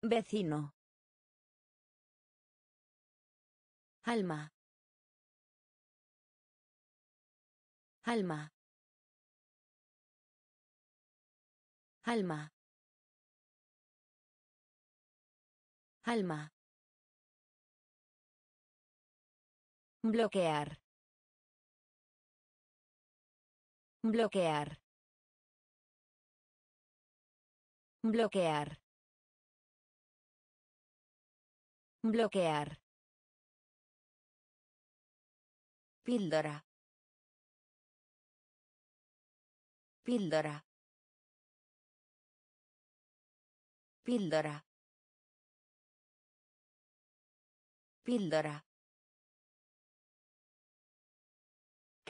Vecino. Alma. Alma. Alma. Alma. Bloquear. Bloquear. Bloquear. Bloquear. Píldora. Píldora. Píldora. Píldora.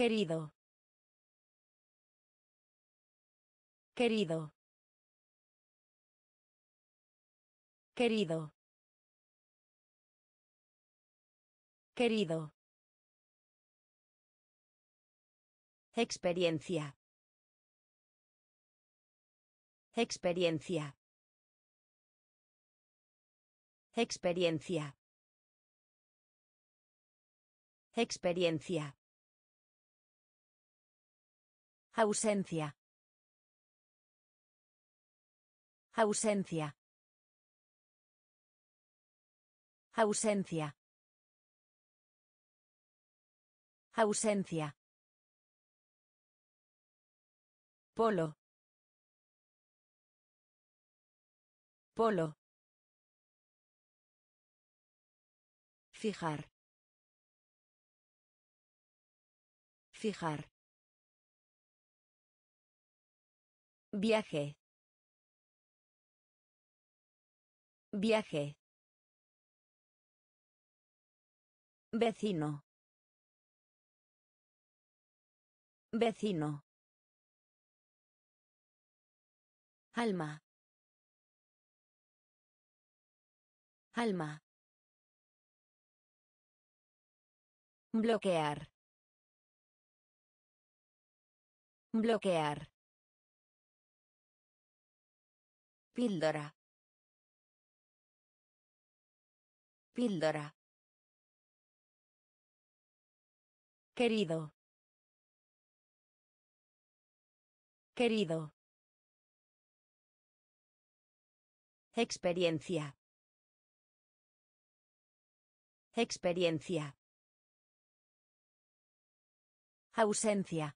Querido. Querido. Querido. Querido. Experiencia. Experiencia. Experiencia. Experiencia. Ausencia. Ausencia. Ausencia. Ausencia. Polo. Polo. Fijar. Fijar. Viaje. Viaje. Vecino. Vecino. Alma. Alma. Bloquear. Bloquear. Píldora. Píldora. Querido. Querido. Experiencia. Experiencia. Ausencia.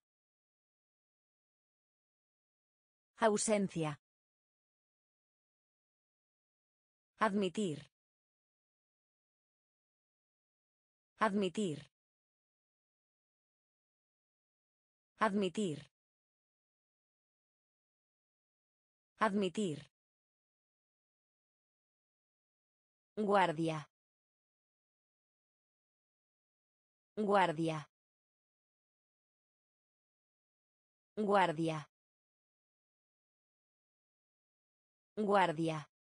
Ausencia. Admitir. Admitir. Admitir. Admitir. Guardia. Guardia. Guardia. Guardia.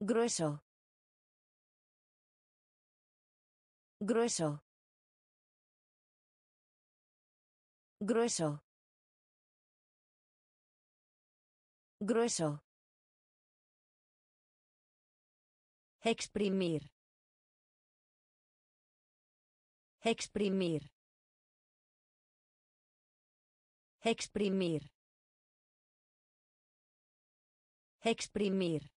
Grueso. Grueso. Grueso. Grueso. Exprimir. Exprimir. Exprimir. Exprimir.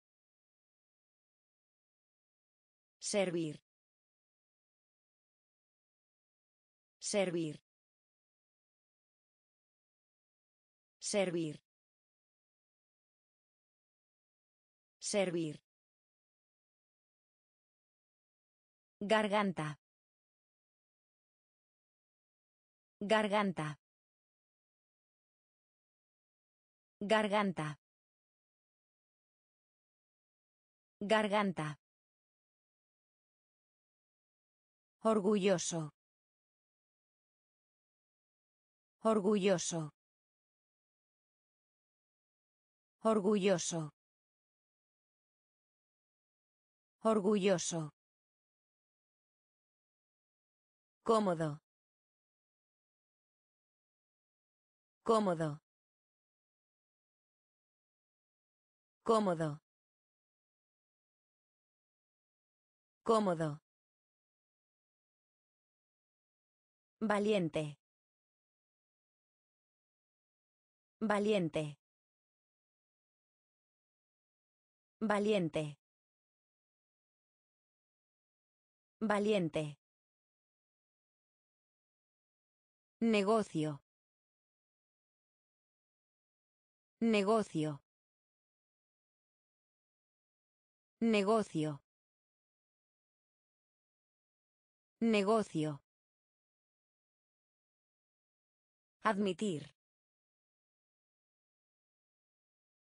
Servir. Servir. Servir. Servir. Garganta. Garganta. Garganta. Garganta. Orgulloso. Orgulloso. Orgulloso. Orgulloso. Cómodo. Cómodo. Cómodo. Cómodo. Valiente. Valiente. Valiente. Valiente. Negocio. Negocio. Negocio. Negocio. Admitir.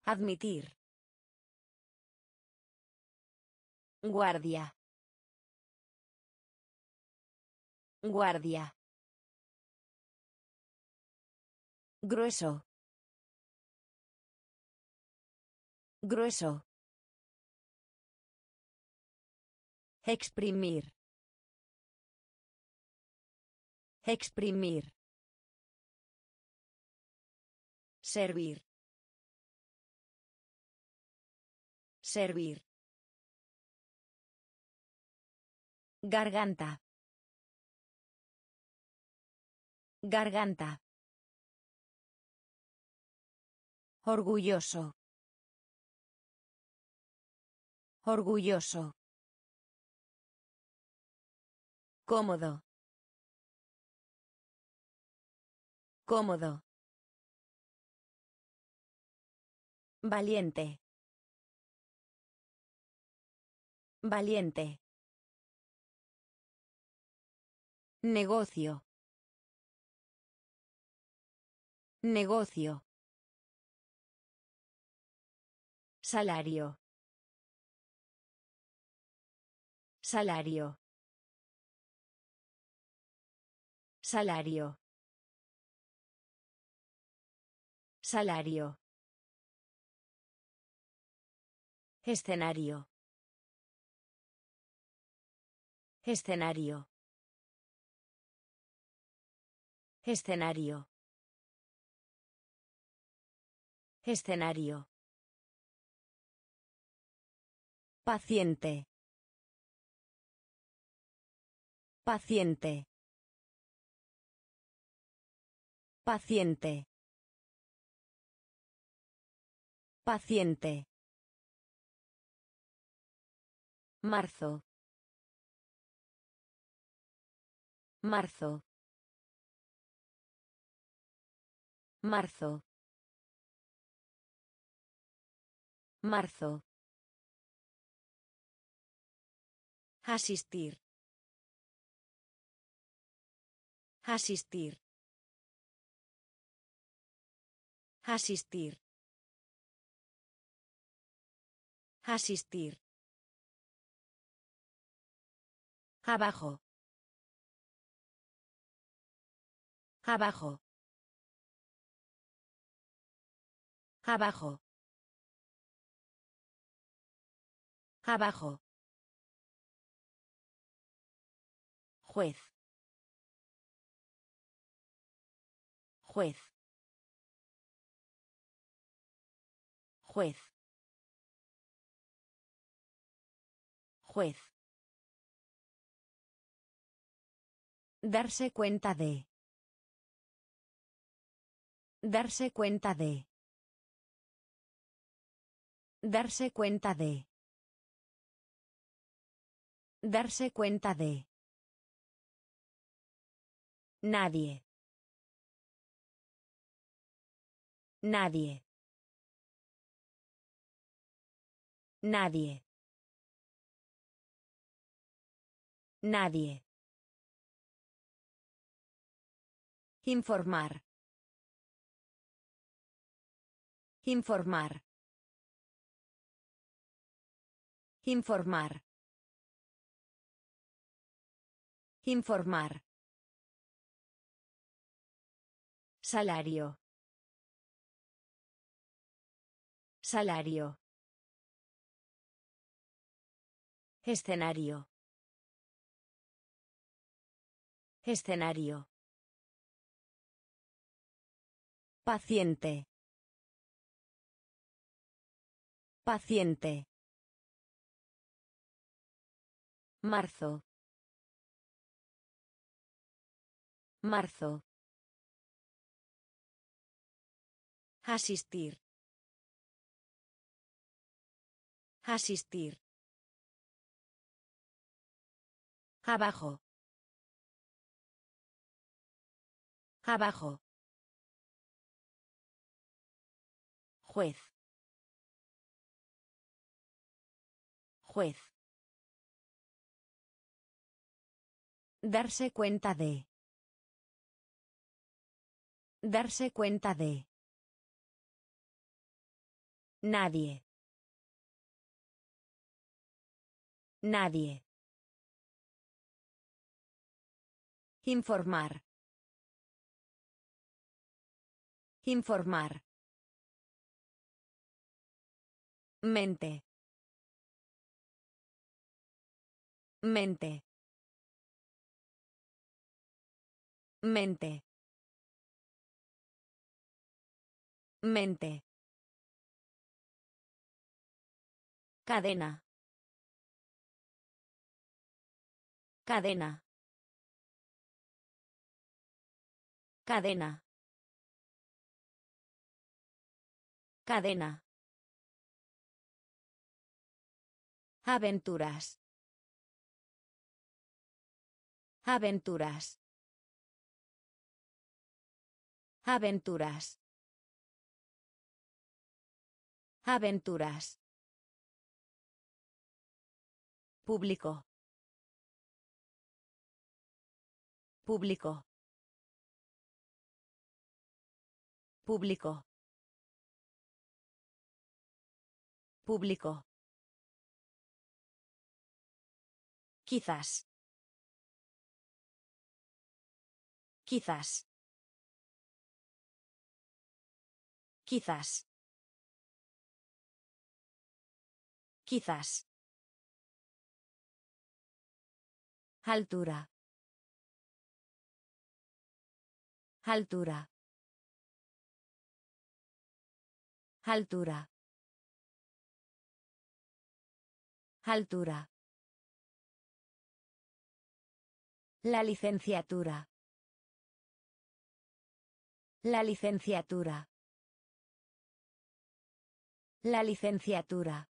Admitir. Guardia. Guardia. Grueso. Grueso. Exprimir. Exprimir. Servir. Servir. Garganta. Garganta. Orgulloso. Orgulloso. Cómodo. Cómodo. Valiente. Valiente. Negocio. Negocio. Salario. Salario. Salario. Salario. Escenario. Escenario. Escenario. Escenario. Paciente. Paciente. Paciente. Paciente. Marzo. Marzo. Marzo. Marzo. Asistir. Asistir. Asistir. Asistir. Abajo. Abajo. Abajo. Abajo. Juez. Juez. Juez. Juez. Darse cuenta de. Darse cuenta de. Darse cuenta de. Darse cuenta de. Nadie. Nadie. Nadie. Nadie. Informar. Informar. Informar. Informar. Salario. Salario. Escenario. Escenario. Paciente. Paciente. Marzo. Marzo. Asistir. Asistir. Abajo. Abajo. Juez. Juez. Darse cuenta de. Darse cuenta de. Nadie. Nadie. Informar. Informar. Mente. Mente. Mente. Mente. Cadena. Cadena. Cadena. Cadena. Aventuras. Aventuras. Aventuras. Aventuras. Público. Público. Público. Público. Quizás. Quizás. Quizás. Quizás. Altura. Altura. Altura. Altura. La licenciatura. La licenciatura. La licenciatura.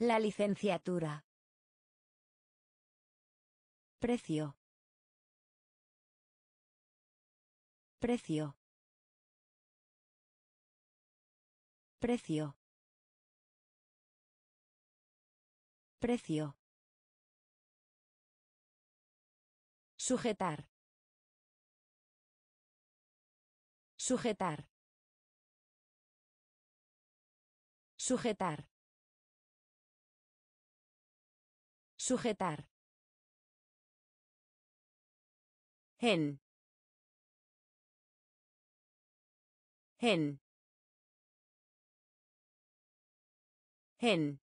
La licenciatura. Precio. Precio. Precio. Precio. Sujetar. Sujetar. Sujetar. Sujetar. En. En. En.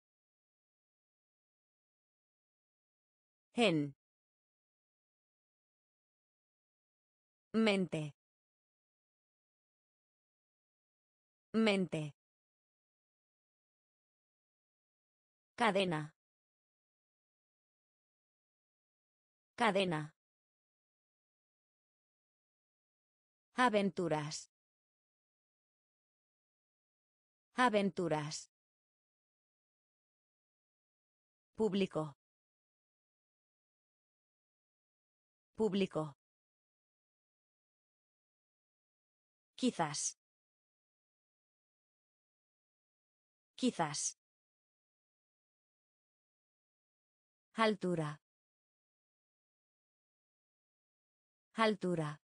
En. Mente. Mente. Cadena. Cadena. Aventuras. Aventuras. Público. Público. Quizás. Quizás. Altura. Altura.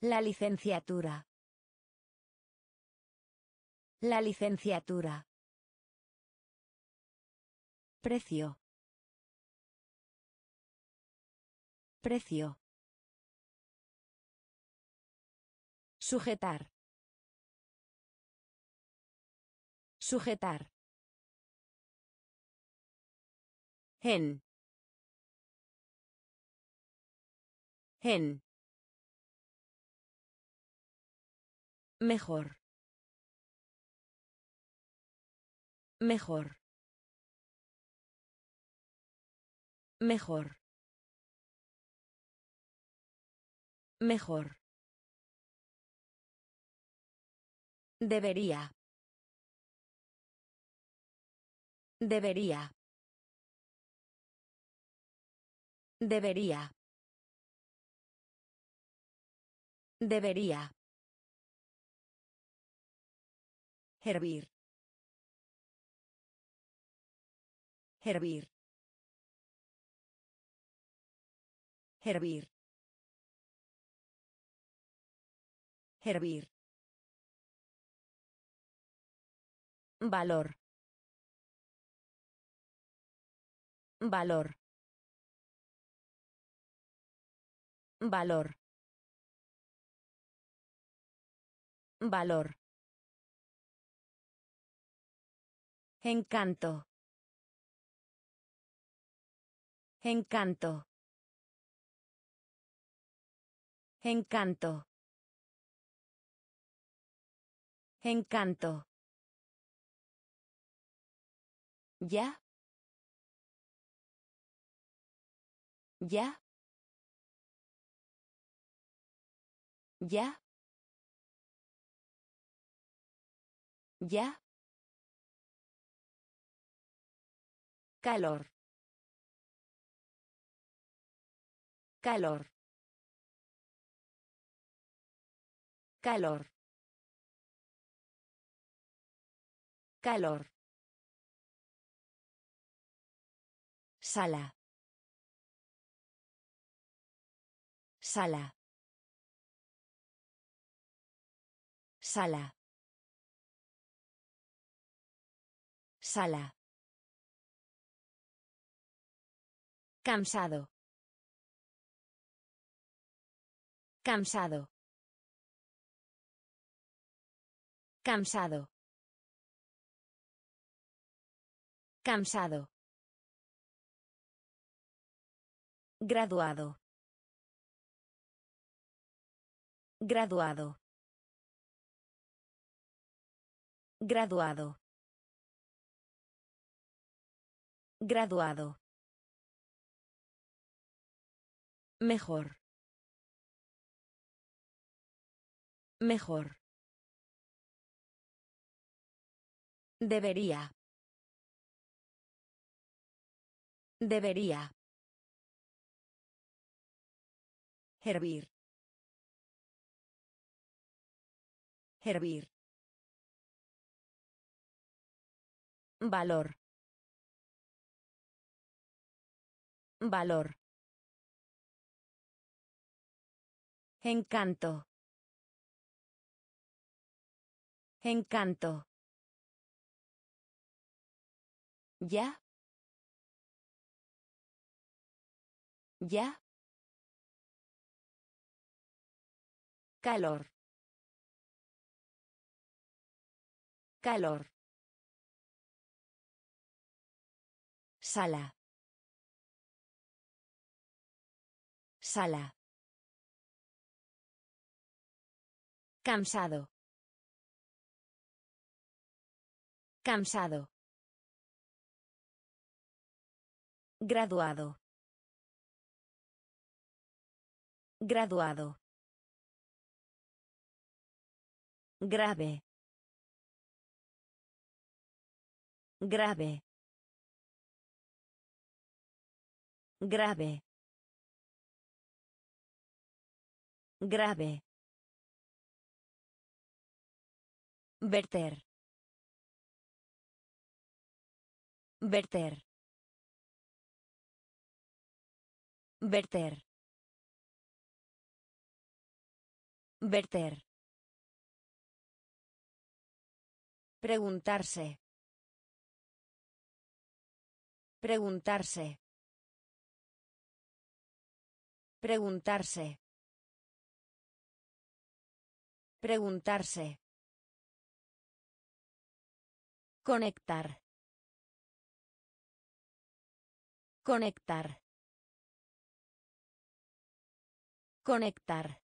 La licenciatura. La licenciatura. Precio. Precio. Sujetar. Sujetar. En. En. Mejor. Mejor. Mejor. Mejor. Debería. Debería. Debería. Debería. Hervir. Hervir. Hervir. Hervir. Valor. Valor. Valor. Valor. Encanto. Encanto. Encanto. Encanto. Ya. Ya. Ya. Ya. Calor. Calor. Calor. Calor. Sala. Sala. Sala. Sala. Cansado. Cansado. Cansado. Cansado. Graduado. Graduado. Graduado. Graduado. Mejor. Mejor. Debería. Debería. Hervir. Hervir. Valor. Valor. Encanto. Encanto. Ya. Ya. Calor. Calor. Sala. Sala. Cansado. Cansado. Graduado. Graduado. Grave. Grave. Grave. Grave. Verter. Verter. Verter. Verter. Preguntarse. Preguntarse. Preguntarse. Preguntarse. Conectar. Conectar. Conectar.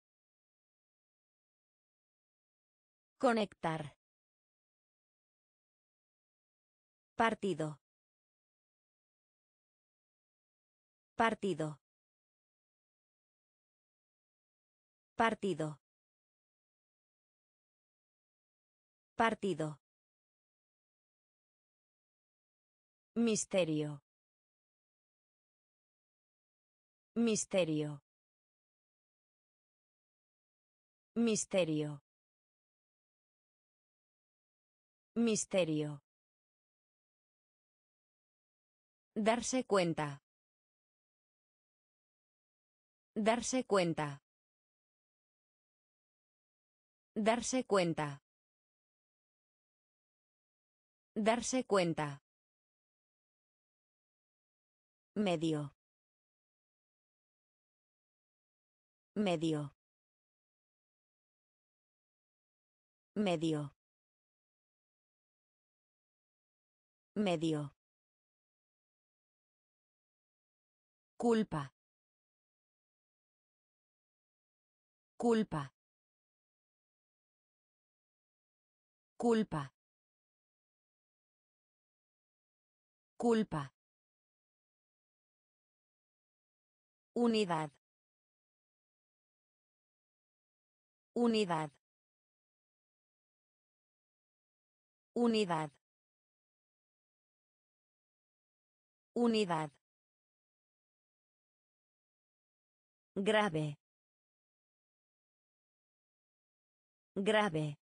Conectar. Partido. Partido. Partido. Partido. Misterio. Misterio. Misterio. Misterio. Darse cuenta. Darse cuenta. Darse cuenta. Darse cuenta. Medio. Medio. Medio. Medio. Culpa. Culpa. Culpa. Culpa. Unidad. Unidad. Unidad. Unidad. Grave. Grave.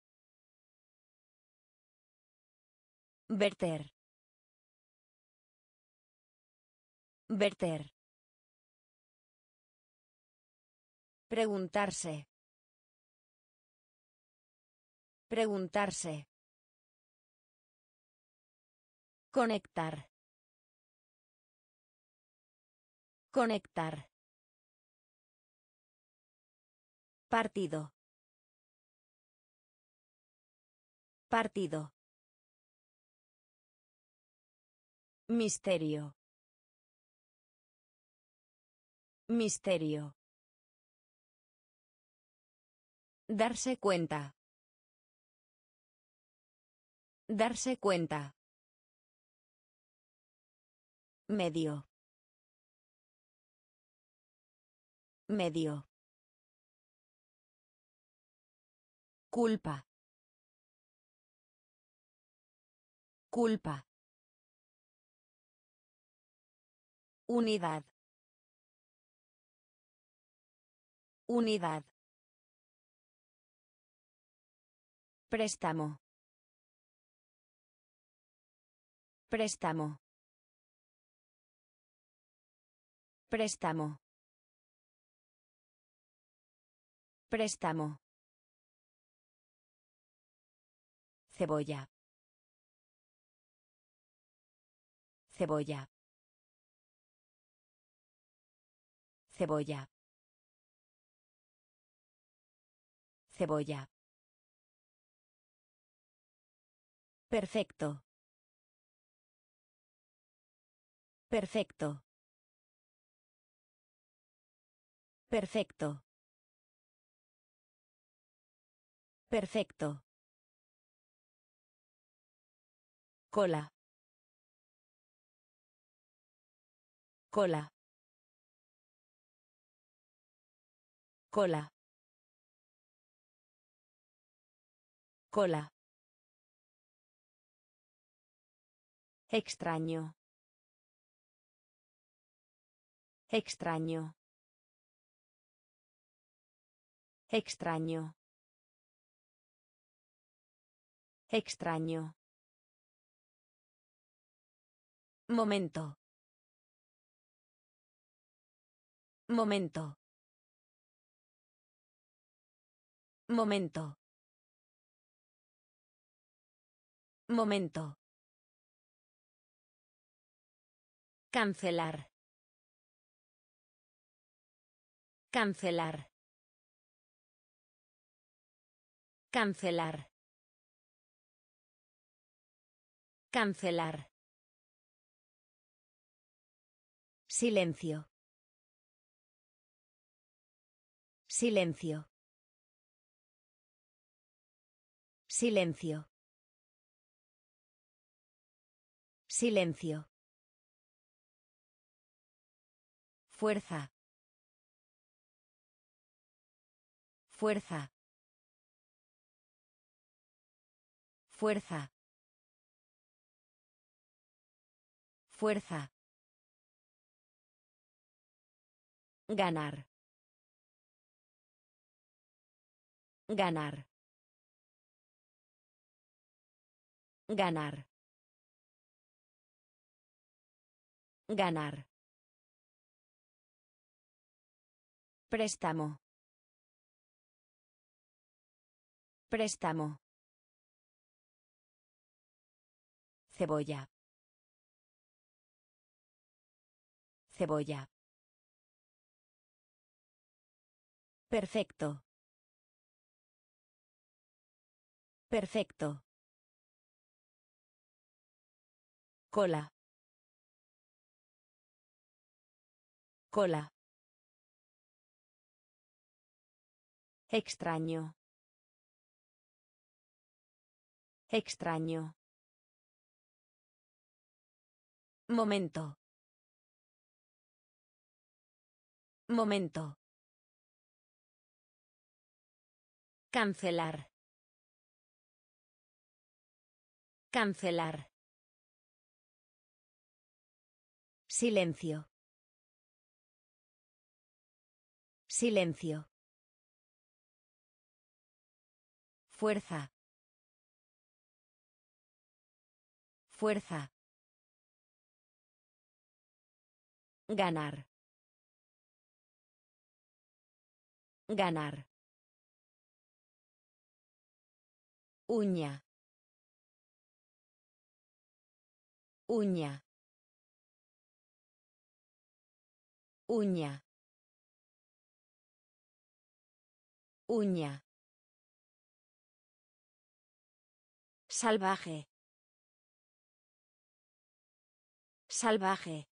Verter. Verter. Preguntarse. Preguntarse. Conectar. Conectar. Partido. Partido. Misterio. Misterio. Darse cuenta. Darse cuenta. Medio. Medio. Culpa. Culpa. Unidad. Unidad. Préstamo. Préstamo. Préstamo. Préstamo. Cebolla. Cebolla. Cebolla. Cebolla. Perfecto. Perfecto. Perfecto. Perfecto. Cola. Cola. Cola. Cola. Extraño. Extraño. Extraño. Extraño. Momento. Momento. Momento. Momento. Cancelar. Cancelar. Cancelar. Cancelar. Silencio. Silencio. Silencio. Silencio. Fuerza. Fuerza. Fuerza. Fuerza. Ganar. Ganar. Ganar. Ganar. Préstamo. Préstamo. Cebolla. Cebolla. Perfecto. Perfecto. Cola. Cola. Extraño. Extraño. Momento. Momento. Cancelar. Cancelar. Silencio. Silencio. Fuerza. Fuerza. Ganar. Ganar. Uña. Uña. Uña. Uña. Salvaje. Salvaje.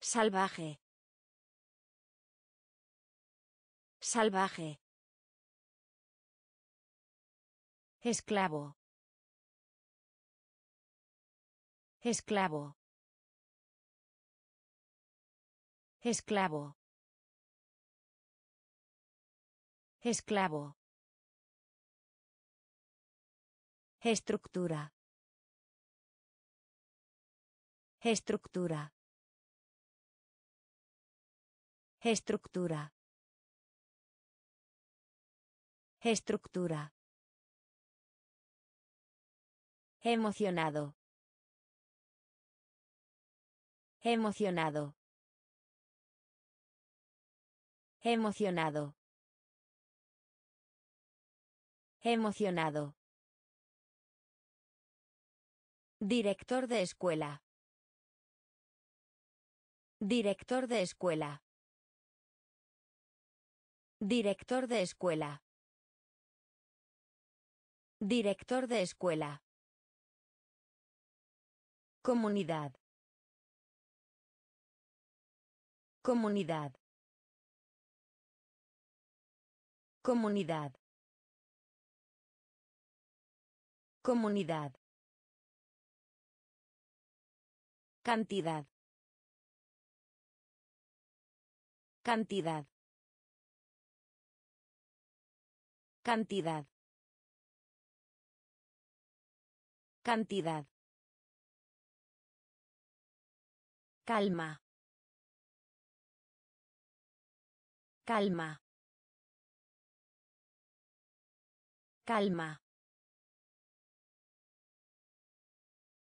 Salvaje. Salvaje. Esclavo. Esclavo. Esclavo. Esclavo. Estructura. Estructura. Estructura. Estructura. Emocionado. Emocionado. Emocionado. Emocionado. Director de escuela. Director de escuela. Director de escuela. Director de escuela. Comunidad. Comunidad. Comunidad. Comunidad. Cantidad. Cantidad. Cantidad. Cantidad. Calma. Calma. Calma.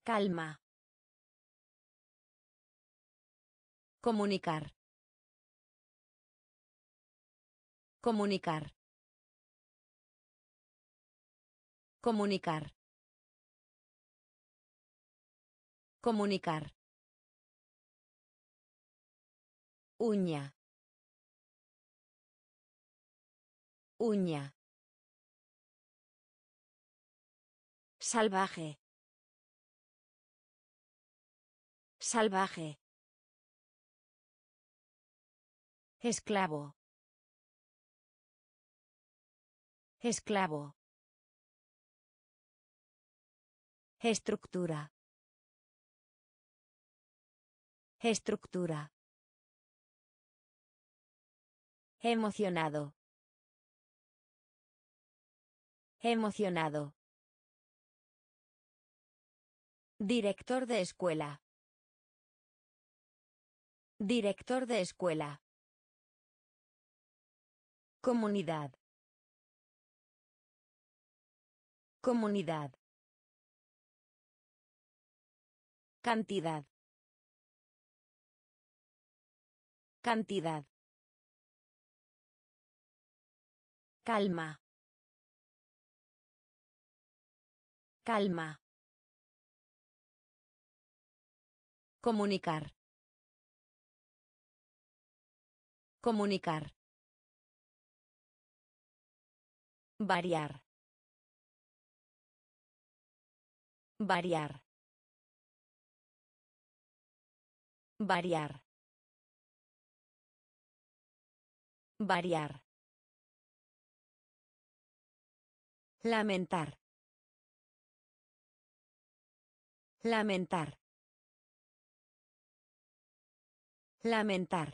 Calma. Comunicar. Comunicar. Comunicar. Comunicar. Uña. Uña. Salvaje. Salvaje. Esclavo. Esclavo. Estructura. Estructura. Emocionado. Emocionado. Director de escuela. Director de escuela. Comunidad. Comunidad. Cantidad. Cantidad. Calma. Calma. Comunicar. Comunicar. Variar. Variar. Variar. Variar. Lamentar. Lamentar. Lamentar.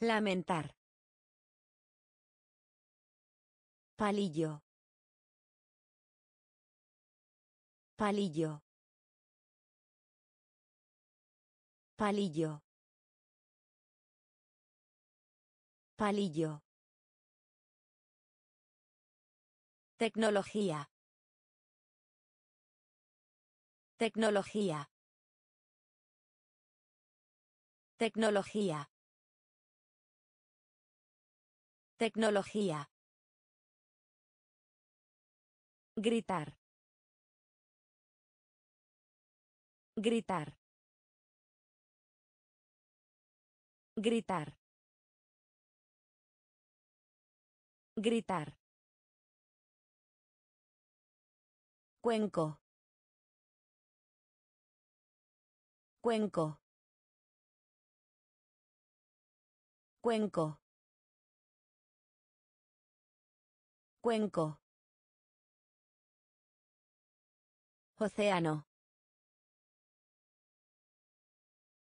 Lamentar. Palillo. Palillo. Palillo. Palillo. Tecnología. Tecnología. Tecnología. Tecnología. Gritar. Gritar. Gritar. Gritar. Cuenco. Cuenco. Cuenco. Cuenco. Océano.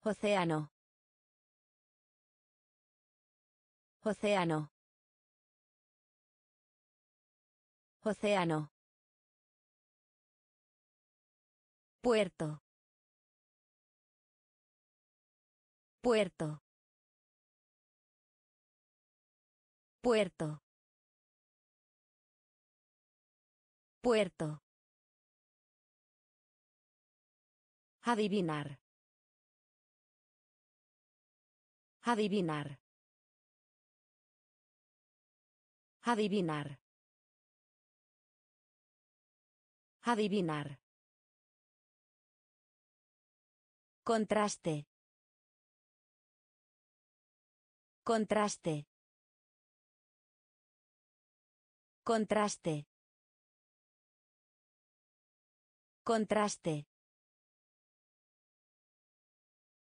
Océano. Océano. Océano. Puerto. Puerto. Puerto. Puerto. Adivinar. Adivinar. Adivinar. Adivinar. Contraste. Contraste. Contraste. Contraste.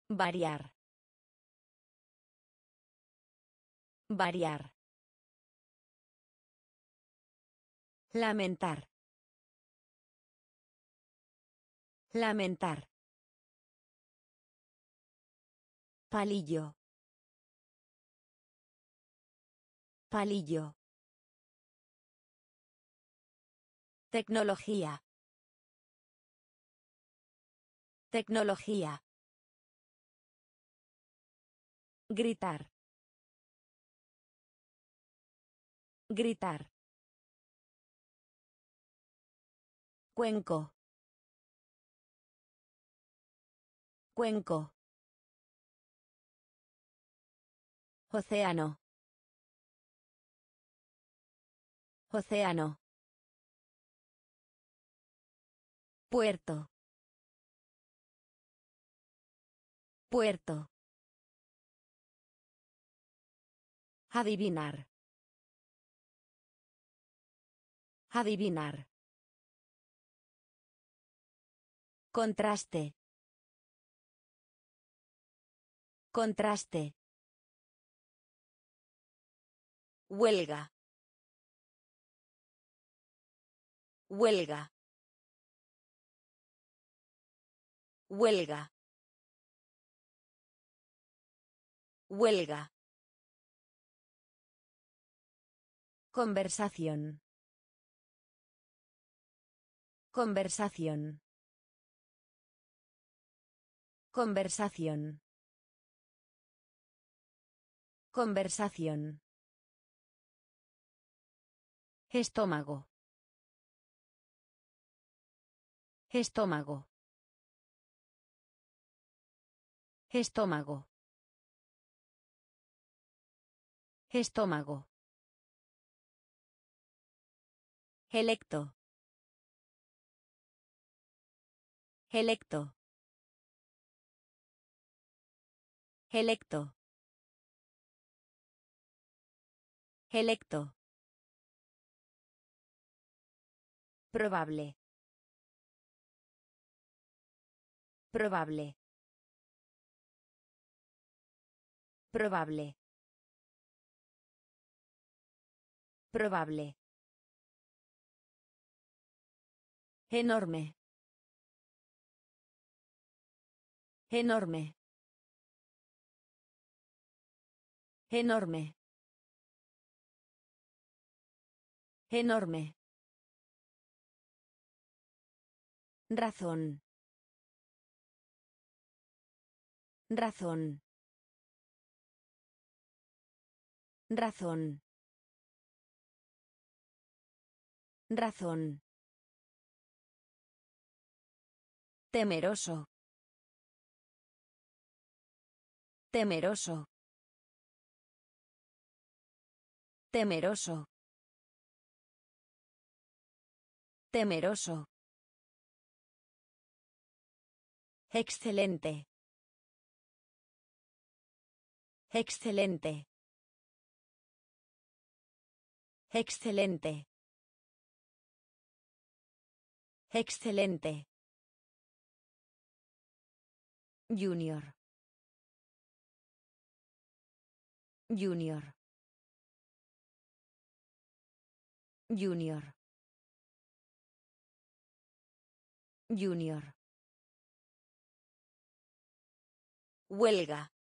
Variar. Variar. Lamentar. Lamentar. Palillo. Palillo. Tecnología. Tecnología. Gritar. Gritar. Cuenco. Cuenco. Océano. Océano. Puerto. Puerto. Adivinar. Adivinar. Contraste. Contraste. Huelga. Huelga. Huelga. Huelga. Conversación. Conversación. Conversación. Conversación. Estómago. Estómago. Estómago. Estómago. Electo. Electo. Electo. Electo. Probable. Probable. Probable. Probable. Enorme. Enorme. Enorme. Enorme. Razón. Razón. Razón. Razón. Temeroso. Temeroso. Temeroso. Temeroso. Excelente. Excelente. Excelente. Excelente. Junior. Junior. Junior. Junior. Huelga.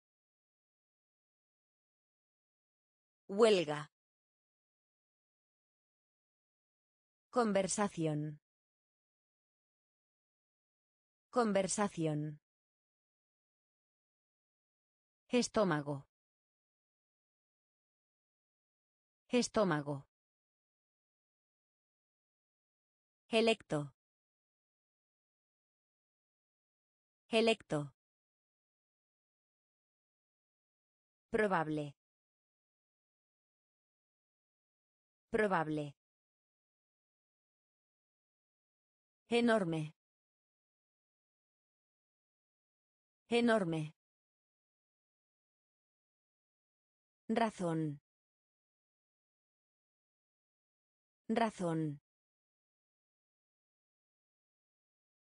Huelga. Conversación. Conversación. Estómago. Estómago. Electo. Electo. Probable. Probable. Enorme. Enorme. Razón. Razón.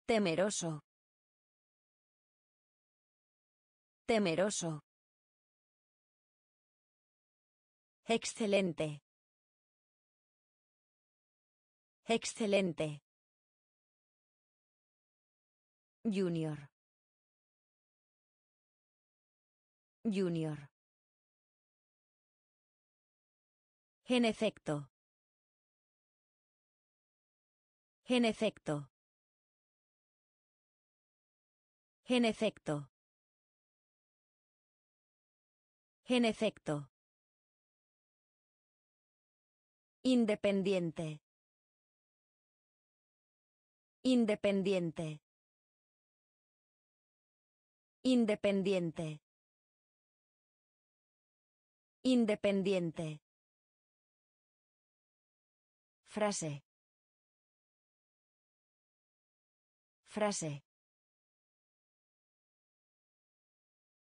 Temeroso. Temeroso. Excelente. Excelente. Junior. Junior. En efecto. En efecto. En efecto. En efecto. Independiente. Independiente. Independiente. Independiente. Frase. Frase.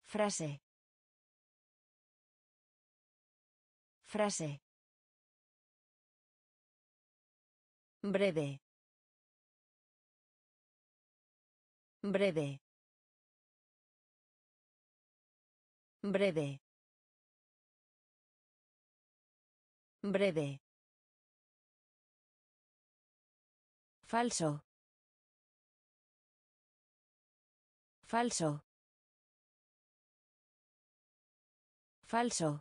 Frase. Frase. Breve. Breve. Breve. Breve. Falso. Falso. Falso.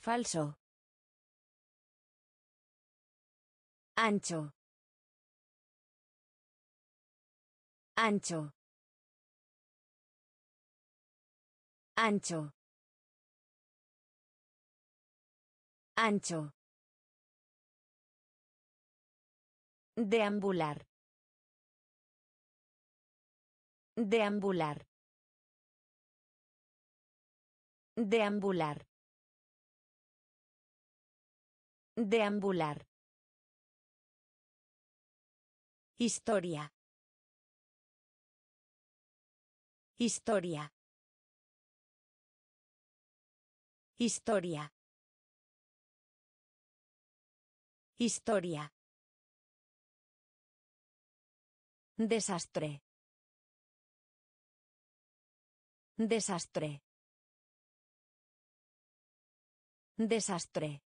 Falso. Ancho. Ancho. Ancho. Ancho. Deambular. Deambular. Deambular. Deambular. Historia. Historia. Historia. Historia. Desastre. Desastre. Desastre.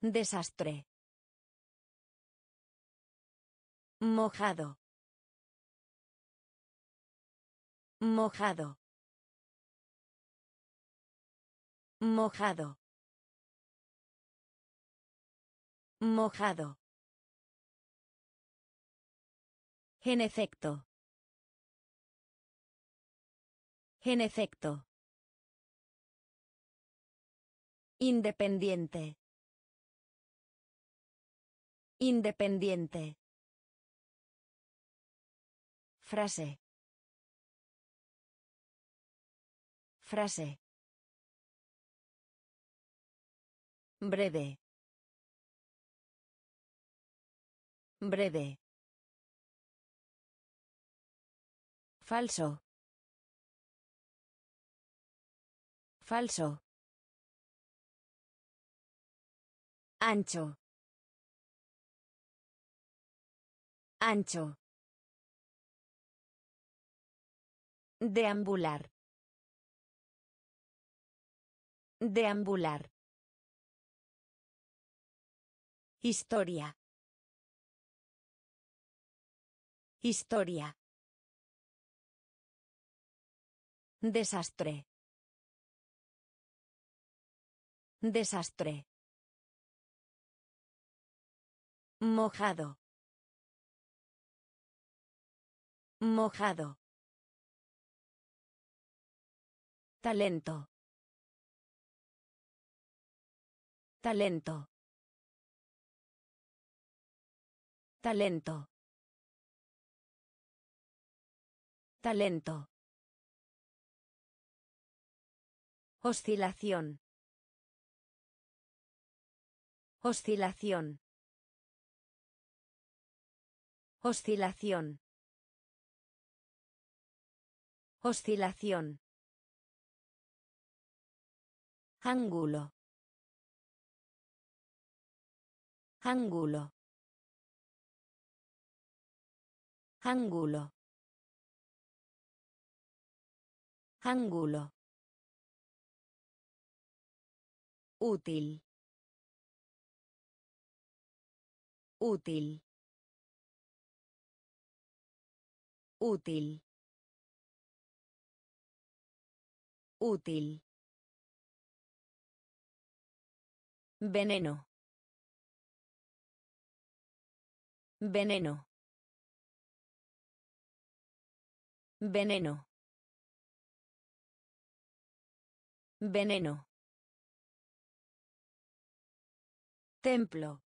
Desastre. Mojado. Mojado. Mojado. Mojado. En efecto. En efecto. Independiente. Independiente. Frase. Frase. Breve. Breve. Falso. Falso. Ancho. Ancho. Deambular. Deambular. Historia. Historia. Desastre. Desastre. Mojado. Mojado. Talento. Talento. Talento. Talento. Oscilación. Oscilación. Oscilación. Oscilación. Ángulo. Ángulo. Ángulo. Ángulo. Útil. Útil. Útil. Útil. Veneno. Veneno. Veneno. Veneno. Templo.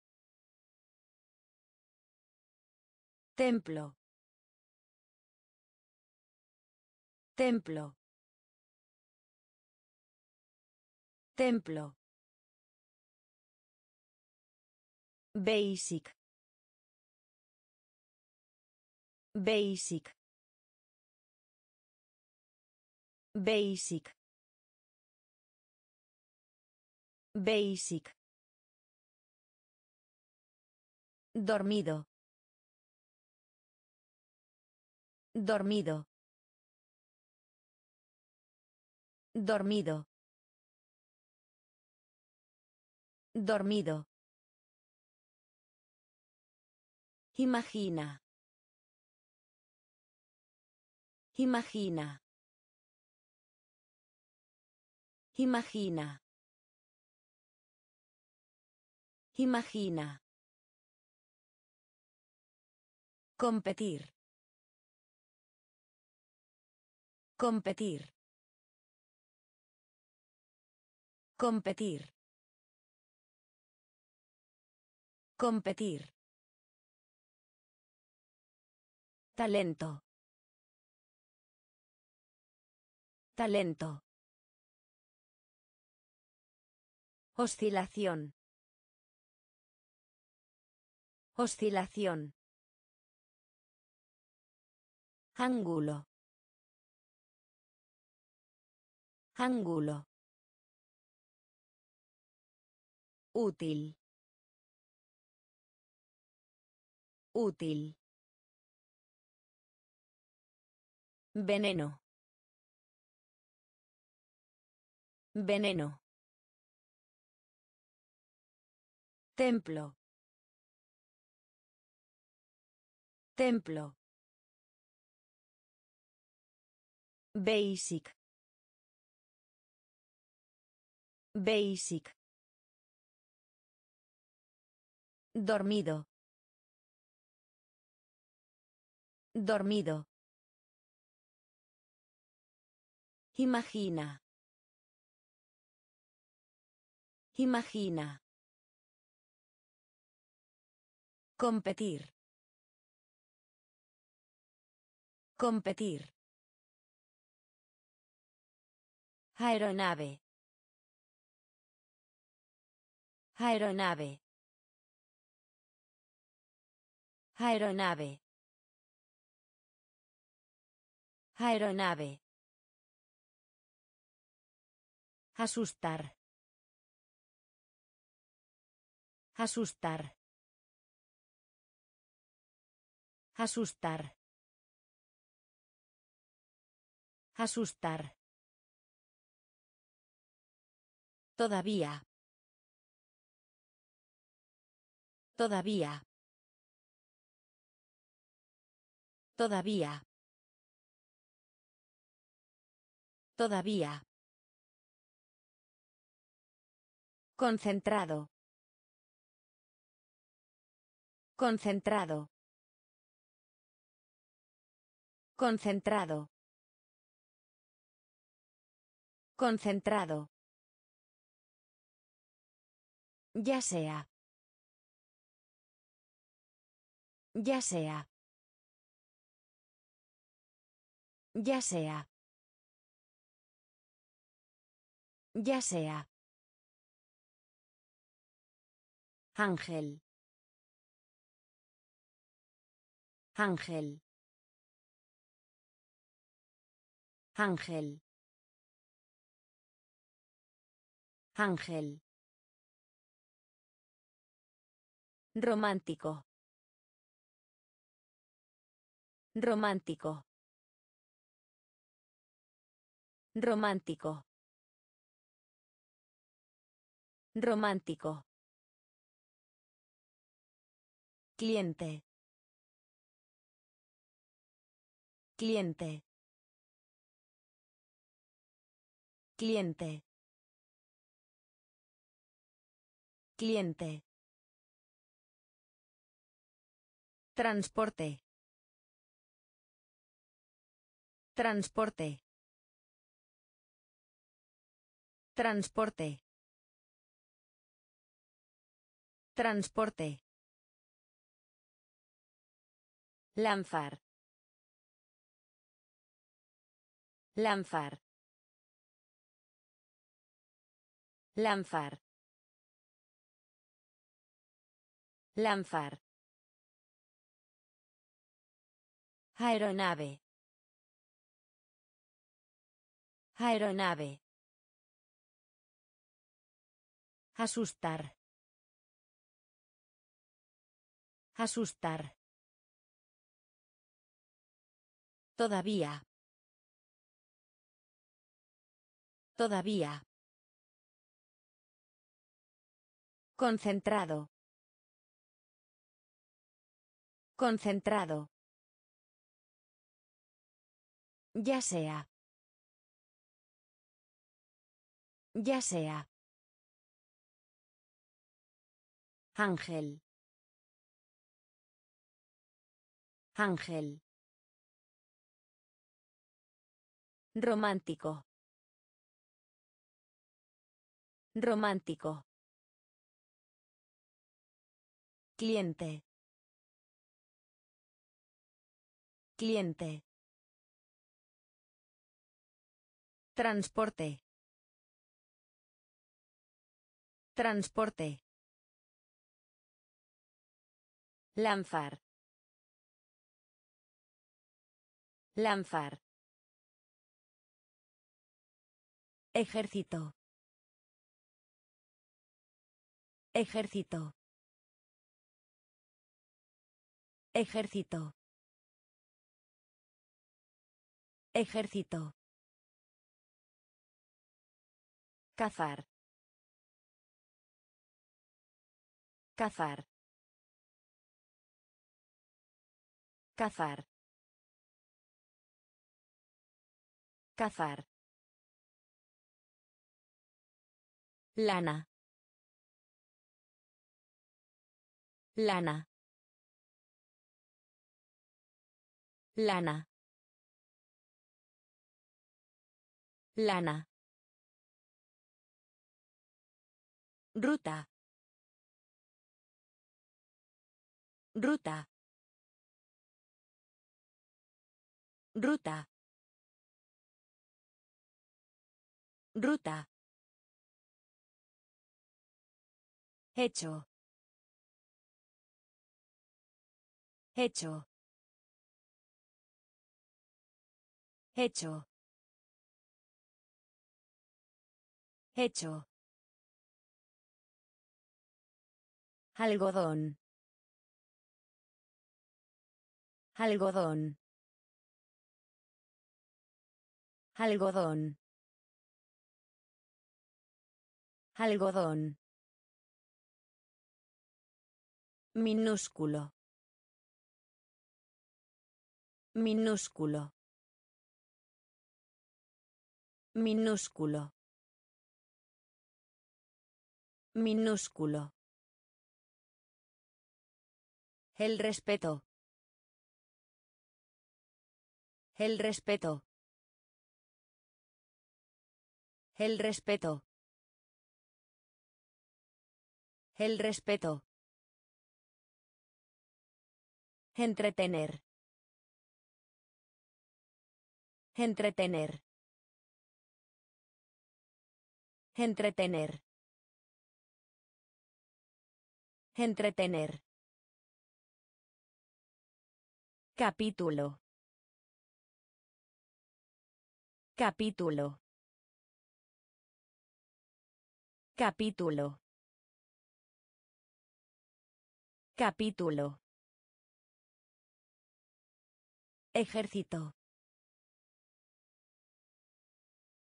Templo. Templo. Templo. Basic. Basic. Basic. Basic. Dormido. Dormido. Dormido. Dormido. Imagina. Imagina. Imagina. Imagina. Competir. Competir. Competir. Competir. Talento. Talento. Oscilación. Oscilación. Ángulo. Ángulo. Útil. Útil. Veneno. Veneno. Templo. Templo. Basic. Basic. Dormido. Dormido. Imagina. Imagina. Competir. Competir. Aeronave. Aeronave. Aeronave. Aeronave. Asustar. Asustar. Asustar. Asustar. Todavía. Todavía. Todavía. Todavía. Concentrado. Concentrado. Concentrado. Concentrado. Ya sea. Ya sea. Ya sea. Ya sea. Ángel. Ángel. Ángel. Ángel. Romántico. Romántico. Romántico. Romántico. Cliente. Cliente. Cliente. Cliente. Transporte. Transporte. Transporte. Transporte. Lanzar. Lanzar. Lanzar. Lanzar. Aeronave. Aeronave. Asustar. Asustar. Todavía. Todavía. Concentrado. Concentrado. Ya sea. Ya sea. Ángel. Ángel. Romántico. Romántico. Cliente. Cliente. Transporte. Transporte. Lanzar. Lanzar. Ejército. Ejército. Ejército. Ejército. Cazar. Cazar. Cazar. Cazar. Lana. Lana. Lana. Lana. Ruta. Ruta. Ruta. Ruta. Hecho. Hecho. Hecho. Hecho. Algodón. Algodón. Algodón. Algodón. Minúsculo. Minúsculo. Minúsculo. Minúsculo. El respeto. El respeto. El respeto. El respeto. Entretener. Entretener. Entretener. Entretener. Capítulo. Capítulo. Capítulo. Capítulo. Ejército.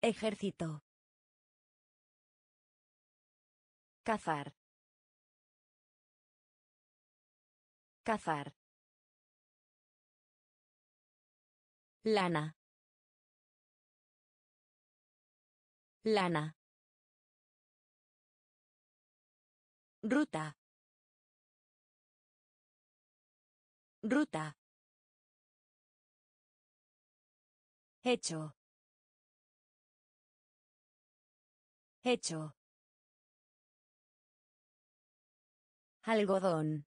Ejército. Cazar. Cazar. Lana. Lana. Ruta. Ruta. Hecho. Hecho. Algodón.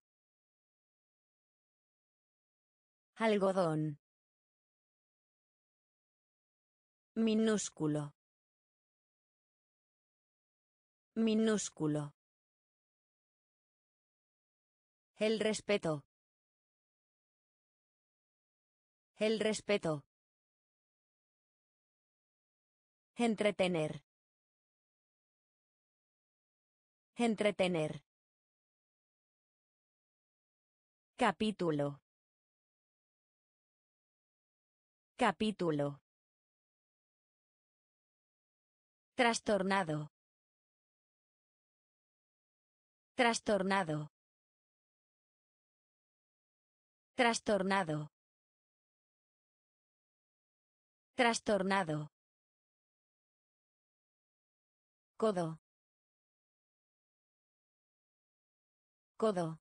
Algodón. Minúsculo. Minúsculo. El respeto. El respeto. Entretener. Entretener. Capítulo. Capítulo. Trastornado. Trastornado. Trastornado. Trastornado. Codo. Codo.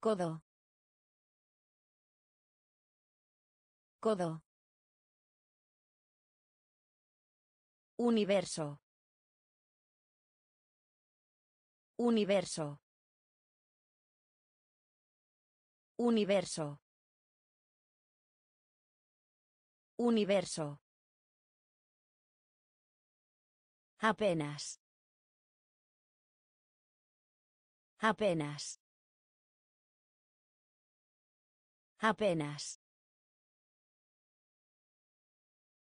Codo. Codo. Universo. Universo. Universo. Universo. Apenas. Apenas. Apenas.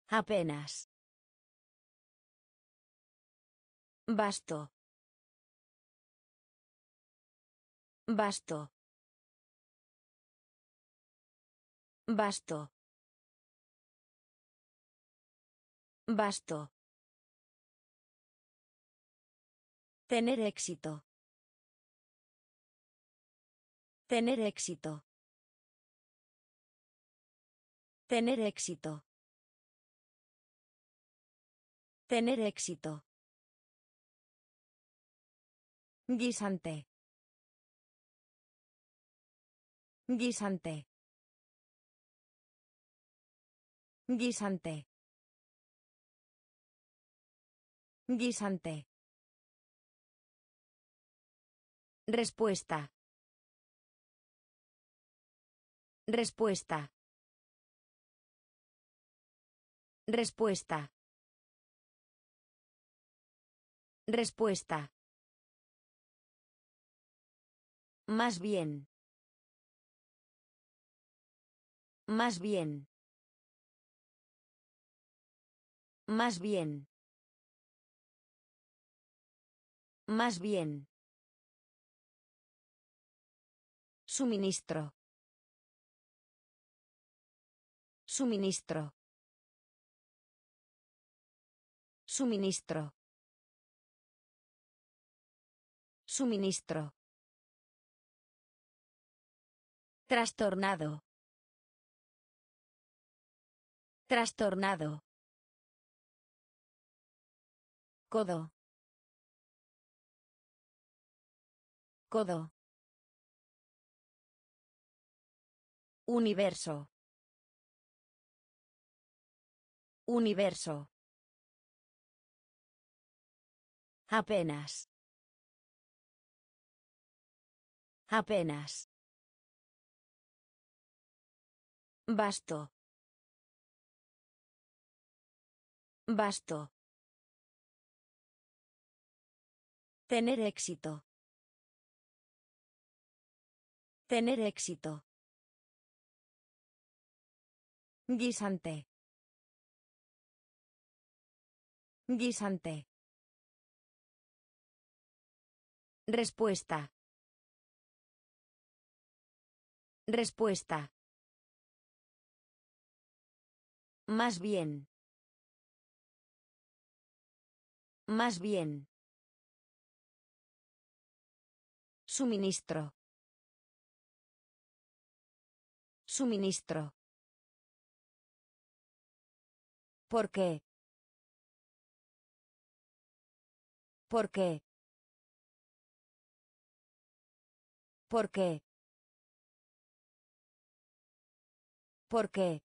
Apenas. Basto. Basto. Basto. Basto. Tener éxito. Tener éxito. Tener éxito. Tener éxito. Guisante. Guisante. Guisante. Guisante. Respuesta. Respuesta. Respuesta. Respuesta. Más bien. Más bien. Más bien. Más bien. Suministro. Suministro. Suministro. Suministro. Trastornado. Trastornado. Codo. Codo. Universo. Universo. Apenas. Apenas. Basto. Basto. Tener éxito. Tener éxito. Guisante. Guisante. Respuesta. Respuesta. Más bien. Más bien. Suministro. Suministro. ¿Por qué? ¿Por qué? ¿Por qué? ¿Por qué?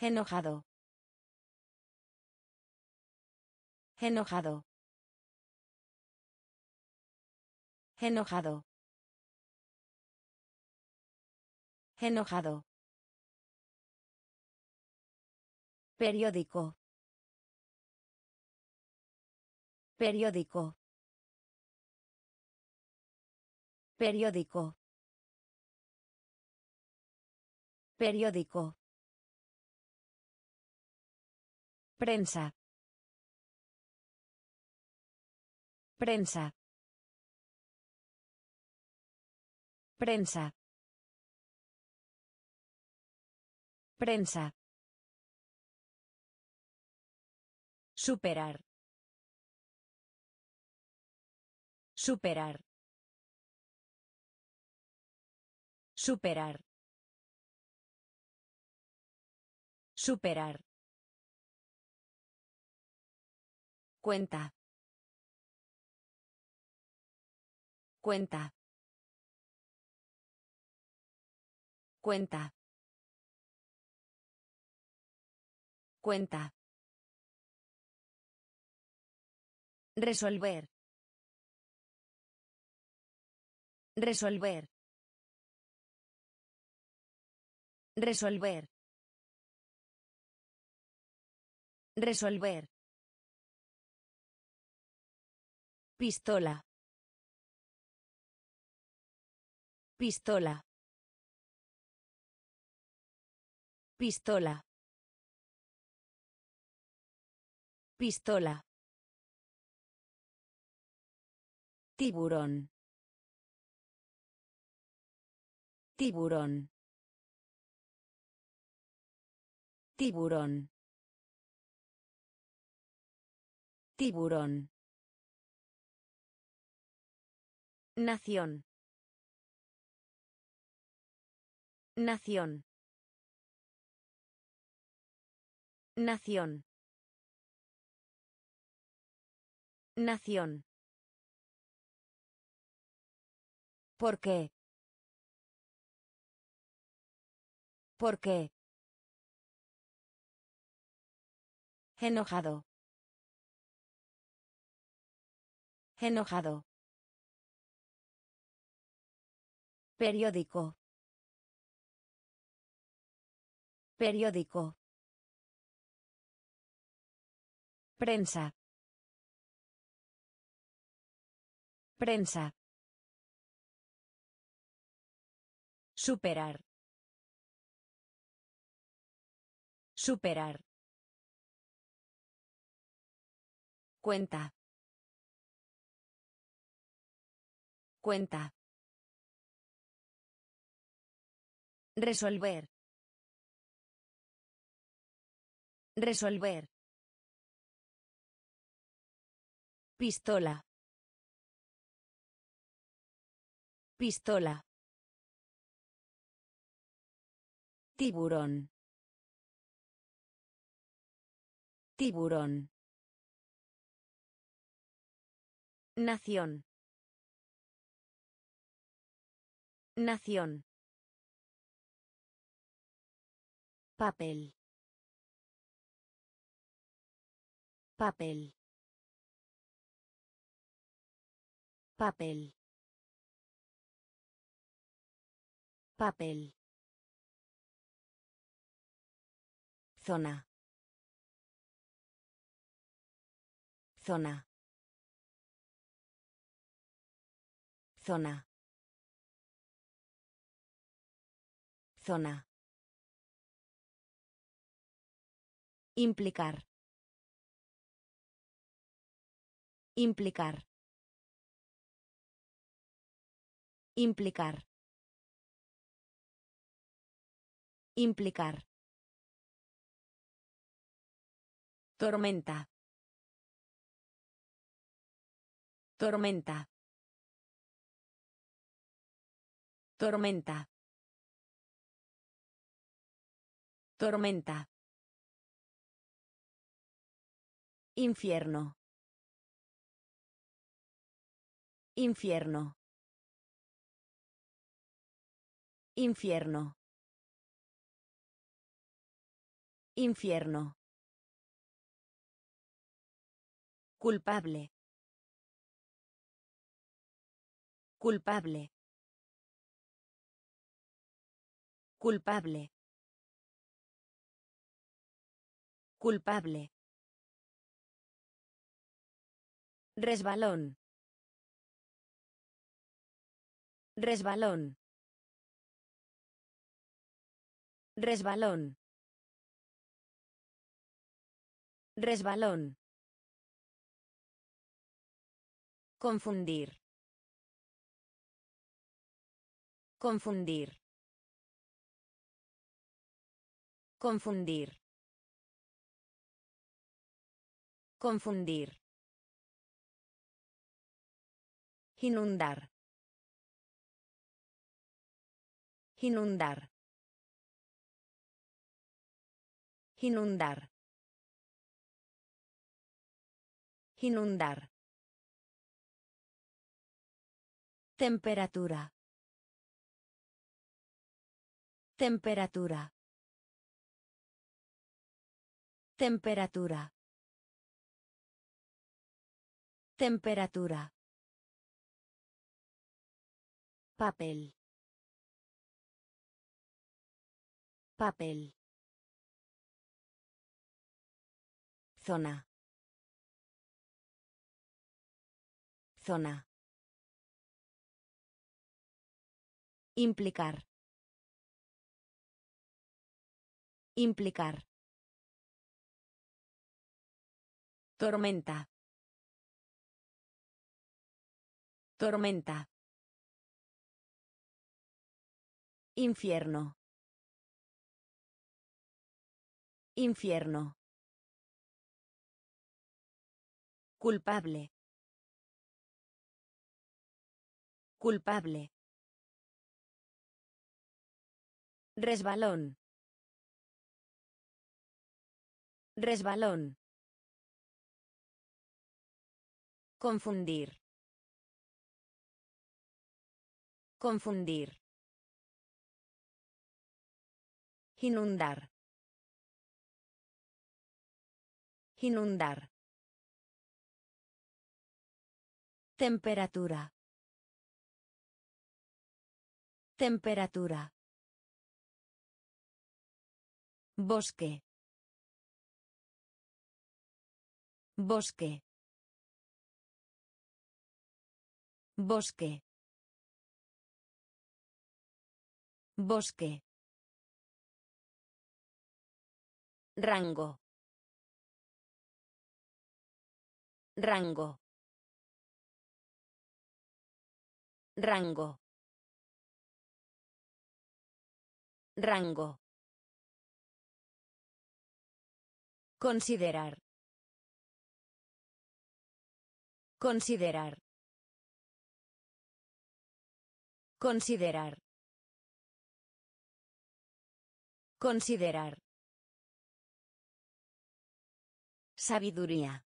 Enojado. Enojado. Enojado. Enojado. Periódico. Periódico. Periódico. Periódico. Prensa. Prensa. Prensa. Prensa. Superar. Superar. Superar. Superar. Cuenta. Cuenta. Cuenta. Cuenta. Resolver. Resolver. Resolver. Resolver. Pistola. Pistola. Pistola. Pistola. Tiburón. Tiburón. Tiburón. Tiburón. Nación. Nación. Nación. Nación. ¿Por qué? ¿Por qué? Enojado. Enojado. Periódico. Periódico. Prensa. Prensa. Superar. Superar. Cuenta. Cuenta. Resolver. Resolver. Pistola. Pistola. Tiburón. Tiburón. Nación. Nación. Papel. Papel. Papel. Papel. Zona. Zona. Zona. Zona. Implicar. Implicar. Implicar. Implicar. Tormenta. Tormenta. Tormenta. Tormenta. Infierno. Infierno. Infierno. Infierno. Culpable. Culpable. Culpable. Culpable. Resbalón. Resbalón. Resbalón. Resbalón. Confundir. Confundir. Confundir. Confundir. Inundar. Inundar. Inundar. Inundar. Temperatura. Temperatura. Temperatura. Temperatura. Papel. Papel. Zona. Zona. Implicar. Implicar. Tormenta. Tormenta. Infierno. Infierno. Culpable. Culpable. Resbalón. Resbalón. Confundir. Confundir. Inundar. Inundar. Temperatura. Temperatura. Bosque. Bosque. Bosque. Bosque. Rango. Rango. Rango. Rango. Considerar. Considerar. Considerar. Considerar. Sabiduría.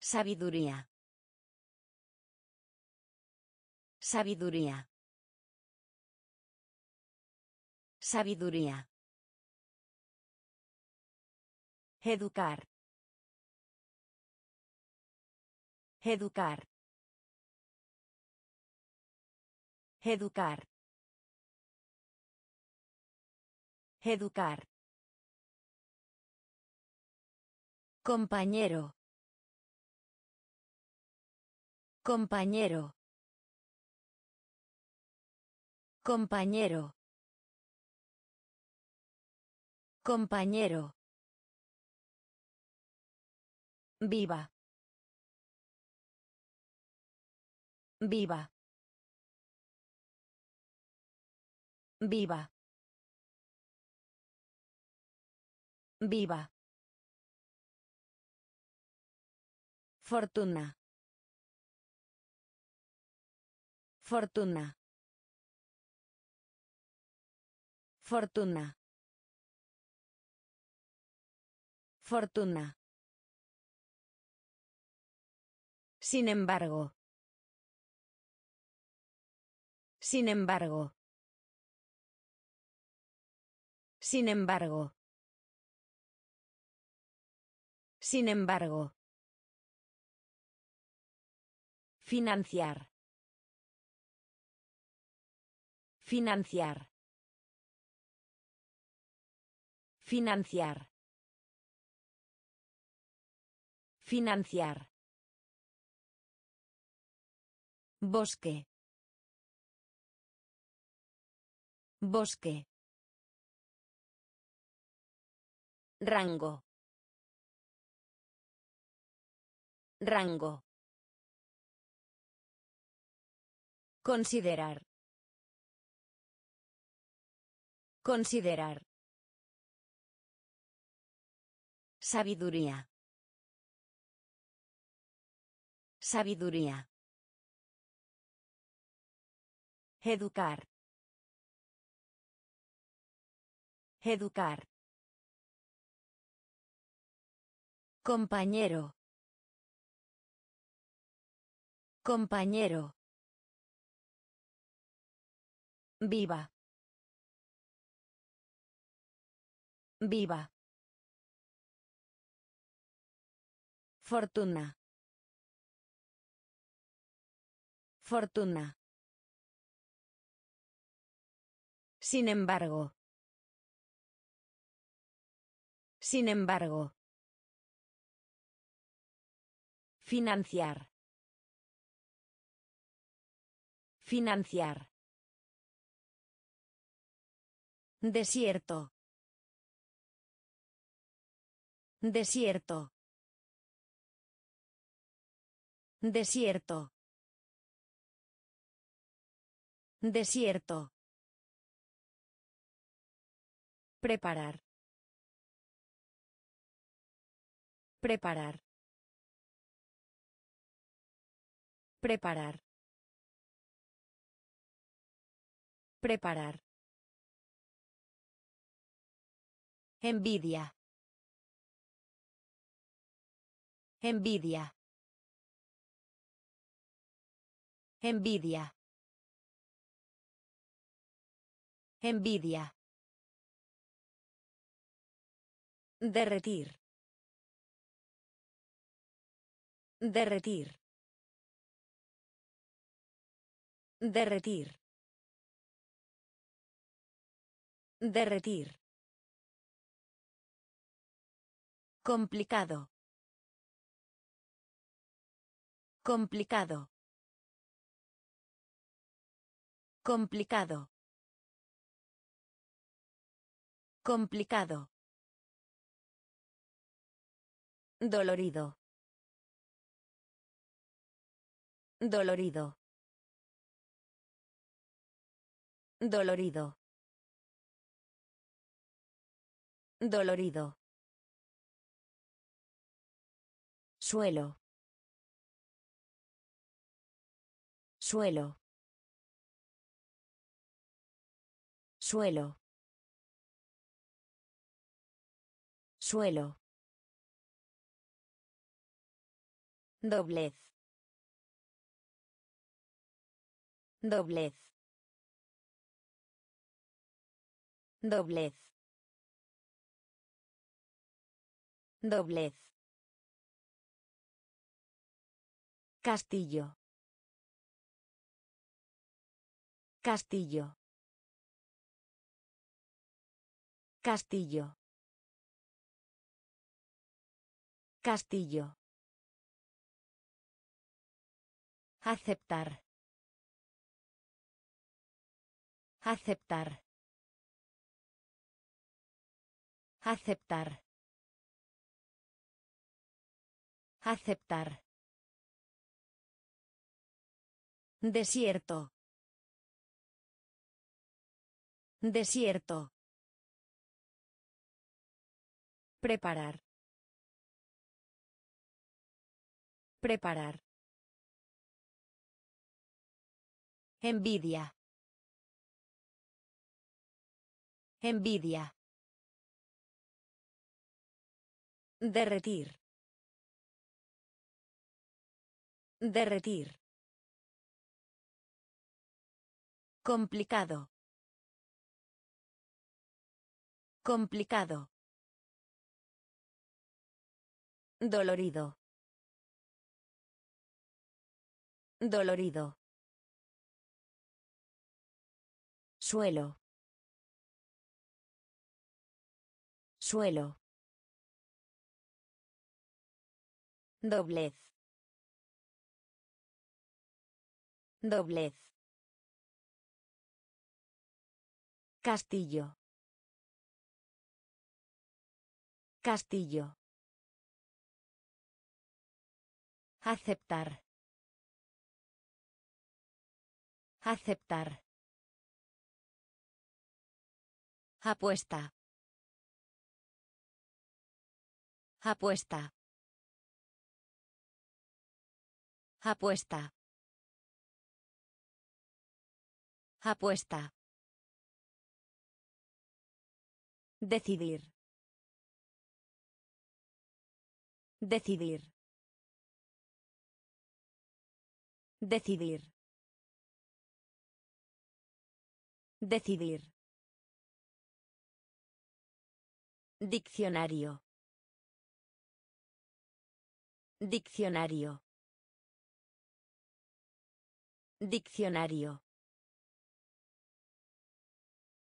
Sabiduría. Sabiduría. Sabiduría. Educar. Educar. Educar. Educar. Compañero. Compañero. Compañero. Compañero. Viva. Viva. Viva. Viva. Fortuna. Fortuna. Fortuna. Fortuna. Sin embargo. Sin embargo. Sin embargo. Sin embargo. Financiar. Financiar. Financiar. Financiar. Bosque. Bosque. Rango. Rango. Considerar. Considerar. Sabiduría. Sabiduría. Educar. Educar. Compañero. Compañero. Viva. Viva. Fortuna. Fortuna. Sin embargo. Sin embargo. Financiar. Financiar. Desierto. Desierto. Desierto. Desierto. Preparar. Preparar. Preparar. Preparar. Envidia. Envidia. Envidia. Envidia. Derretir. Derretir. Derretir. Derretir. Complicado. Complicado. Complicado. Complicado. Dolorido. Dolorido. Dolorido. Dolorido. Suelo. Suelo. Suelo. Suelo. Doblez. Doblez. Doblez. Doblez. Castillo. Castillo. Castillo. Castillo. Aceptar. Aceptar. Aceptar. Aceptar. Desierto. Desierto. Preparar. Preparar. Envidia. Envidia. Derretir. Derretir. Complicado. Complicado. Dolorido. Dolorido. Suelo. Suelo. Doblez. Doblez. Castillo. Castillo. Aceptar. Aceptar. Apuesta. Apuesta. Apuesta. Apuesta. Decidir. Decidir. Decidir. Decidir. Diccionario. Diccionario. Diccionario.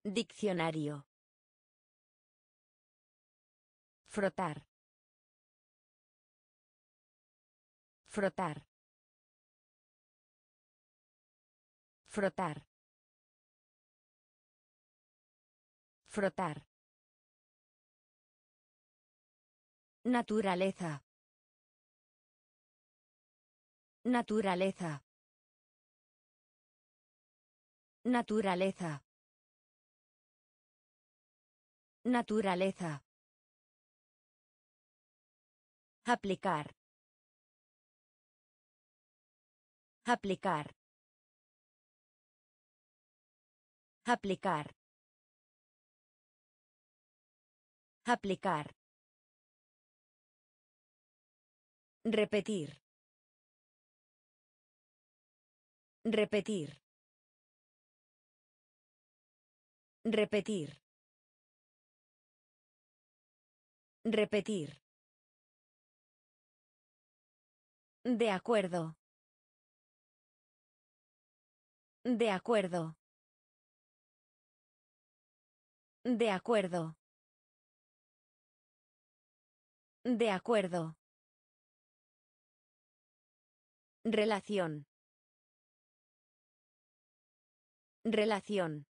Diccionario. Frotar. Frotar. Frotar. Frotar. Naturaleza. Naturaleza. Naturaleza. Naturaleza. Aplicar. Aplicar. Aplicar. Aplicar. Repetir. Repetir. Repetir. Repetir. De acuerdo. De acuerdo. De acuerdo. De acuerdo. Relación. Relación.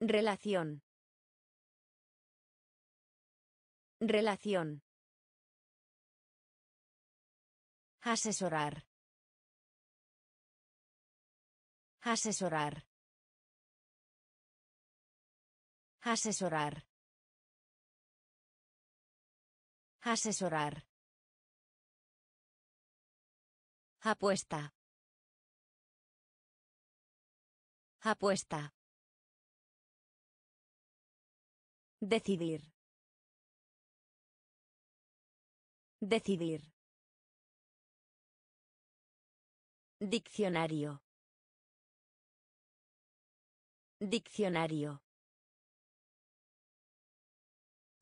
Relación. Relación. Asesorar. Asesorar. Asesorar. Asesorar. Apuesta. Apuesta. Decidir. Decidir. Diccionario. Diccionario.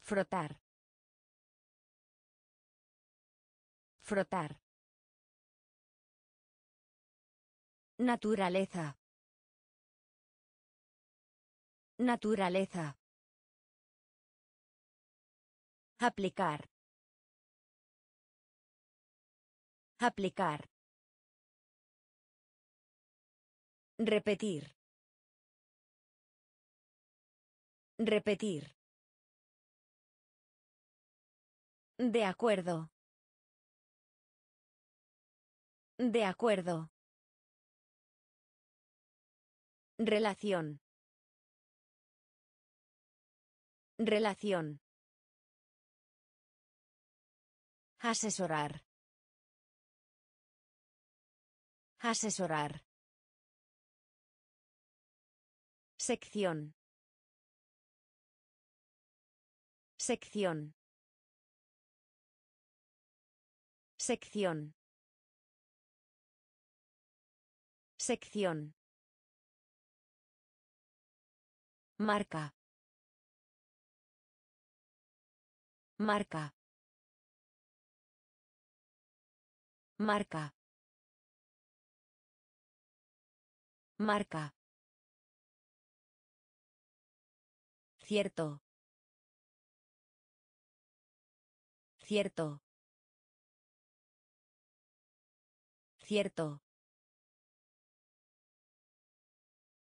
Frotar. Frotar. Naturaleza. Naturaleza. Aplicar. Aplicar. Repetir. Repetir. De acuerdo. De acuerdo. Relación. Relación. Asesorar. Asesorar. Sección. Sección. Sección. Sección. Marca. Marca. Marca. Marca. Cierto. Cierto. Cierto.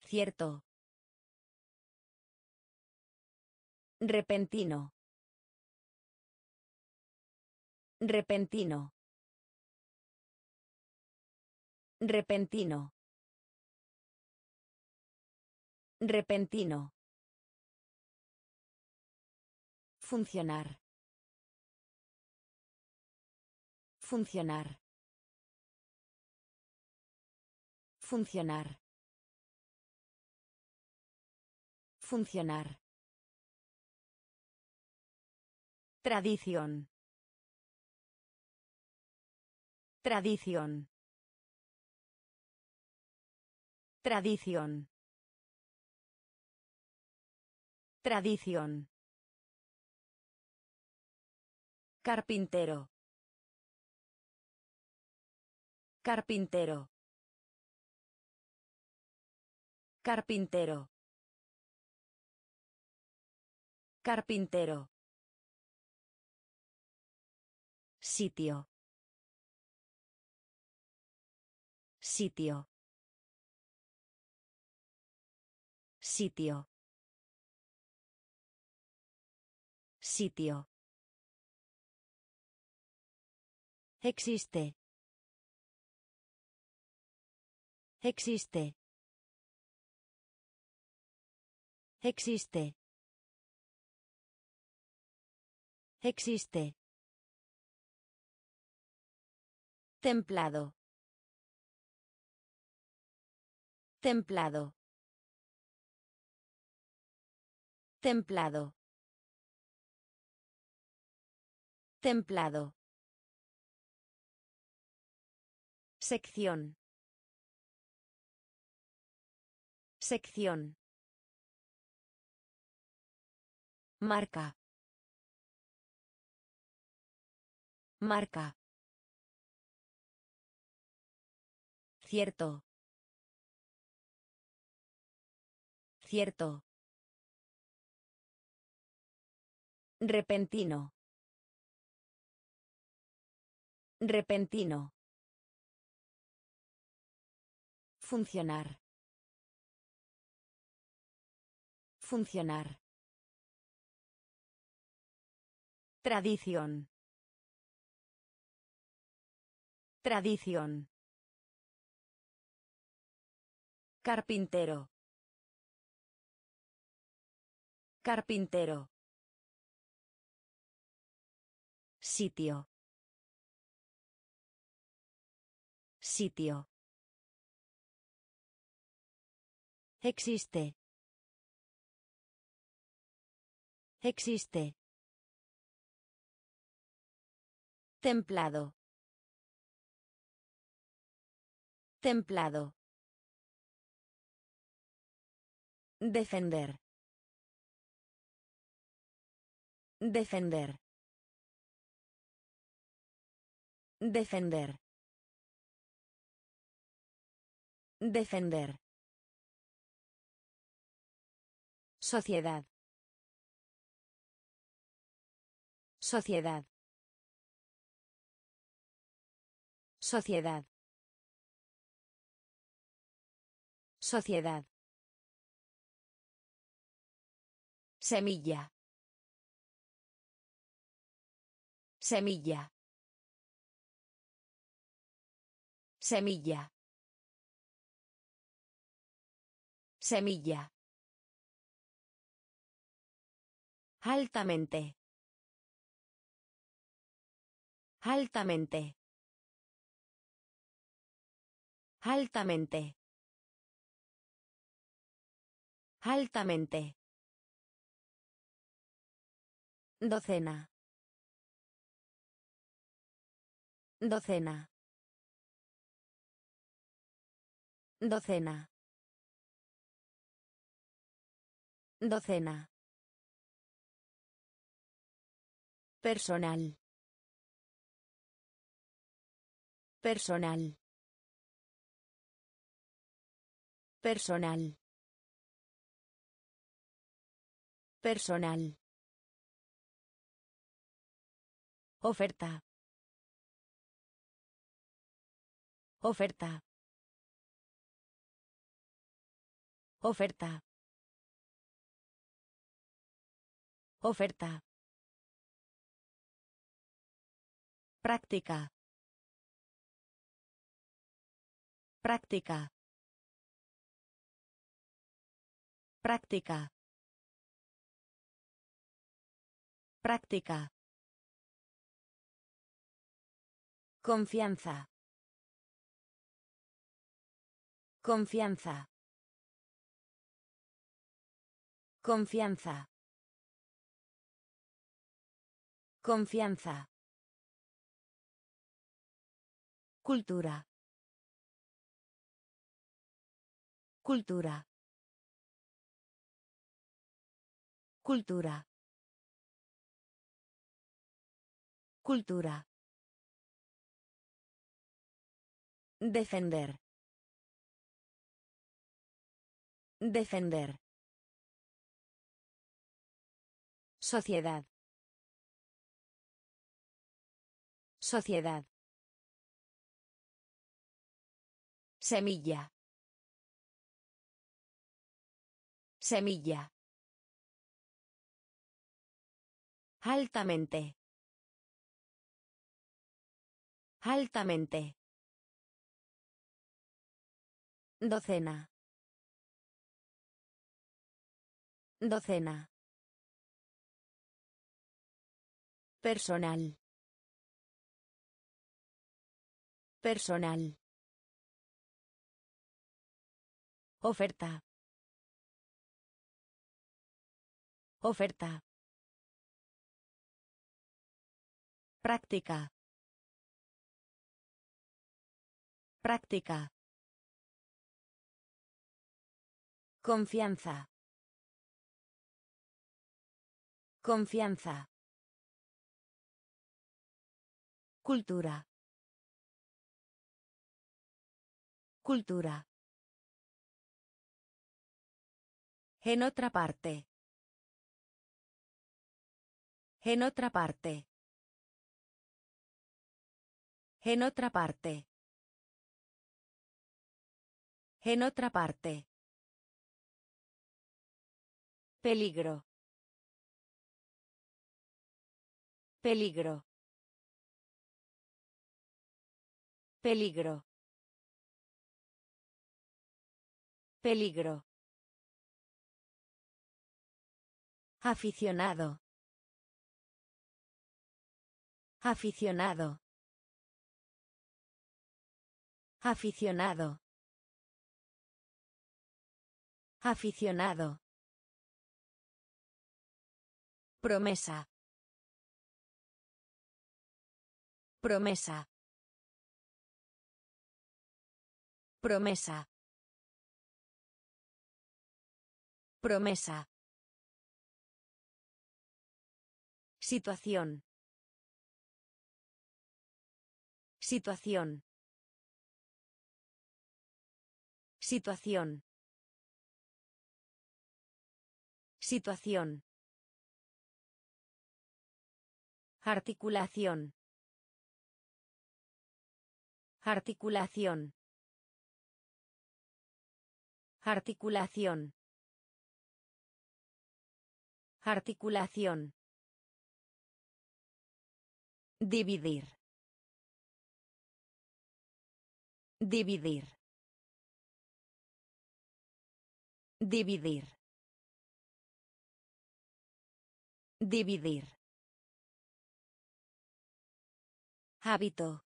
Cierto. Repentino. Repentino. Repentino. Repentino. Funcionar. Funcionar. Funcionar. Funcionar. Tradición. Tradición. Tradición. Tradición. Carpintero. Carpintero. Carpintero. Carpintero. Sitio. Sitio. Sitio. Sitio. Existe. Existe. Existe. Existe. Templado. Templado. Templado. Templado. Sección. Sección. Marca. Marca. Cierto. Cierto. Repentino. Repentino. Funcionar. Funcionar. Tradición. Tradición. Carpintero. Carpintero. Sitio. Sitio. Existe. Existe. Templado. Templado. Defender. Defender. Defender. Defender. Sociedad. Sociedad. Sociedad. Sociedad. Semilla. Semilla. Semilla. Semilla. Altamente. Altamente. Altamente. Altamente. Docena. Docena. Docena. Docena. Personal. Personal. Personal. Personal. Oferta. Oferta. Oferta. Oferta. Práctica. Práctica. Práctica. Práctica. Confianza. Confianza. Confianza. Confianza. Cultura. Cultura. Cultura. Cultura. Defender. Defender. Sociedad. Sociedad. Semilla. Semilla. Altamente. Altamente. Docena. Docena. Personal. Personal. Oferta. Oferta. Práctica. Práctica. Confianza. Confianza. Cultura. Cultura. En otra parte. En otra parte. En otra parte. En otra parte. Peligro. Peligro. Peligro. Peligro. Aficionado. Aficionado. Aficionado. Aficionado. Promesa. Promesa. Promesa. Promesa. Situación. Situación. Situación. Situación. Articulación. Articulación. Articulación. Articulación. Dividir. Dividir. Dividir. Dividir. Hábito.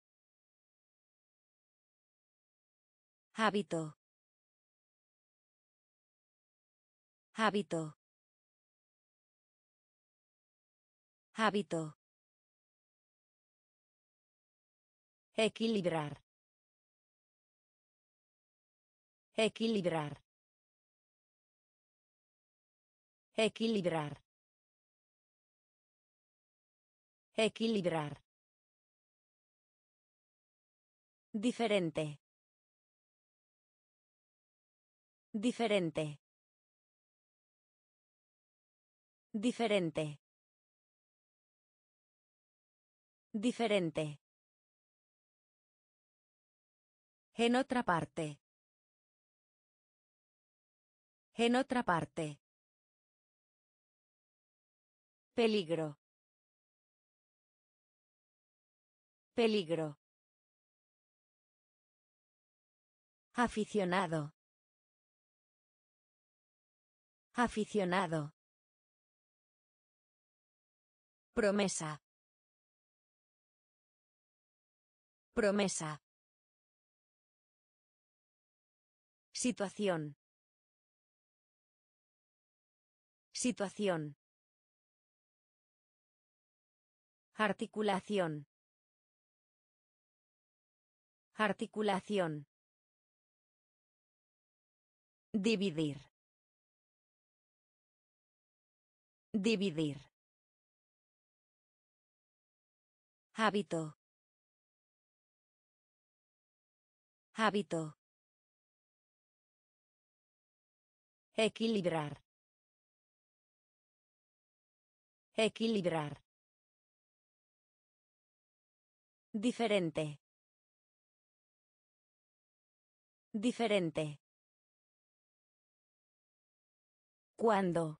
Hábito. Hábito. Hábito. Equilibrar. Equilibrar. Equilibrar. Equilibrar. Diferente. Diferente. Diferente. Diferente. En otra parte. En otra parte. Peligro. Peligro. Aficionado. Aficionado. Promesa. Promesa. Situación. Situación. Articulación. Articulación. Dividir. Dividir. Hábito. Hábito. Equilibrar. Equilibrar. Diferente. Diferente. ¿Cuándo?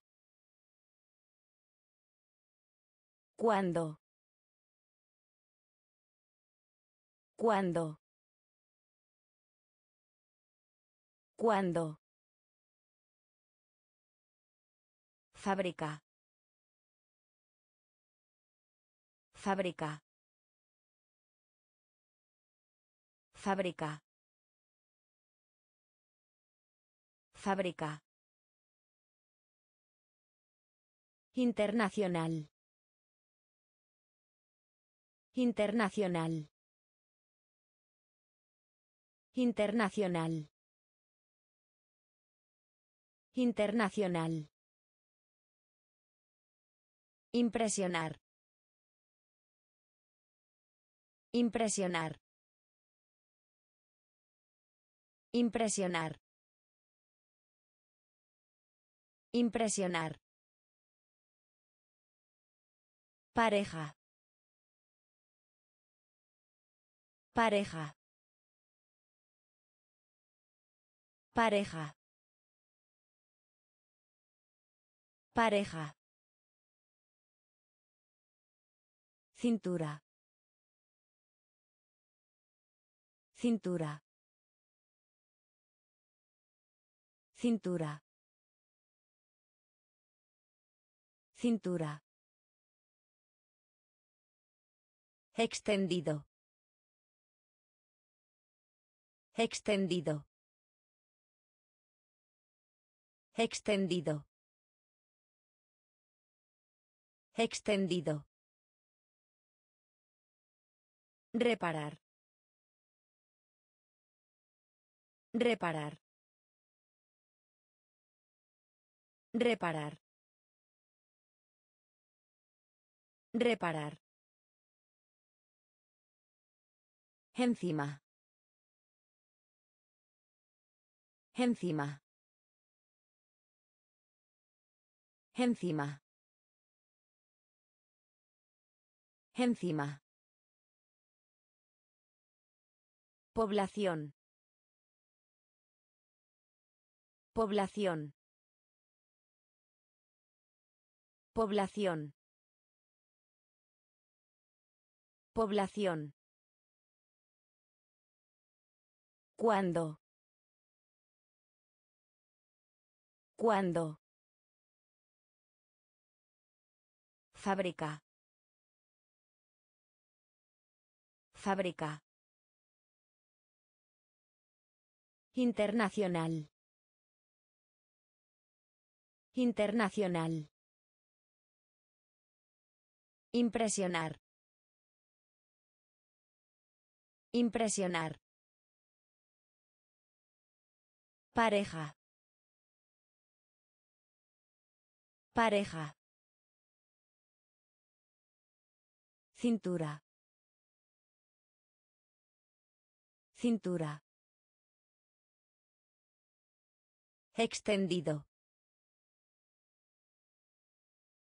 ¿Cuándo? ¿Cuándo? ¿Cuándo? Fábrica. Fábrica. Fábrica. Fábrica. Internacional. Internacional. Internacional. Internacional. Impresionar. Impresionar. Impresionar. Impresionar. Pareja. Pareja. Pareja. Pareja. Cintura. Cintura. Cintura. Cintura. Extendido. Extendido. Extendido. Extendido. Reparar. Reparar. Reparar. Reparar. Encima. Encima. Encima. Encima. Población. Población. Población. Población. ¿Cuándo? ¿Cuándo? Fábrica. Fábrica. Internacional. Internacional. Impresionar. Impresionar. Pareja. Pareja. Cintura. Cintura. Extendido.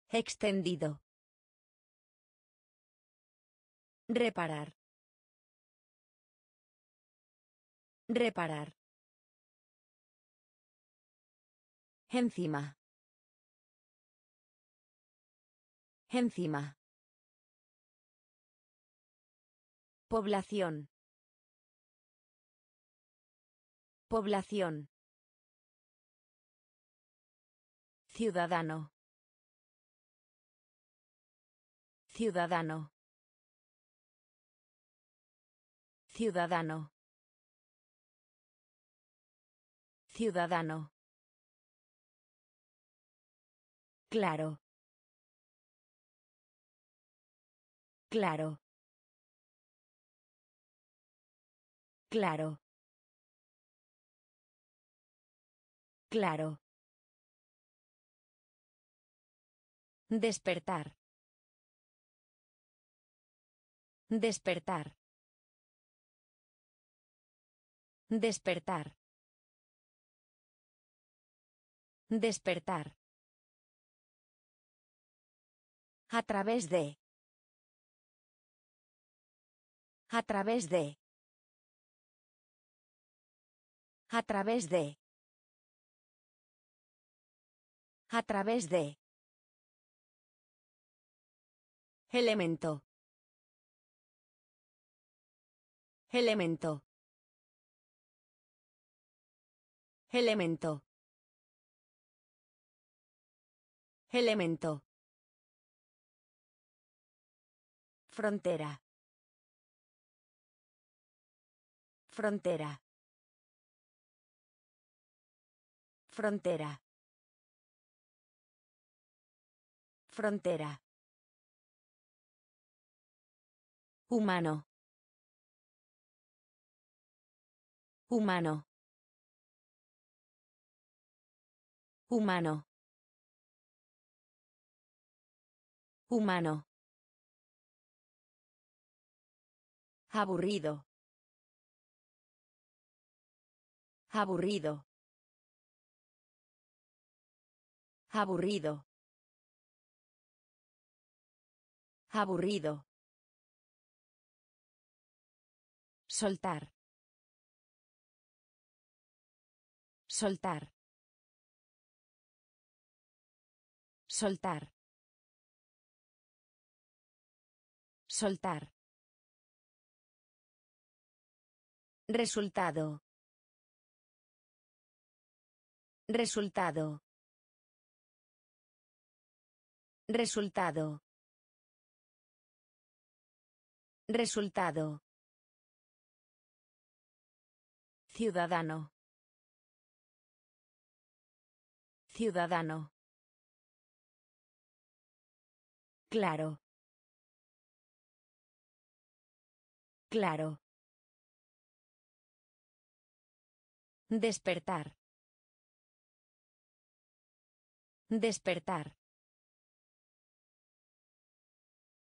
Extendido. Reparar. Reparar. Encima. Encima. Población. Población. Ciudadano. Ciudadano. Ciudadano. Ciudadano. Claro. Claro. Claro. Claro. Despertar. Despertar. Despertar. Despertar. A través de. A través de. A través de. A través de. Elemento. Elemento. Elemento. Elemento. Frontera. Frontera. Frontera. Frontera. Humano. Humano. Humano. Humano. Aburrido. Aburrido. Aburrido. Aburrido. Soltar. Soltar. Soltar. Soltar. Resultado. Resultado. Resultado. Resultado. Ciudadano. Ciudadano. Claro. Claro. Despertar. Despertar.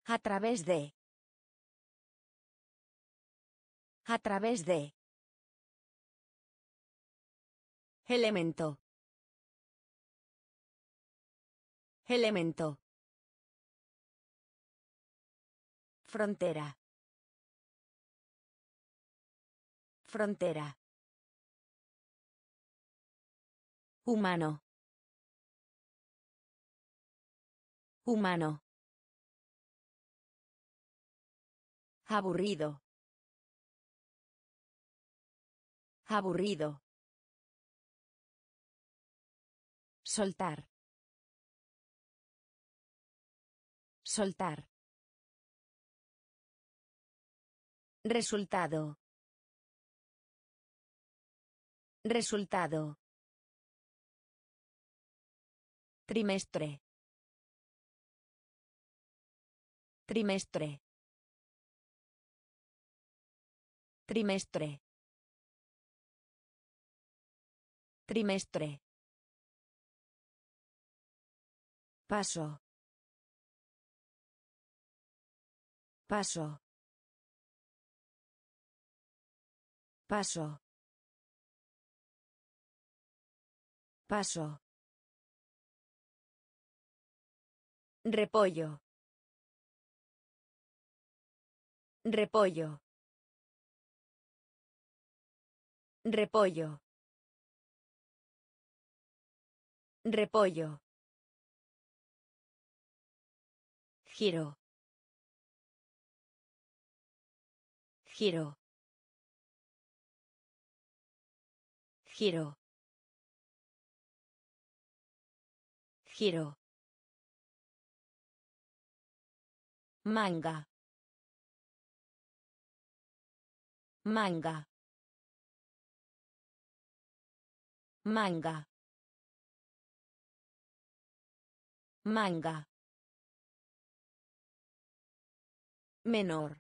A través de. A través de. Elemento. Elemento. Frontera. Frontera. Humano. Humano. Aburrido. Aburrido. Soltar. Soltar. Resultado. Resultado. Trimestre. Trimestre. Trimestre. Trimestre. Paso. Paso. Paso. Paso. Repollo. Repollo. Repollo. Repollo. Giro. Giro. Giro. Giro. Manga. Manga. Manga. Manga. Menor.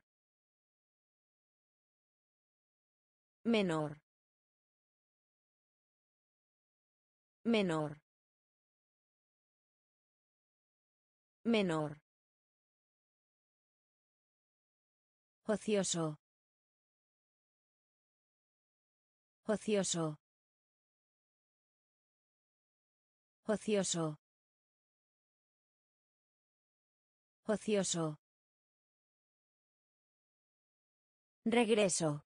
Menor. Menor. Menor. Ocioso. Ocioso. Ocioso. Ocioso. Regreso.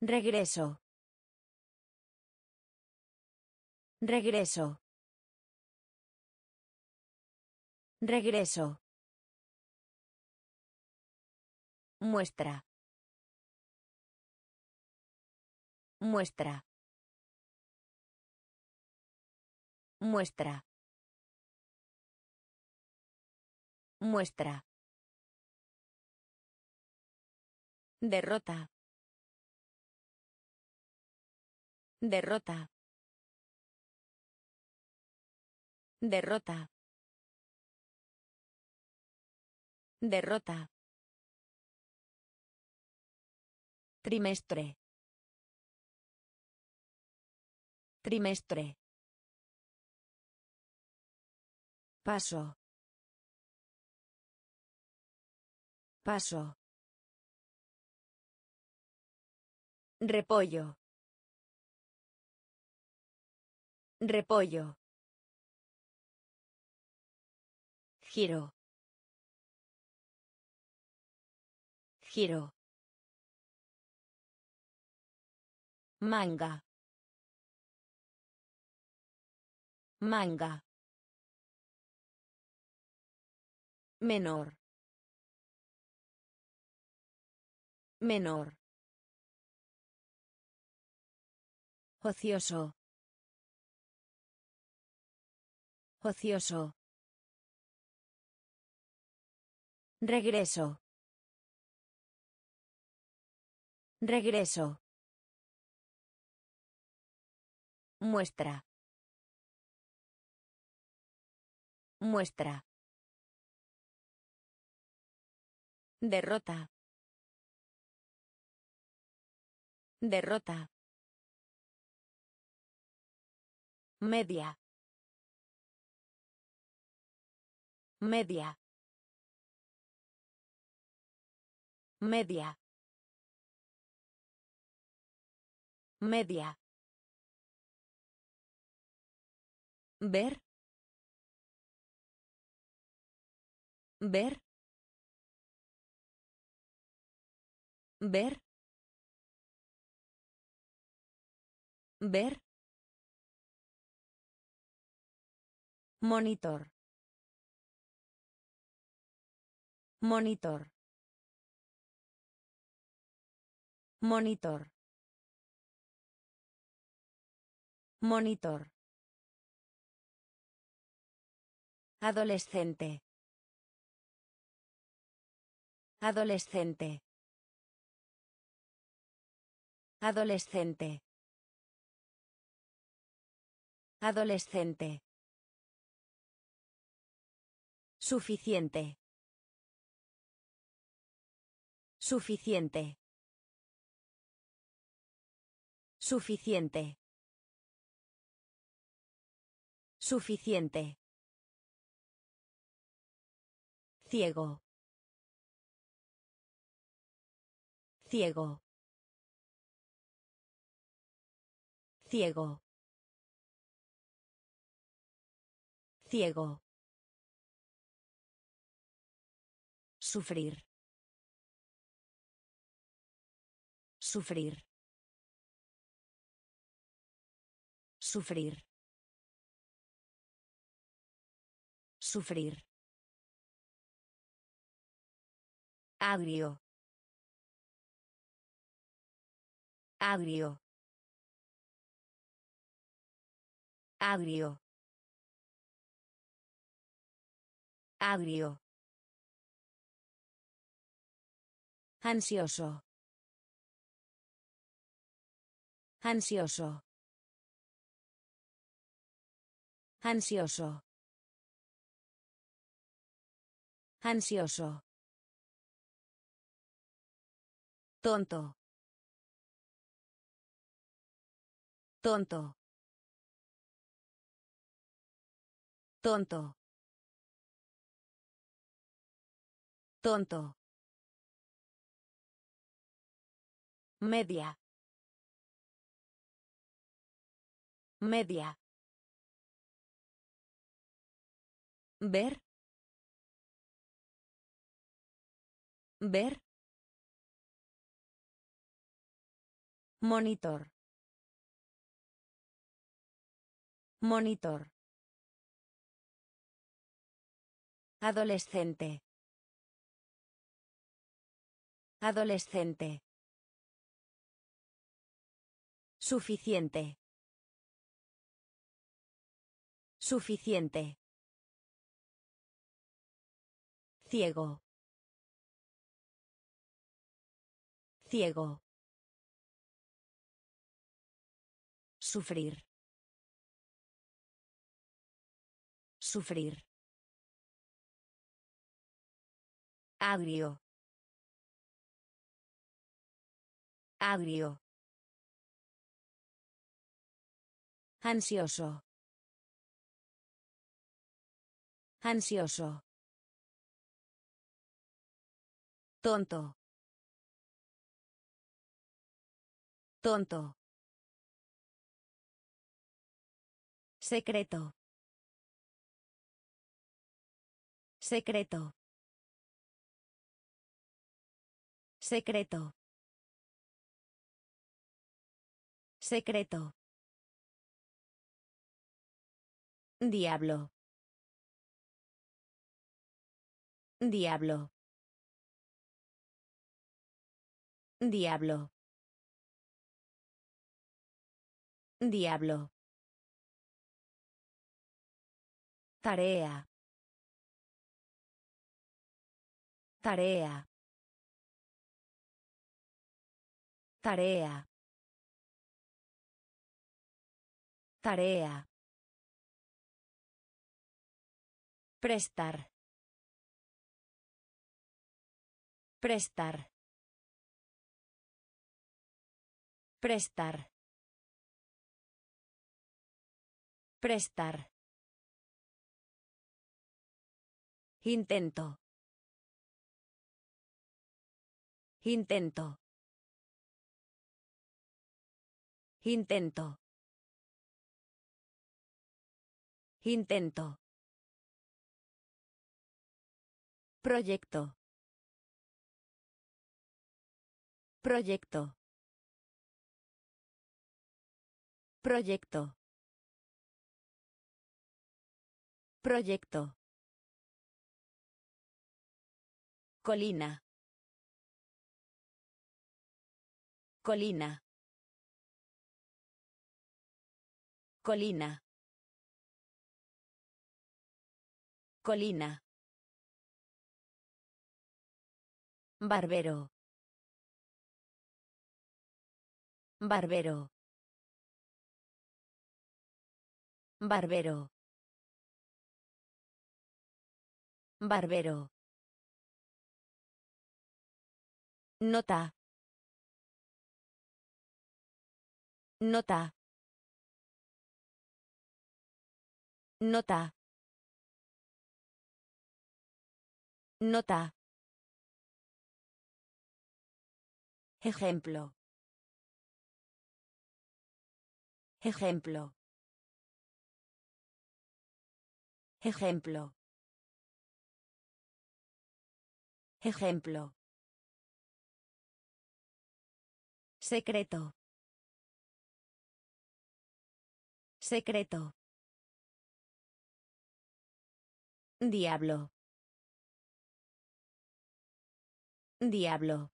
Regreso. Regreso. Regreso. Muestra. Muestra. Muestra. Muestra. Derrota. Derrota. Derrota. Derrota. Trimestre. Trimestre. Paso. Paso. Repollo. Repollo. Giro. Giro. Manga. Manga. Menor. Menor. Ocioso. Ocioso. Regreso. Regreso. Muestra. Muestra. Derrota. Derrota. Media. Media. Media. Media. Ver. Ver. Ver. Ver. Monitor. Monitor. Monitor. Monitor. Adolescente. Adolescente. Adolescente. Adolescente. Suficiente. Suficiente. Suficiente. Suficiente. Ciego. Ciego. Ciego. Ciego. Sufrir. Sufrir. Sufrir. Sufrir. Agrio. Agrio. Agrio. Agrio. Ansioso. Ansioso. Ansioso. Ansioso. Tonto. Tonto. Tonto. Tonto. Media. Media. Ver. Ver. Monitor. Monitor. Adolescente. Adolescente. Suficiente. Suficiente. Ciego. Ciego. Sufrir. Sufrir. Agrio. Agrio. Ansioso. Ansioso. Tonto. Tonto. Secreto. Secreto. Secreto. Secreto. Diablo. Diablo. Diablo. Diablo. Tarea. Tarea. Tarea. Tarea. Prestar. Prestar. Prestar. Prestar. Intento. Intento. Intento. Intento. Proyecto. Proyecto. Proyecto. Proyecto. Colina. Colina. Colina. Colina. Barbero. Barbero. Barbero. Barbero. Nota. Nota. Nota. Nota. Ejemplo. Ejemplo. Ejemplo. Ejemplo. Secreto. Secreto. Diablo. Diablo.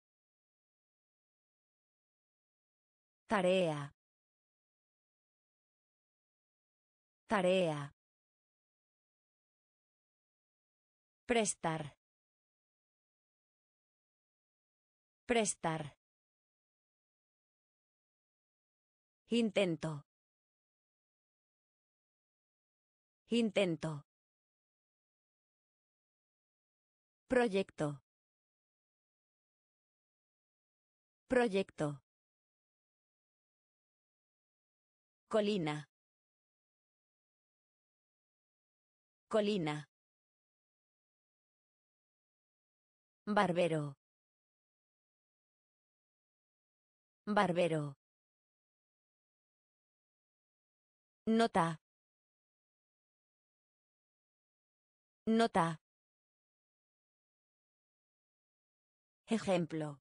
Tarea. Tarea. Prestar. Prestar. Intento. Intento. Proyecto. Proyecto. Colina. Colina. Barbero. Barbero. Nota. Nota. Ejemplo.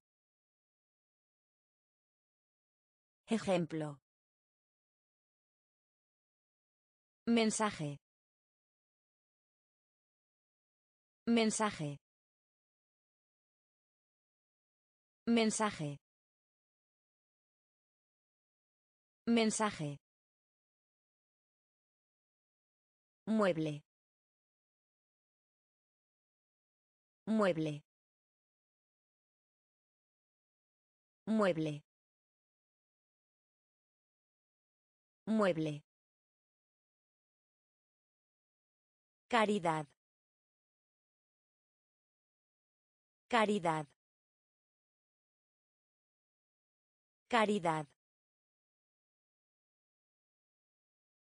Ejemplo. Mensaje. Mensaje. Mensaje. Mensaje. Mueble. Mueble. Mueble. Mueble. Caridad. Caridad. Caridad.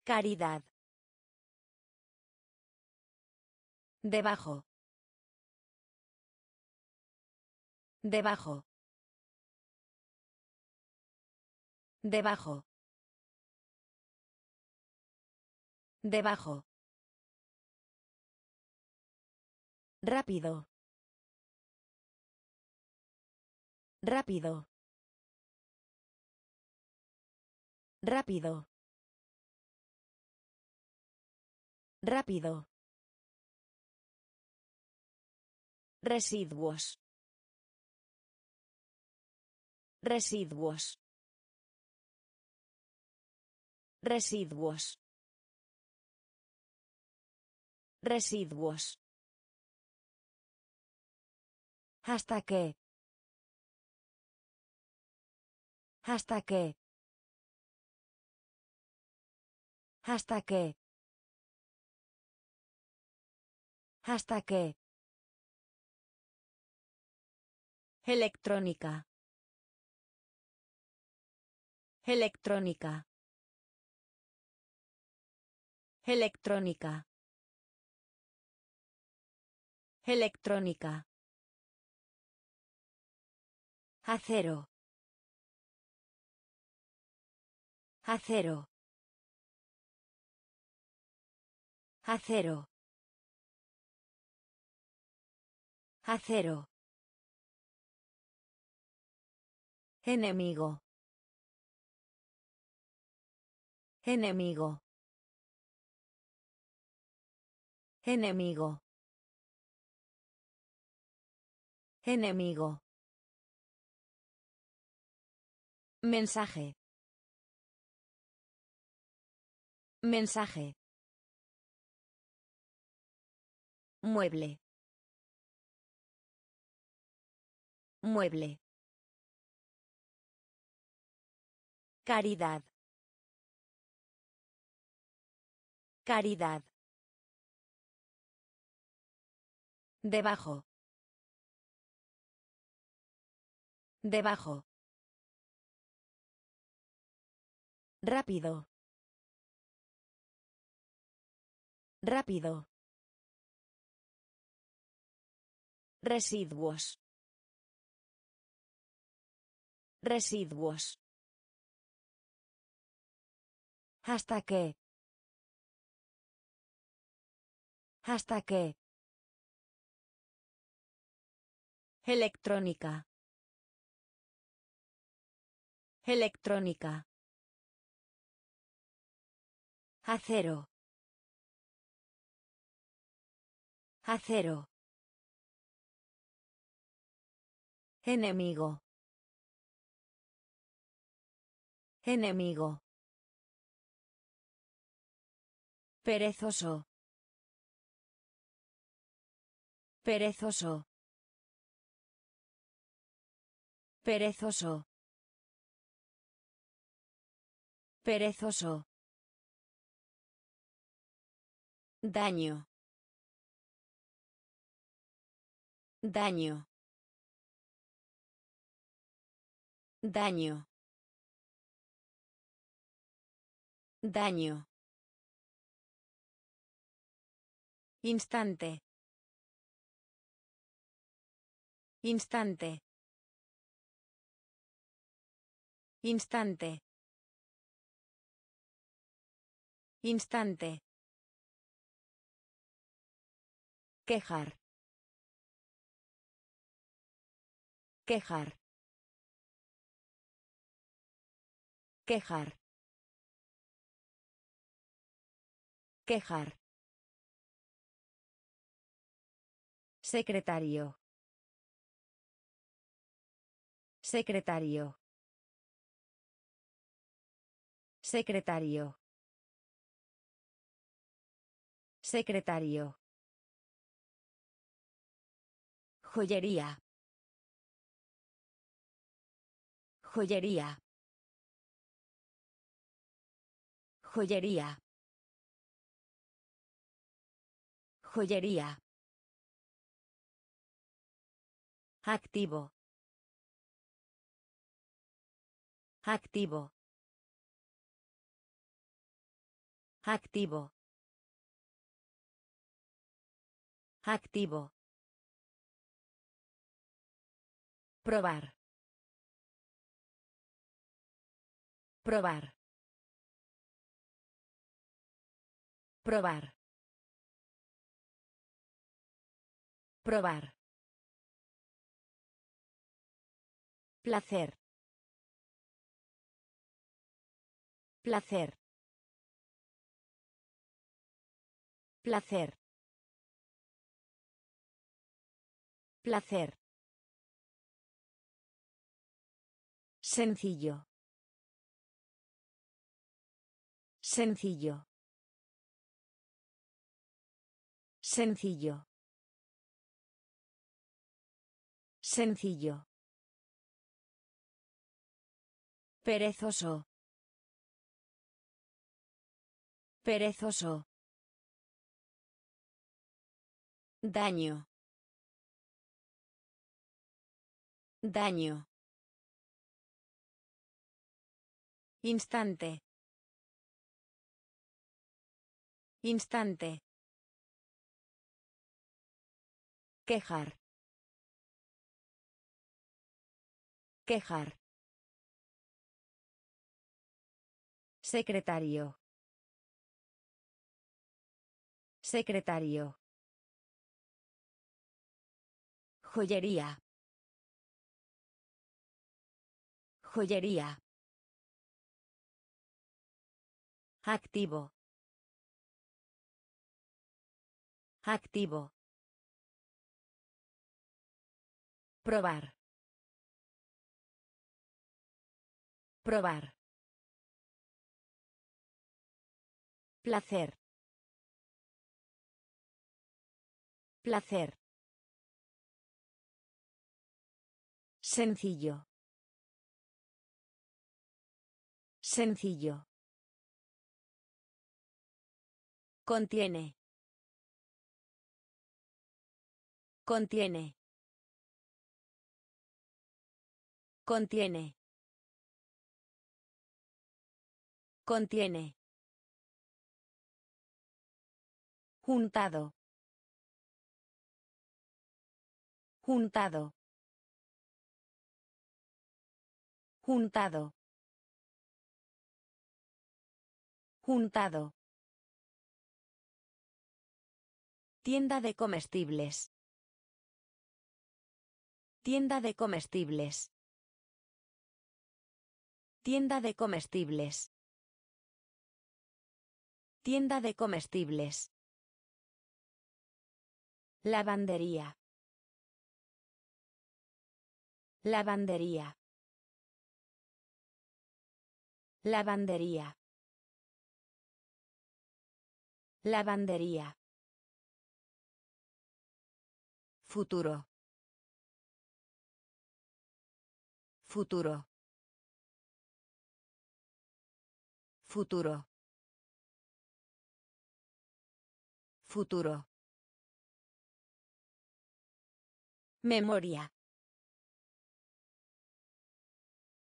Caridad. Debajo. Debajo. Debajo. Debajo. Rápido. Rápido. Rápido. Rápido. Residuos. Residuos. Residuos. Residuos. Hasta que. Hasta que. Hasta que. Hasta que. Electrónica. Electrónica. Electrónica. Electrónica. Acero. Acero. Acero. Acero. Enemigo. Enemigo. Enemigo. Enemigo. Mensaje. Mensaje. Mueble. Mueble. Caridad. Caridad. Debajo. Debajo. Rápido. Rápido. Residuos. Residuos. Hasta que. Hasta que. Electrónica. Electrónica. Acero. Acero. Enemigo. Enemigo. Perezoso. Perezoso. Perezoso. Perezoso. Daño. Daño. Daño. Daño. Instante. Instante. Instante. Instante. Quejar. Quejar. Quejar. Quejar. Secretario. Secretario. Secretario. Secretario. Joyería. Joyería. Joyería. Joyería. Activo. Activo. Activo. Activo. Probar. Probar. Probar. Probar. Placer. Placer. Placer. Placer. Sencillo. Sencillo. Sencillo. Sencillo. Perezoso. Perezoso. Daño. Daño. Instante. Instante. Quejar. Quejar. Secretario. Secretario. Joyería. Joyería. Activo. Activo. Probar. Probar. Placer. Placer. Sencillo. Sencillo. Contiene. Contiene. Contiene. Contiene. Juntado. Juntado. Juntado. Juntado. Tienda de comestibles. Tienda de comestibles. Tienda de comestibles. Tienda de comestibles. Lavandería. Lavandería. Lavandería. Lavandería. Futuro. Futuro. Futuro. Futuro. Memoria.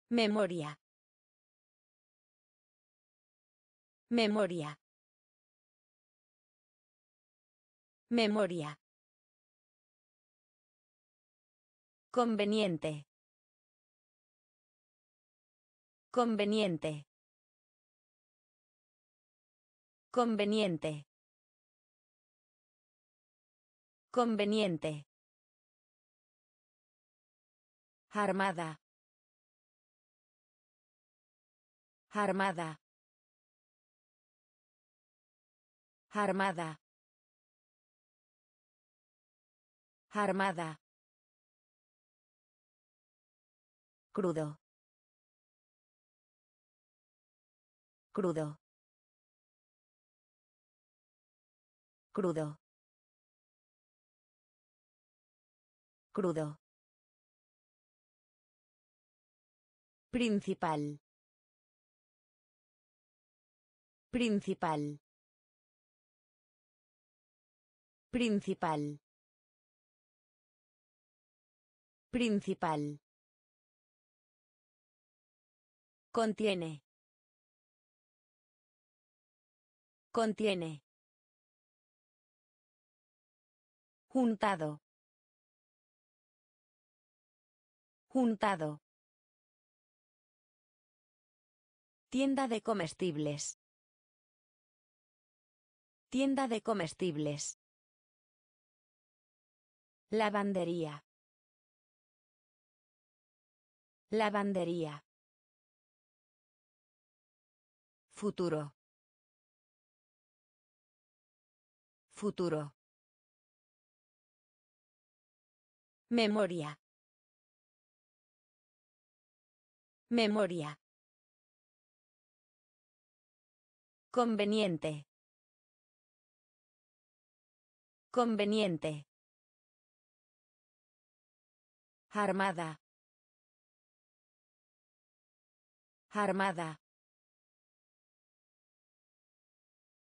Memoria. Memoria. Memoria. Conveniente. Conveniente. Conveniente. Conveniente. Armada. Armada. Armada. Armada. Crudo. Crudo. Crudo. Crudo. Principal. Principal. Principal. Principal. Contiene. Contiene. Juntado. Juntado. Tienda de comestibles. Tienda de comestibles. Lavandería. Lavandería. Futuro. Futuro. Memoria. Memoria. Conveniente. Conveniente. Armada. Armada.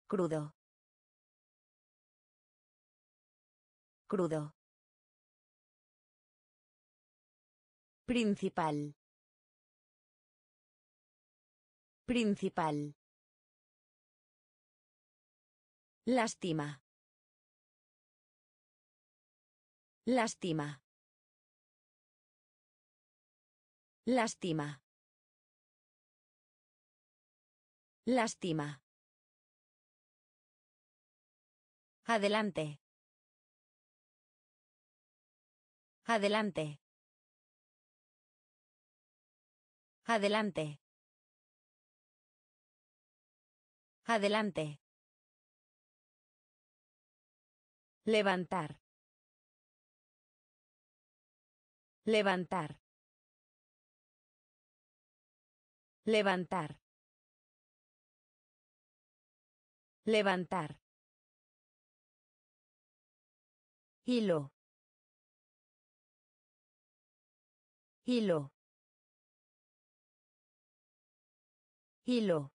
Crudo. Crudo. Principal. Principal. Lástima. Lástima. Lástima. Lástima. Adelante. Adelante. Adelante. Adelante. Levantar. Levantar. Levantar. Levantar. Hilo. Hilo. Hilo.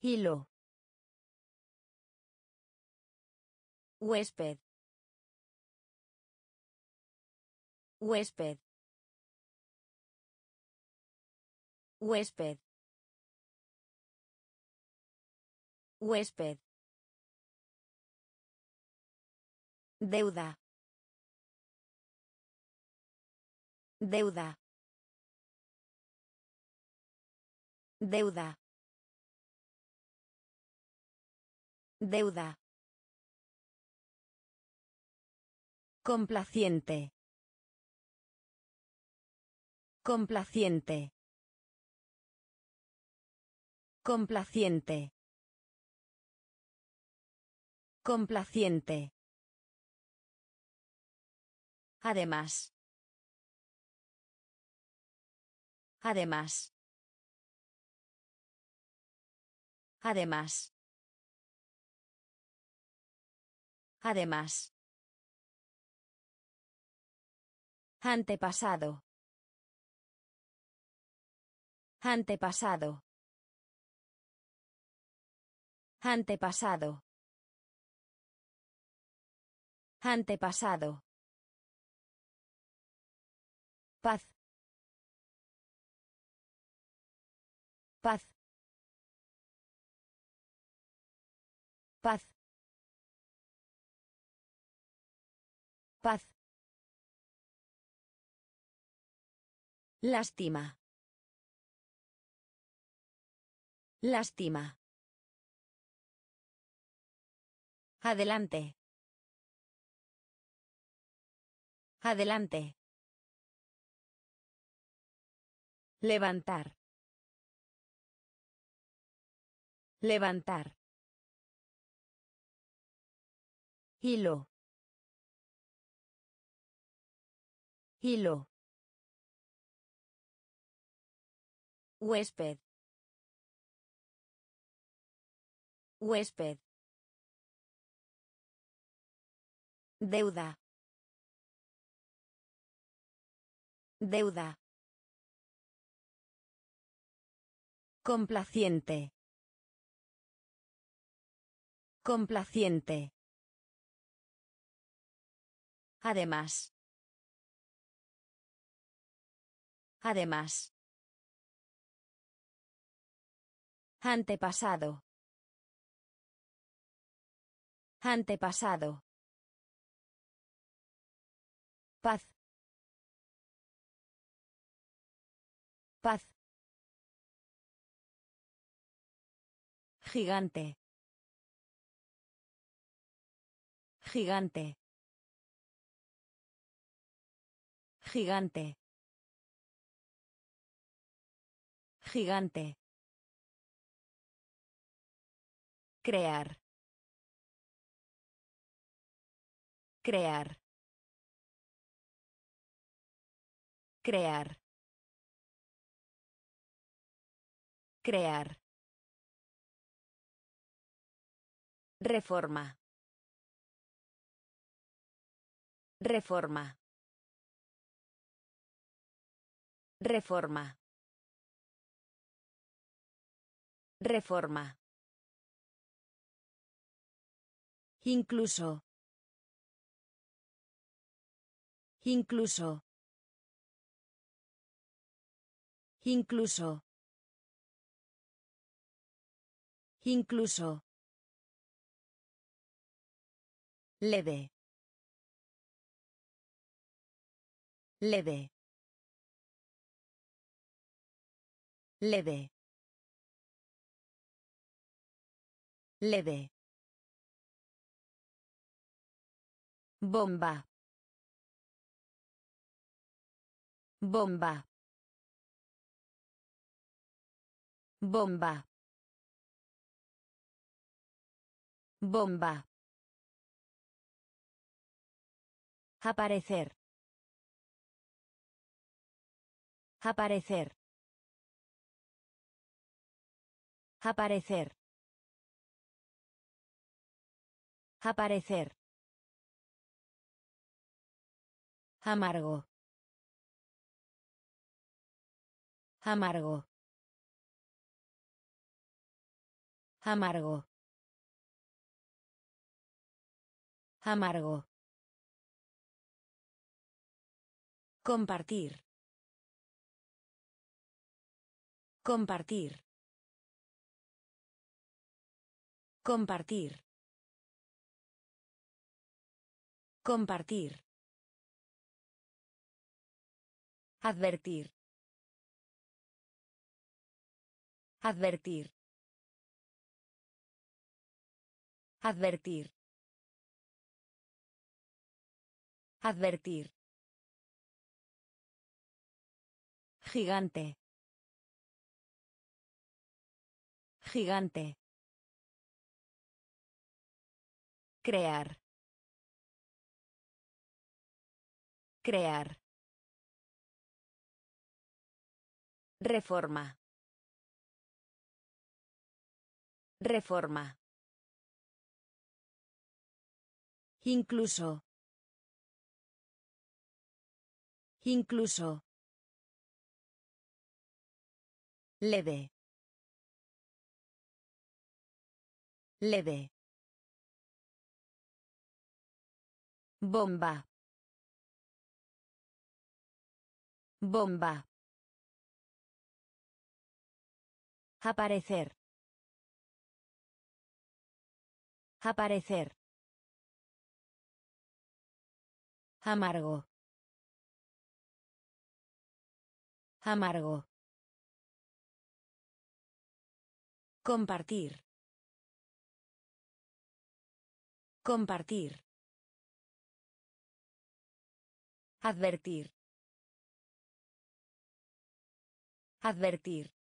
Hilo. Huésped. Huésped. Huésped. Huésped. Deuda. Deuda. Deuda. Deuda. Complaciente. Complaciente. Complaciente. Complaciente. Además. Además. Además. Además. Antepasado. Antepasado. Antepasado. Antepasado. Paz. Paz. Paz. Paz. Lástima. Lástima. Adelante. Adelante. Levantar. Levantar. Hilo. Hilo. Huésped. Huésped. Deuda. Deuda. Complaciente. Complaciente. Además. Además. Antepasado. Antepasado. Paz. Paz. Gigante. Gigante. Gigante. Gigante. Crear. Crear. Crear. Crear. Reforma. Reforma. Reforma. Reforma. Incluso. Incluso. Incluso. Incluso. Leve. Leve. Leve. Leve. Bomba. Bomba. Bomba. Bomba. Aparecer. Aparecer. Aparecer. Aparecer. Amargo. Amargo. Amargo. Amargo. Compartir. Compartir. Compartir. Compartir. Advertir. Advertir. Advertir. Advertir. Gigante. Gigante. Crear. Crear. Reforma. Reforma. Incluso. Incluso. Leve. Leve. Bomba. Bomba. Aparecer. Aparecer. Amargo. Amargo. Compartir. Compartir. Advertir. Advertir.